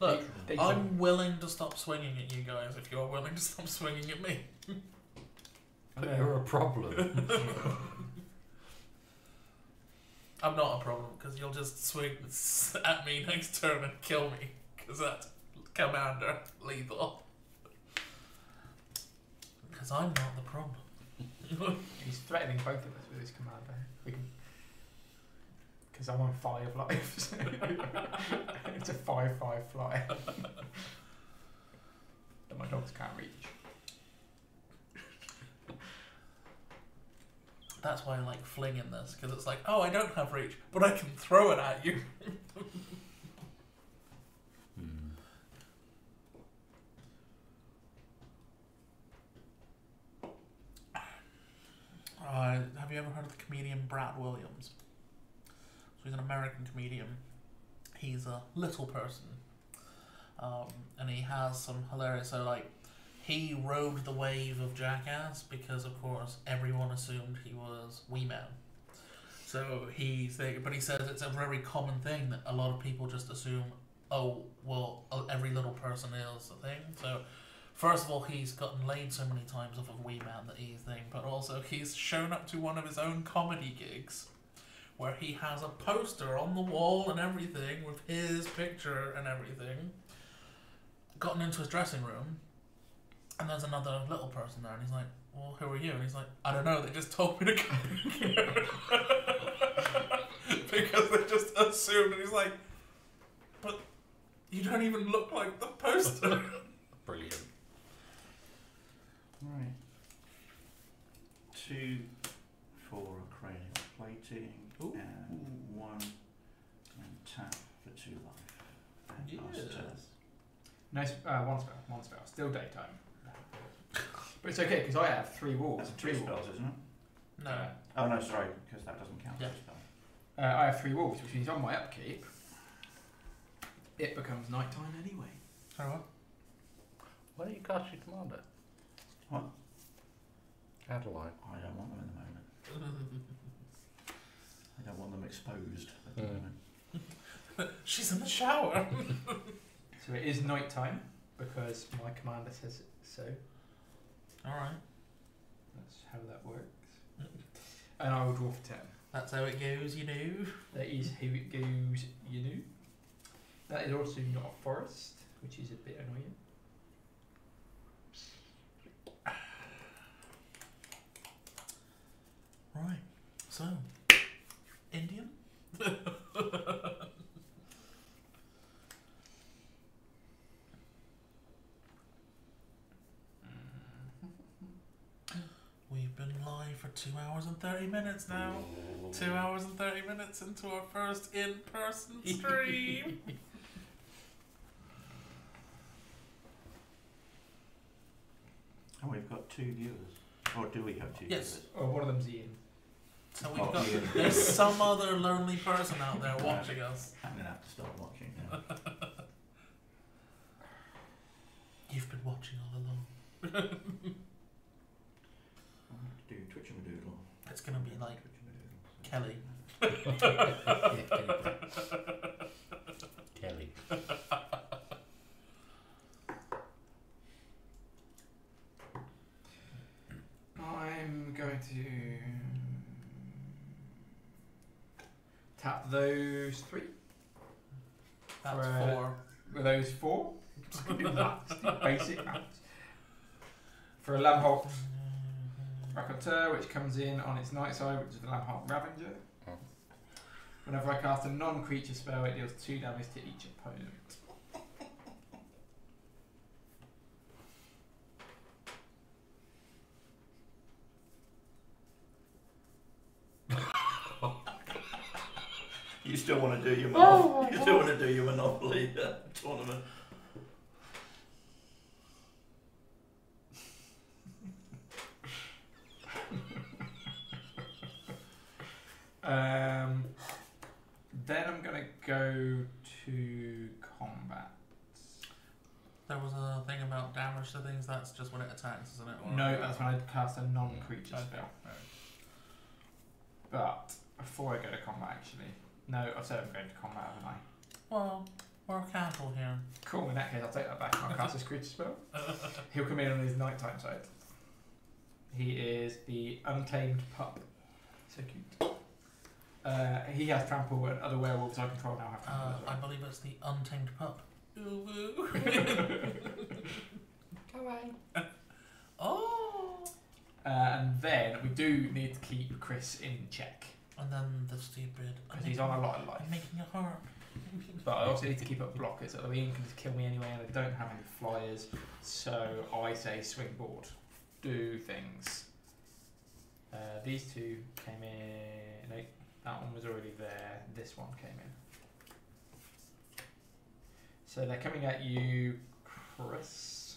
Look, They- they- I'm willing to stop swinging at you guys if you're willing to stop swinging at me. But you're a problem. I'm not a problem because you'll just swing at me next turn and kill me because that's commander lethal. Because I'm not the problem. He's threatening both of us with his commander. We can because I'm on five lives. it's a five-five fly that my dogs can't reach. That's why I like flinging this because it's like, oh, I don't have reach, but I can throw it at you. Hmm. uh, have you ever heard of the comedian Brad Williams? So he's an American comedian. He's a little person, um, and he has some hilarious. So like, he rode the wave of Jackass because, of course, everyone assumed he was Wee Man. So he's there, but he says it's a very common thing that a lot of people just assume. Oh well, uh, every little person is a thing. So First of all, he's gotten laid so many times off of Wee Man that he's thing, but also he's shown up to one of his own comedy gigs where he has a poster on the wall and everything with his picture and everything. Gotten into his dressing room, and there's another little person there, and he's like, Well, who are you? And he's like, I don't know, they just told me to come here. because they just assumed, and he's like, But you don't even look like the poster. Brilliant. Right. Two for a cranial plating Ooh. and one and tap for two life. And pass Yes. turn. No, uh, one spell, one spell. Still daytime. But it's okay because I have three walls. That's three spells, walls. isn't it? No. Uh, Oh no, sorry, because that doesn't count Yeah. as a spell. Uh, I have three wolves, which means on my upkeep, it becomes nighttime anyway. Sorry, what? Why don't you cast your commander? What? Adeline. I don't want them at the moment. I don't want them exposed at the Mm. moment. She's in the shower. So it is night time because my commander says so. All right. That's how that works. And I will draw for 10. That's how it goes, you know. That is how it goes, you know. That is also not a forest, which is a bit annoying. Right. So, Indian. We've been live for two hours and thirty minutes now. Two hours and thirty minutes into our first in-person stream. And we've got two viewers. Or do we have two Yes. viewers? Oh, one of them's Ian. So we've Oh, got Ian. there's some other lonely person out there watching us. I'm gonna have to start watching now. You've been watching all along. I'm gonna have to do Twitchamadoodle. It's gonna be like Kelly. Kelly. I'm going to tap those three. That's Right. Uh, four. Were those four? Just gonna do maths, basic maths. For a lamb Lambholt Raconteur, which comes in on its night side, which is the Lambholt Ravager. Oh. Whenever I cast a non-creature spell, it deals two damage to each opponent. You still want to do your monopoly? you still want to do your monopoly uh, tournament? Um, then I'm gonna go to combat. There was a thing about damage to things. That's just when it attacks, isn't it? Or- No, that's when I cast a non-creature Okay. spell. But before I go to combat, actually, no, I said I'm going to combat, haven't I? Well, we're casual here. Cool. In that case, I'll take that back. I'll cast this creature spell. He'll come in on his nighttime side. He is the untamed pup. So cute. Uh, he has trample, and other werewolves I control now have trample Uh, as I believe it's the untamed pup. Ooh, woo. oh. Uh, and then we do need to keep Chris in check And then the stupid. because he's on a lot of life. I'm making a heart. But I also need to keep up blockers. Otherwise, Ian can just kill me anyway, and I don't have any flyers. So I say swing board, do things. Uh, these two came in. No, that one was already there. This one came in. So they're coming at you, Chris.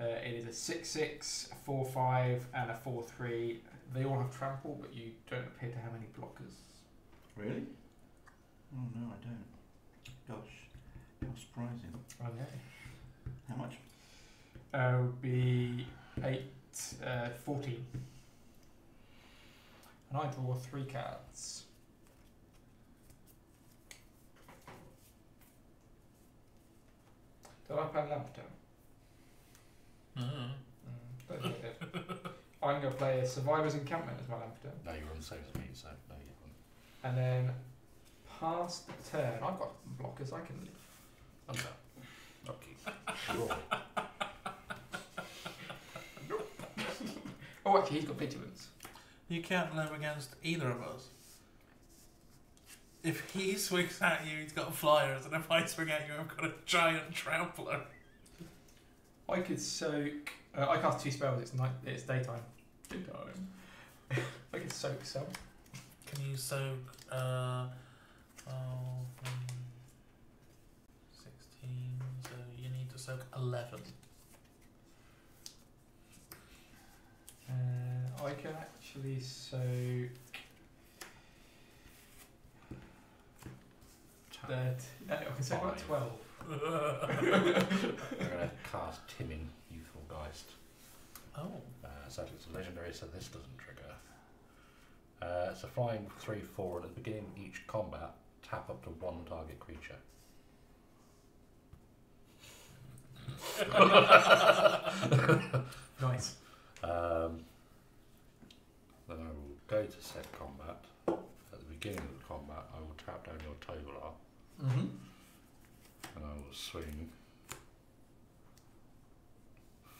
Uh, it is a 6 6, a 4 5, and a 4 3. They all have trample, but you don't appear to have any blockers. Really? Oh no, I don't. Gosh, how surprising. Okay. How much? Uh, would be 8, uh, 14. And I draw three cards. Did I play Lamperton? Uh, Mm, don't think I did. I'm going to play a Survivor's Encampment as my Lamperton. No, you were on the same as me, so no, you haven't. And then past the turn, I've got blockers, I can leave. Under. Okay. Sure. Oh, actually, he's got Vigilance. You can't live against either of us. If he swings at you, he's got flyers, and if I swing at you, I've got a giant trampler. I could soak. Uh, I cast two spells. It's night. It's daytime. Daytime. I could soak some. Can you soak, uh, oh, mm, 16, so you need to soak 11. Uh, I can actually so That, no, I can soak about Five. twelve. I'm going to cast Timin, Youthful Geist. Oh, Uh, sadly, it's a legendary, so this doesn't trigger. Uh, it's a flying 3 4, and at the beginning of each combat, tap up to one target creature. Nice. Um, then I will go to set combat. At the beginning of the combat, I will tap down your Tovolar, Mm-hmm. and I will swing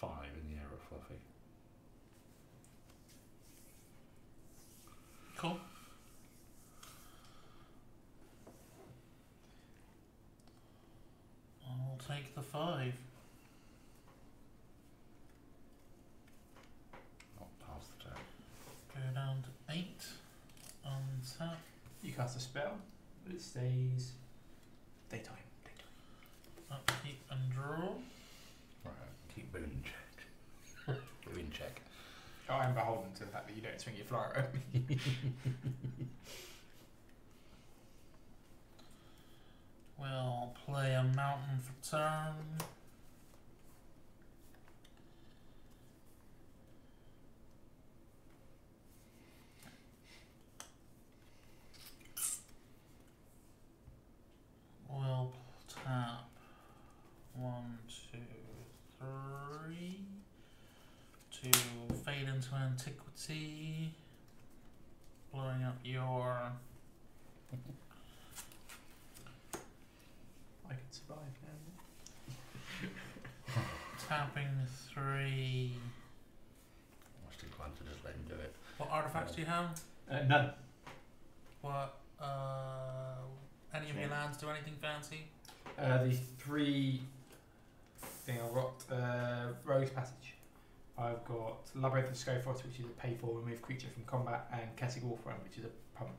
5 in the air at Fluffy. cool. I'll take the 5. Not past the turn. Go down to 8. Untap. You cast a spell, but it stays daytime. Daytime. Upkeep and draw. Right, keep boon check. boon check. Oh, I'm beholden to the fact that you don't swing your flyer at me. We'll play a mountain for turn. We'll tap one, two, three to fade into antiquity, blowing up your I can survive now. tapping three. I still plan to just let him do it. What artifacts do you have? Uh, none. What uh, any of your Yeah. lands do anything fancy? Uh, the three thing I've got uh, Rogue's Passage. I've got Labyrinth of Skophos, which is a pay for remove creature from combat, and Kessig Wolf Run, which is a pump.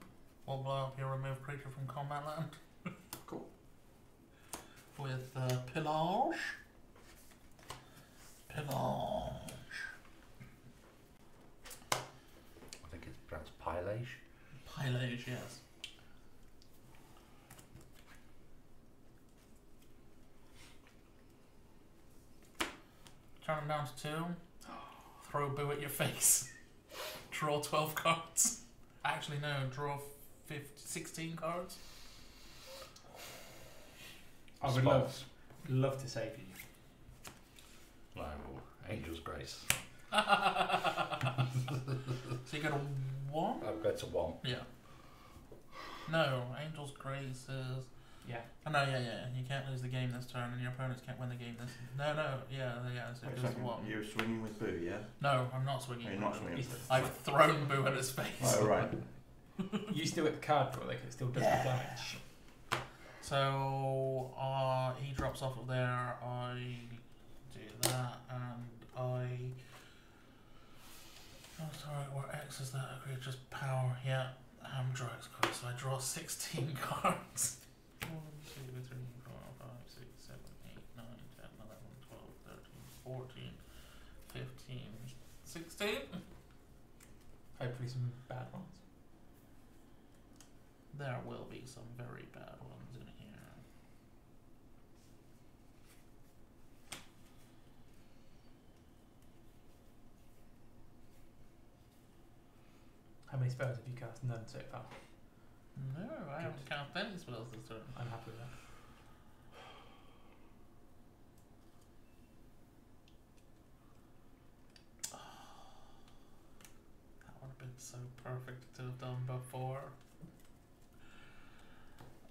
We'll blow up your remove creature from combat land. Cool. With uh, pillage. Pillage. I think it's pronounced Pilage. Pillage, yes. Turn them down to two. Throw a boo at your face. Draw 12 cards. Actually, no, draw 15, 16 cards. I would love, love to save you. No, Angel's Grace. so you got a one? I'll go to one. Yeah. No, Angel's Grace is. Yeah. Oh, no, yeah, yeah. You can't lose the game this turn, and your opponents can't win the game this. No, no, yeah, yeah. So Wait it a goes to second. You're swinging with Boo, yeah? No, I'm not swinging. You're not swinging. He's- I've thrown Boo at his face. Oh, right. You still get the card draw, like it still does Yeah. the damage. So uh, he drops off of there. I do that, and I. Oh, sorry, Wait, where X is that a just power? Yeah, Amdrak's card. So I draw 16 cards. 1, 2, 3, 4, 5, 6, 7, 8, 9, 10, 11, 12, 13, 14, 15, 16. Hopefully some bad ones. There will be some very bad ones in here. How many spells have you cast? None so far. No, I haven't cast any spells this turn. I'm happy with that. That would have been so perfect to have done before.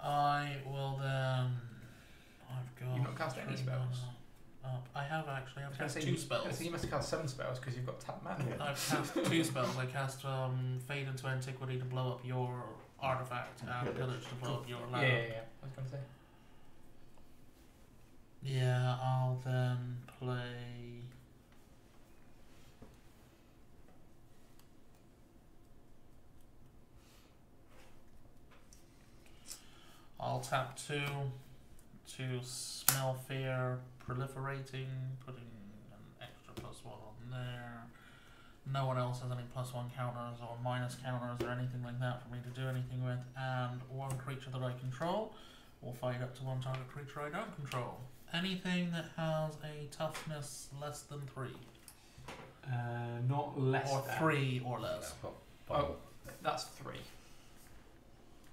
I will then. I've got. You've not cast any spells? Up. I have actually. I've cast two you, spells. I say you must have cast some spells because you've got tap mana. I've cast two spells. I cast um, Fade into Antiquity to blow up your artifact um, and Pillage. Pillage to blow up your Yeah, land. yeah, yeah. I was going to say. Yeah, I'll then play. I'll tap two to smell fear proliferating, putting an extra plus one on there. No one else has any plus one counters or minus counters or anything like that for me to do anything with, and one creature that I control will fight up to one target creature I don't control. Anything that has a toughness less than three, Uh, not less or than. three or less. I've got. Oh, that's three.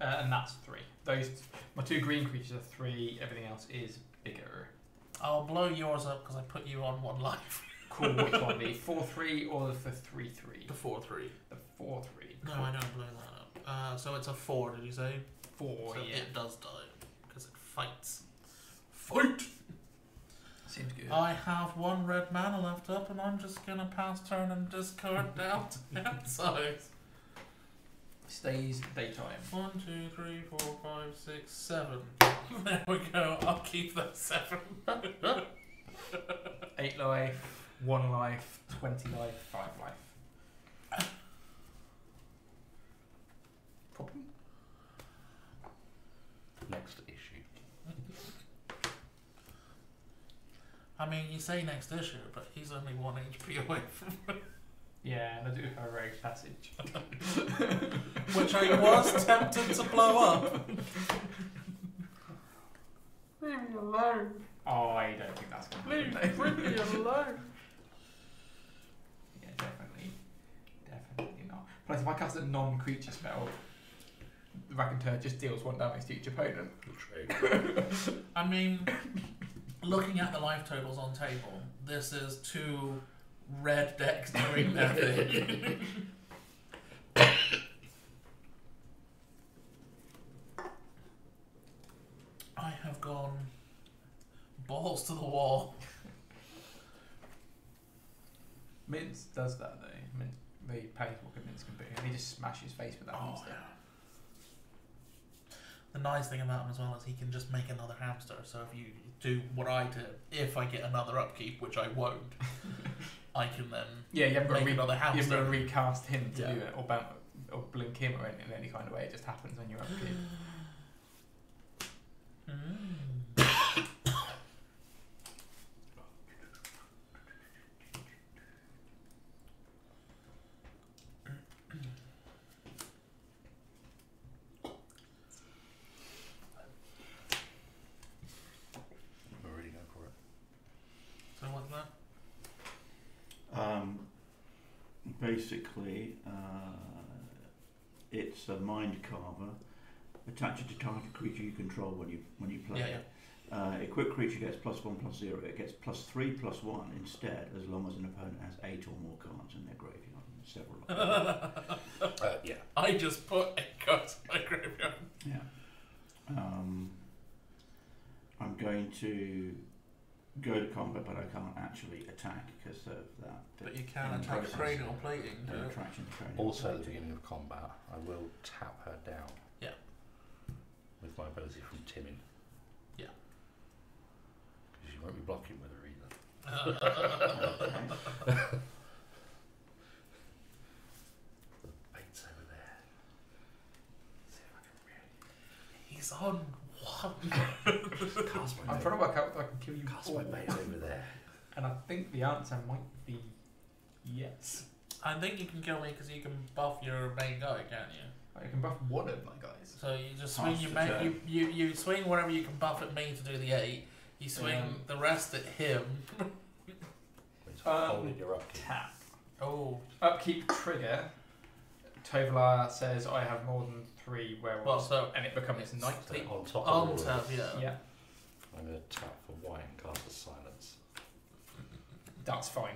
Uh, and that's three. Those my two green creatures are three. Everything else is bigger. I'll blow yours up because I put you on one life. Cool. Which one? The four three or the three three? The four three. The four three. No, I don't blow that up. Uh, so it's a four. Did you say? Four. so yeah. it does die because it fights. Fight. Seems good. I have one red mana left up, and I'm just gonna pass turn and discard down to that size. Stays daytime. One, two, three, four, five, six, seven. There we go. I'll keep that seven. Eight life, one life, twenty life, five life. Problem? Next issue. I mean, you say next issue, but he's only one HP away from Yeah, and I do have a rogue passage. which I was tempted to blow up. Leave me alone. Oh, I don't think that's going to happen. Leave me alone. Yeah, definitely. Definitely not. Plus, if I cast a non creature spell, the Raconteur just deals one damage to each opponent. I mean, looking at the life totals on table, this is two red decks doing their thing. I have gone balls to the wall. Minsc does that though. Minsc, the Planeswalker Minsc can him. He just smashes his face with that Oh, monster. yeah. The nice thing about him as well is he can just make another hamster. So if you do what I do, if I get another upkeep, which I won't, I can then Yeah, you haven't got to make re- another you haven't got to hamster. recast him to Yeah. do it, or, or blink him, or in, in any kind of way. It just happens when you're upkeep. Mm. We're really going for it. So what's that? Um, basically, uh, it's a mind carver. Attach it to target creature you control when you when you play Yeah, it. Uh, equipped creature gets plus one plus zero. It gets plus three plus one instead, as long as an opponent has eight or more cards in their graveyard. and Several. of them. Uh, yeah. I just put a card in my graveyard. yeah. Um, I'm going to good combat, but I can't actually attack because of that. But you can attack plating. The yeah. attraction also, at the beginning of combat, I will tap her down. Yeah. With my ability from Timin. Yeah. Because you won't be blocking with her either. Bait's over there. Really... He's on one. Cast my I'm mate. trying to work out if I can kill you Cast all. my mate over there. And I think the answer might be yes. I think you can kill me because you can buff your main guy, can't you? I can buff one of my guys. So you just swing Pass your the main, you, you you swing whatever you can buff at me to do the eight. You swing Um, the rest at him. It's Um, holding your upkeep. Tap. Oh, Upkeep trigger. Tovolar says I have more than three werewolves. well, so and it becomes it's night. On top of on all of tap, this, yeah. Yeah, I'm going to tap for white and cast a silence. that's fine.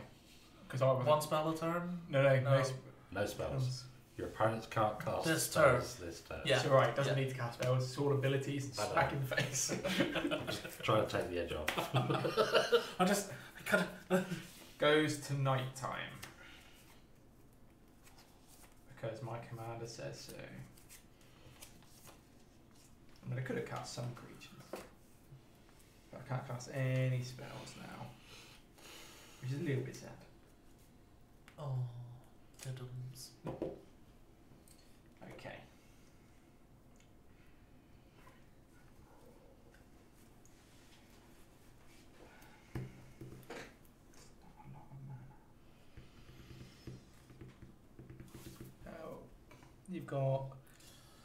Because I was One spell a turn. no, no, no. No. sp- No spells. Your opponents can't cast This spells this turn. Yeah. It's alright. Doesn't Yeah. need to cast spells. It's all abilities and I know. smack in the face. trying to take the edge off. I just I kind of Goes to night time. Because my commander says so. I mean, I could have cast some creatures. But I can't cast any spells now. Which is a little bit sad. oh, diddums. Okay. Oh, you've got.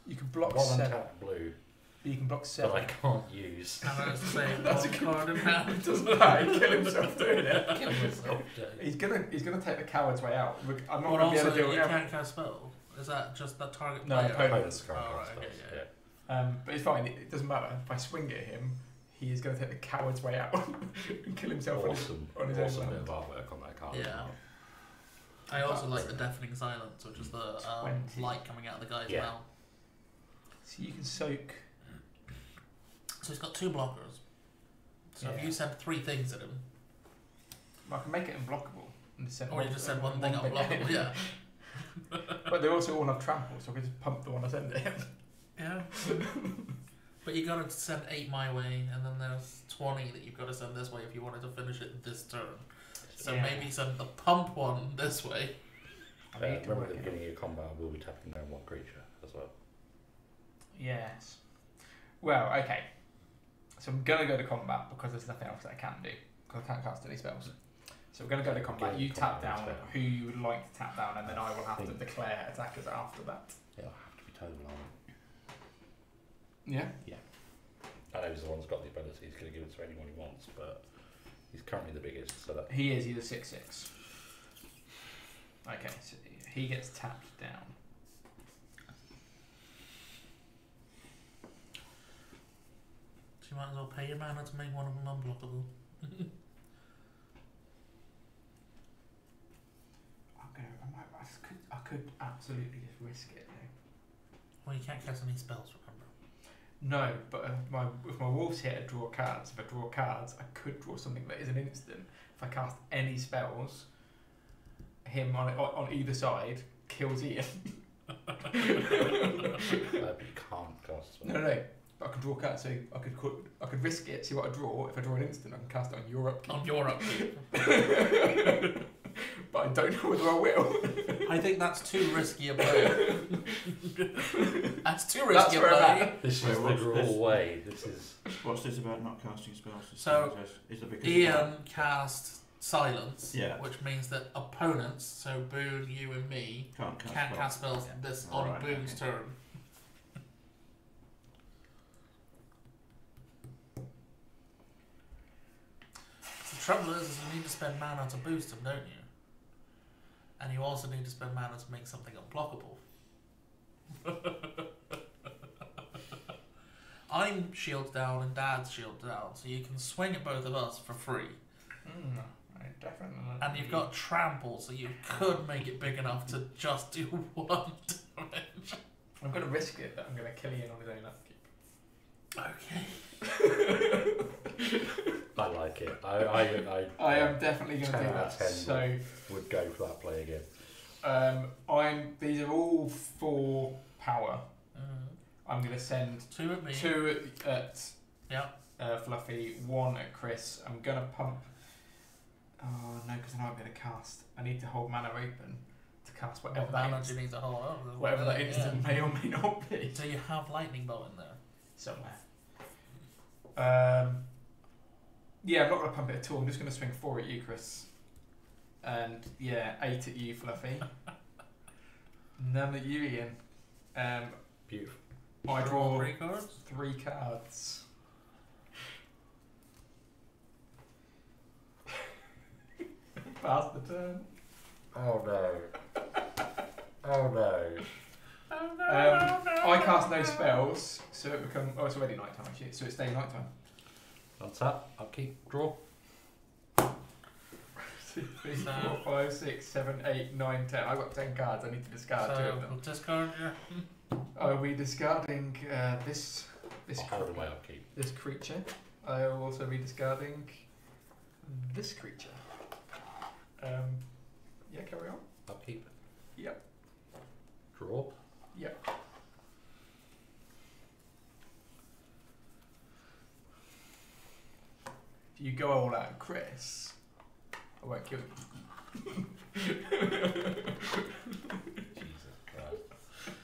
You can block One seven. untapped blue You can block that seven. I can't use. And I was saying That's a good card in hand. Doesn't matter. He kill himself doing it. Kill myself, Jay. He's gonna. He's gonna take the coward's way out. Look, I'm not But gonna be able also, to do it. you it. can't cast spell. Is that just the target No, player? opponent. Opponents can't Oh, cast right, okay, yeah. yeah. Um, but it's fine. It, it doesn't matter. If I swing at him, he is gonna take the coward's way out and kill himself. on his- Awesome. on his own awesome bit land. of artwork on that card. Yeah. I also like the deafening silence, which is the um, 20. light coming out of the guy's Yeah. mouth. So you can soak. So he's got two blockers. So if Yeah. you send three things at him, I can make it unblockable. And just send or you one- just send one thing thing. unblockable, yeah. but they also all have trample, so I can just pump the one I send at him. Yeah. but you gotta send eight my way, and then there's 20 that you've got to send this way if you wanted to finish it this turn. So Yeah. maybe send the pump one this way. I Uh, need to remember work at the beginning of your combat, I will be tapping down one creature as well. Yes. Well, okay. So I'm gonna go to combat because there's nothing else that I can do because I can't cast any spells. So we're gonna go to combat. Okay, You tap down is who you would like to tap down, and then I will have to declare attackers after that. It'll have to be total armor. Yeah. Yeah. I know he's the one who's got the ability, he's going to give it to anyone he wants, but he's currently the biggest, so that He is. He's a six six. Okay, so he gets tapped down. So you might as well pay your mana to make one of them unblockable. I'll go. I, might, I could. I could absolutely just risk it. Though. Well, you can't cast any spells, remember? No, but if my if my wolves hit, I draw cards. If I draw cards, I could draw something that is an instant. If I cast any spells, him on on, on either side kills Ian. uh, but you can't cast no, no, no. But I can draw cards, so I could I could risk it. See what I draw. If I draw an instant, I can cast it on your upkeep. On your upkeep. but I don't know whether I will. I think that's too risky a play. that's too That's risky a where I'm play. at. This Wait, is the what's gruel this? way. This is What's this about not casting spells? So, is it because of Ian cast silence, Yeah. which means that opponents, so Boone, you and me, that can't cast can't spells? cast spells Yeah. this on Alright, Boone's okay. turn. The trouble is, is you need to spend mana to boost them, don't you? And you also need to spend mana to make something unblockable. I'm shield down and Dad's shield down, so you can swing at both of us for free. Mm, I definitely. And you've got trample, so you could make it big enough to just do one damage. I'm gonna risk it that I'm gonna kill Ian on his own. Okay. I like it. I I, I, I am definitely gonna do that. of 10 So. would go for that play again. Um, I'm. These are all for power. Uh, I'm gonna send two at me. two at Yeah. uh, Fluffy, one at Chris. I'm gonna pump. Oh no, because I won't be able to cast. I need to hold mana open to cast whatever What that, damage inst- you need to hold up. whatever that Yeah. may or may not be. So you have lightning bolt in there. somewhere. Um, yeah, I'm not going to pump it at all. I'm just going to swing four at you, Chris. And yeah, eight at you, Fluffy. None at you, Ian. Um, Beautiful. I draw three cards. three cards. Pass the turn. Oh no. Oh no. Oh, no, Um, no, I cast no no. spells, so it becomes. Oh, it's already night time actually. So it's day night time. That's that. I'll keep draw. Two, three, So- four, five, six, seven, eight, nine, ten. I've got ten cards. I need to discard two of them. we'll discard your. Are we discarding uh, this this I'll hold away. I'll keep. this creature? I will also be discarding this creature. Um, yeah, carry on. I'll. Yep. Draw. Yep. If you go all out, Chris, I won't kill you. Jesus Christ.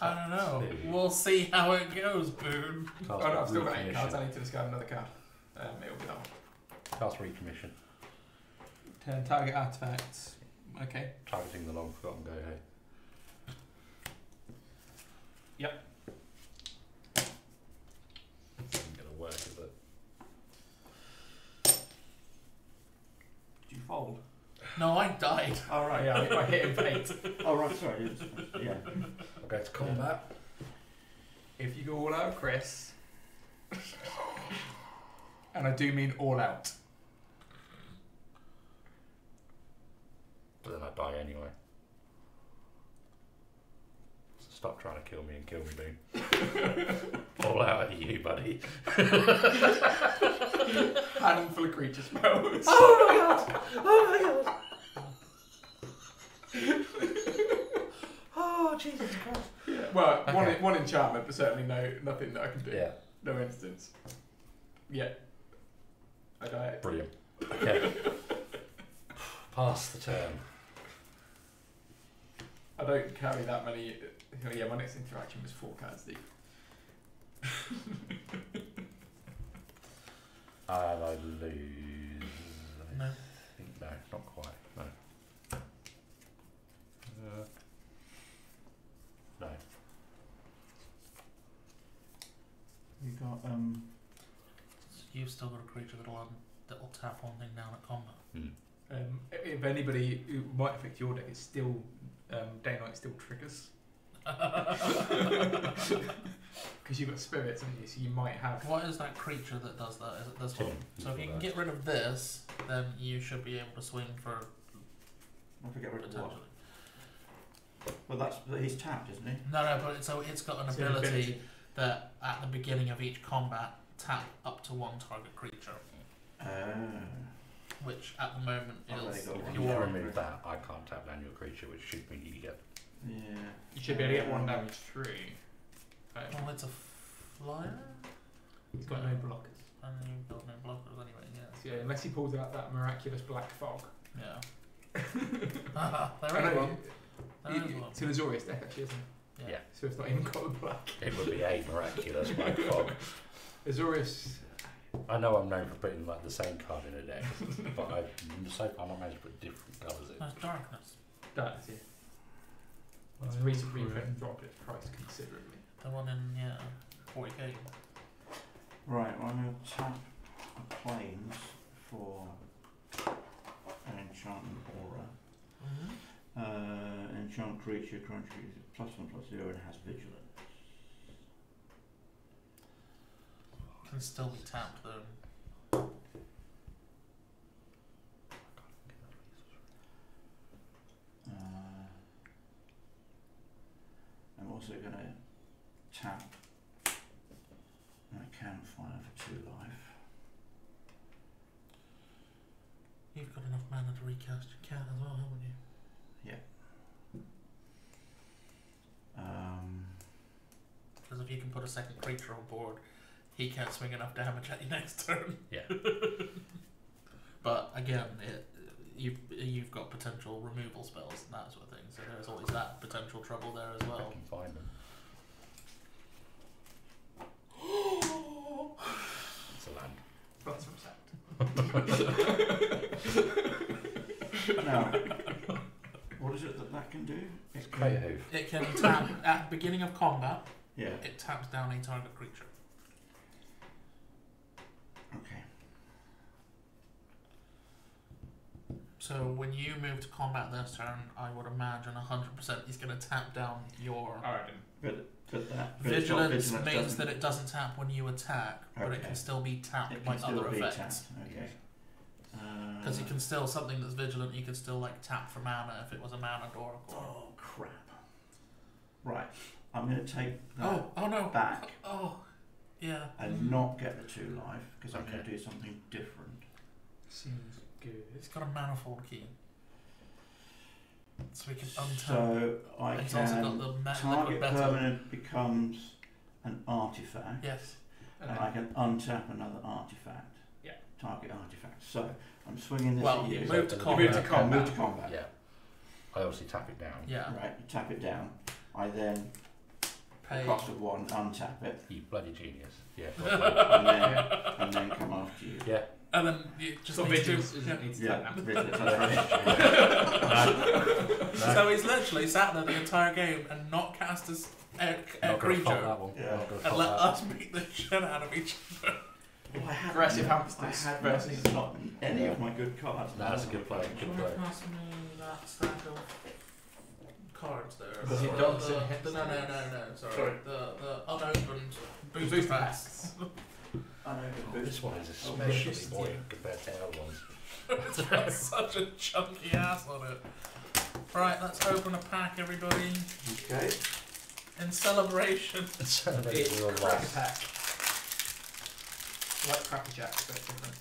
I don't know. Two. We'll see how it goes, Boone. Oh no, I've still got eight recommission. cards. I need to discard another card. Um, it'll be that one. Cast recommission. Turn target artifacts. Okay. Targeting the long forgotten Gohei. Yep. Isn't gonna work, is it? Did you fold? No, I died. All right. Yeah, I, I hit him for eight. Oh, right, sorry. It's, yeah. I'll go to combat. If you go all out, Chris, and I do mean all out. But then I die anyway. So stop trying to kill me and kill me, Boone. All out at you, buddy. Handful of creature spells. Oh my god! Oh my god! oh Jesus Christ! Yeah, well, one, one enchantment, but certainly no nothing that I can do. Yeah, No instance. Yeah. I die. brilliant. Okay. Pass the turn. I don't carry that many. Oh yeah, my next interaction was four cards deep. And I lose. No. I think no, not quite. No. Uh, no. You got, um, You've still got a creature that'll um, that'll tap one thing down at combat. Hmm. Um, if anybody who might affect your deck, it's still um, day night still triggers because you've got spirits, haven't you? So you might have. What is that creature that does that? Is it this Tim, one? So if you can get rid of this, then you should be able to swing for I forget rid of what. potentially. Well, that's, but he's tapped, isn't he? No, no, but it, so it's got an It's an ability, ability. that at the beginning of each combat tap up to one target creature, Oh. which at the moment I've only is got If one. you your. remove that, I can't tap down your creature, which should mean you get. Yeah. You should be able to get one damage through. Um, Well, it's a flyer, he's got no blockers. and you've got no blockers anyway. Yeah. Yeah, unless he pulls out that miraculous black fog. Yeah. Ah, I there is one. There you- one. It's an Azorius deck actually, isn't it? Yeah. So it's not even got the black. It would be a miraculous black fog. Azorius. I know I'm known for putting like the same card in a deck, but I've so far not managed to put different colours in. There's darkness. That's it. It's recent reprint and dropped its price considerably. The one in yeah, 40k. Right, well, I'm going to tap a plains for an enchantment aura. Mm-hmm. Uh, enchant creature, contributes plus one plus zero and has vigilance. Can still be tapped I'm also going to tap a campfire for two life. You've got enough mana to recast your cat as well, haven't you? Um, Because if you can put a second creature on board, he can't swing enough damage at you next turn. Yeah. but again, it, you've you've got potential removal spells and that sort of thing so there's always that potential trouble there as well. Find them. it's a land. That's from Sect. now, what is it that that can do? It can, it can tap at the beginning of combat. Yeah. It taps down a target creature. So when you move to combat this turn, I would imagine 100% he's going to tap down your. Alright then. But that but Vigilance vigilance means doesn't- that it doesn't tap when you attack, but it can still be tapped it by still other be effects. tapped. Okay. Because you Uh, can still something that's vigilant. You can still like tap for mana if it was a mana oracle. Oh crap! Right, I'm going to take that Oh, oh no! back Oh, yeah. and Mm. not get the two life because I'm going to do something different. Seems good. It's got a manifold key, so we can untap. So I it's also got can the target permanent becomes an artifact, Yes. And and I can untap another artifact. Yeah. Target artifact. So I'm swinging this Well, at you you. move to You you move to combat. I move to combat. Yeah. I obviously tap it down. Yeah. Right, you tap it down. I then, Pay. cost of one, untap it, You bloody genius. Yeah. and then and then come after you. yeah. And then you just So need to. vigilance yeah. need to Yeah, tap now. vigilance, that's right. So he's literally sat there the entire game and not cast his a, a Not creature that one. Yeah. And let that. us beat the shit out of each other. Well, I had Aggressive I hamsters had versus- not any of my good cards. No, that's a good play. Good play. pass me that stack of cards there? Was it dogs the, and the. No, no, no, no. Sorry. Sorry. The the unopened booster, Booster packs. I know the This one is Oh, especially boost, buoyant compared to the other ones. it's got such a chunky ass on it. Right, let's open a pack, everybody, Okay. in celebration. So It's they were crack lost. attack. Like Cracker Jack, but different.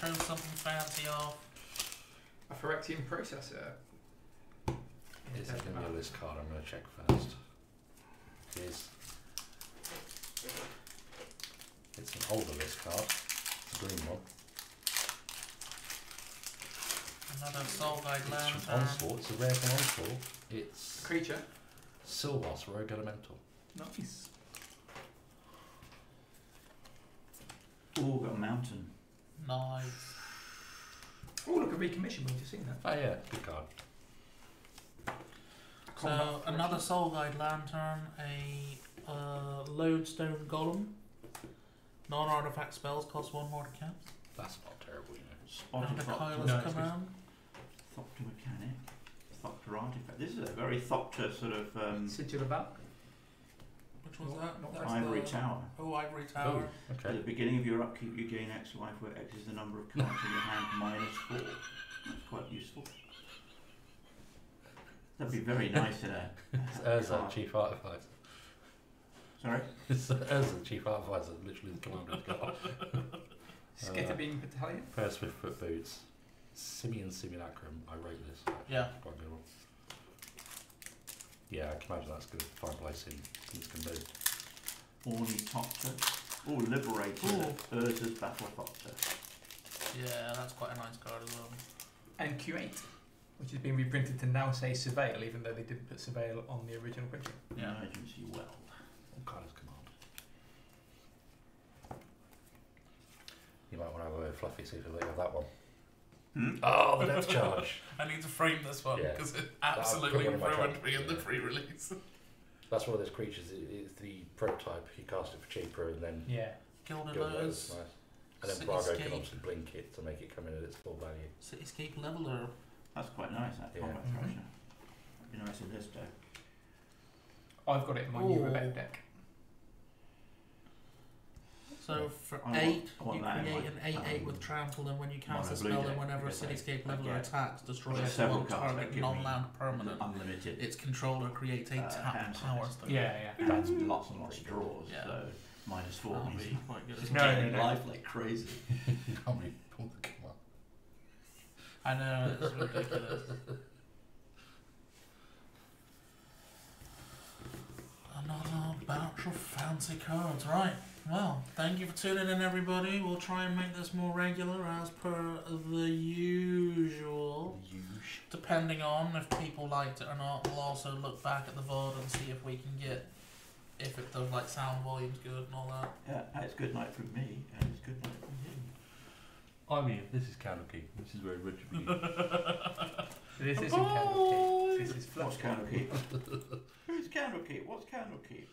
Show something fancy off. A Phyrexian processor. Is it going to be a list card? I'm going to check first. It is. It's an older list card. It's a green one. Another Soul Guide It's from Lantern. Onslaught. It's a rare from Onslaught. It's Creature. Silvos, Rogue Elemental. Nice. Oh, got a mountain. Nice. Oh, look, a recommission. We've just seen that. Oh yeah, good card. So Combat another Phyrexian. Soul Guide Lantern, a uh, Lodestone Golem. Non-artifact spells cost one more to cast. That's not terrible, you know. Spotted And a Thopter. Kylo's No, it's good. Command. Thopter mechanic. Thopter artifact. This is a very Thopter sort of um, Sigil of Valk. Which was Not- that? not That's ivory the- tower. Oh, Ivory Tower. At Okay. the beginning of your upkeep, you gain X life, where X is the number of cards in your hand minus four. That's quite useful. That'd be very nice in a. It's a Urza, card. Chief Artificer. Sorry. It's the Chief art advisor, literally the commander of the card. Skitterbeam Battalion. Uh, First with foot boots. Simian Simulacrum. I wrote this. Yeah. Quite a good one. Yeah, I can imagine that's good. Fine place in things can do. Orny Thopter. Oh, Liberator. Urza's Battle Thopter. Yeah, that's quite a nice card as well. And Q8, which has been reprinted to now say Surveil, even though they didn't put Surveil on the original printing. Yeah. Emergency Weld. What card is command? You might want to have a word with Fluffy, see if they have that one. Hmm? Oh, the depth charge. I need to frame this one Yeah. because it absolutely one in my ruined me in the pre-release. That's one of those creatures. It's the prototype. You cast it for cheaper and then Yeah. Gilded. Lotus, Nice. And then Brago can obviously blink it to make it come in at its full value. Cityscape Leveler. That's quite nice, that Yeah. Combat Mhm. Thresher. Be nice in this deck. I've got it in my new Ooh. Rebecca deck. So Yeah. for I eight, want you that create my- an eight-eight um, with trample, and when you cast mono a spell, deck, and whenever a because I- Cityscape I Leveler attacks, destroys There's one target give non-land permanent. Unlimited. Its controller creates a Uh, tap hand power size. stone. Yeah, yeah. That's lots and lots of draws, Yeah. so minus four That'll means be quite good. just No, it? no, no. life like crazy. How many pulled the command? I know it's ridiculous. Another batch of fancy cards, right? Well, thank you for tuning in, everybody. We'll try and make this more regular as per the usual. Usual. Depending on if people liked it or not, we'll also look back at the VOD and see if we can get if it does like sound volume's good and all that. Yeah, it's good night from me, and it's good night from him. I mean, this is Candlekeep. This is very rich of you. This isn't Candlekeep. This is What's Fluffy. Candlekeep? Who's Candlekeep? What's Candlekeep?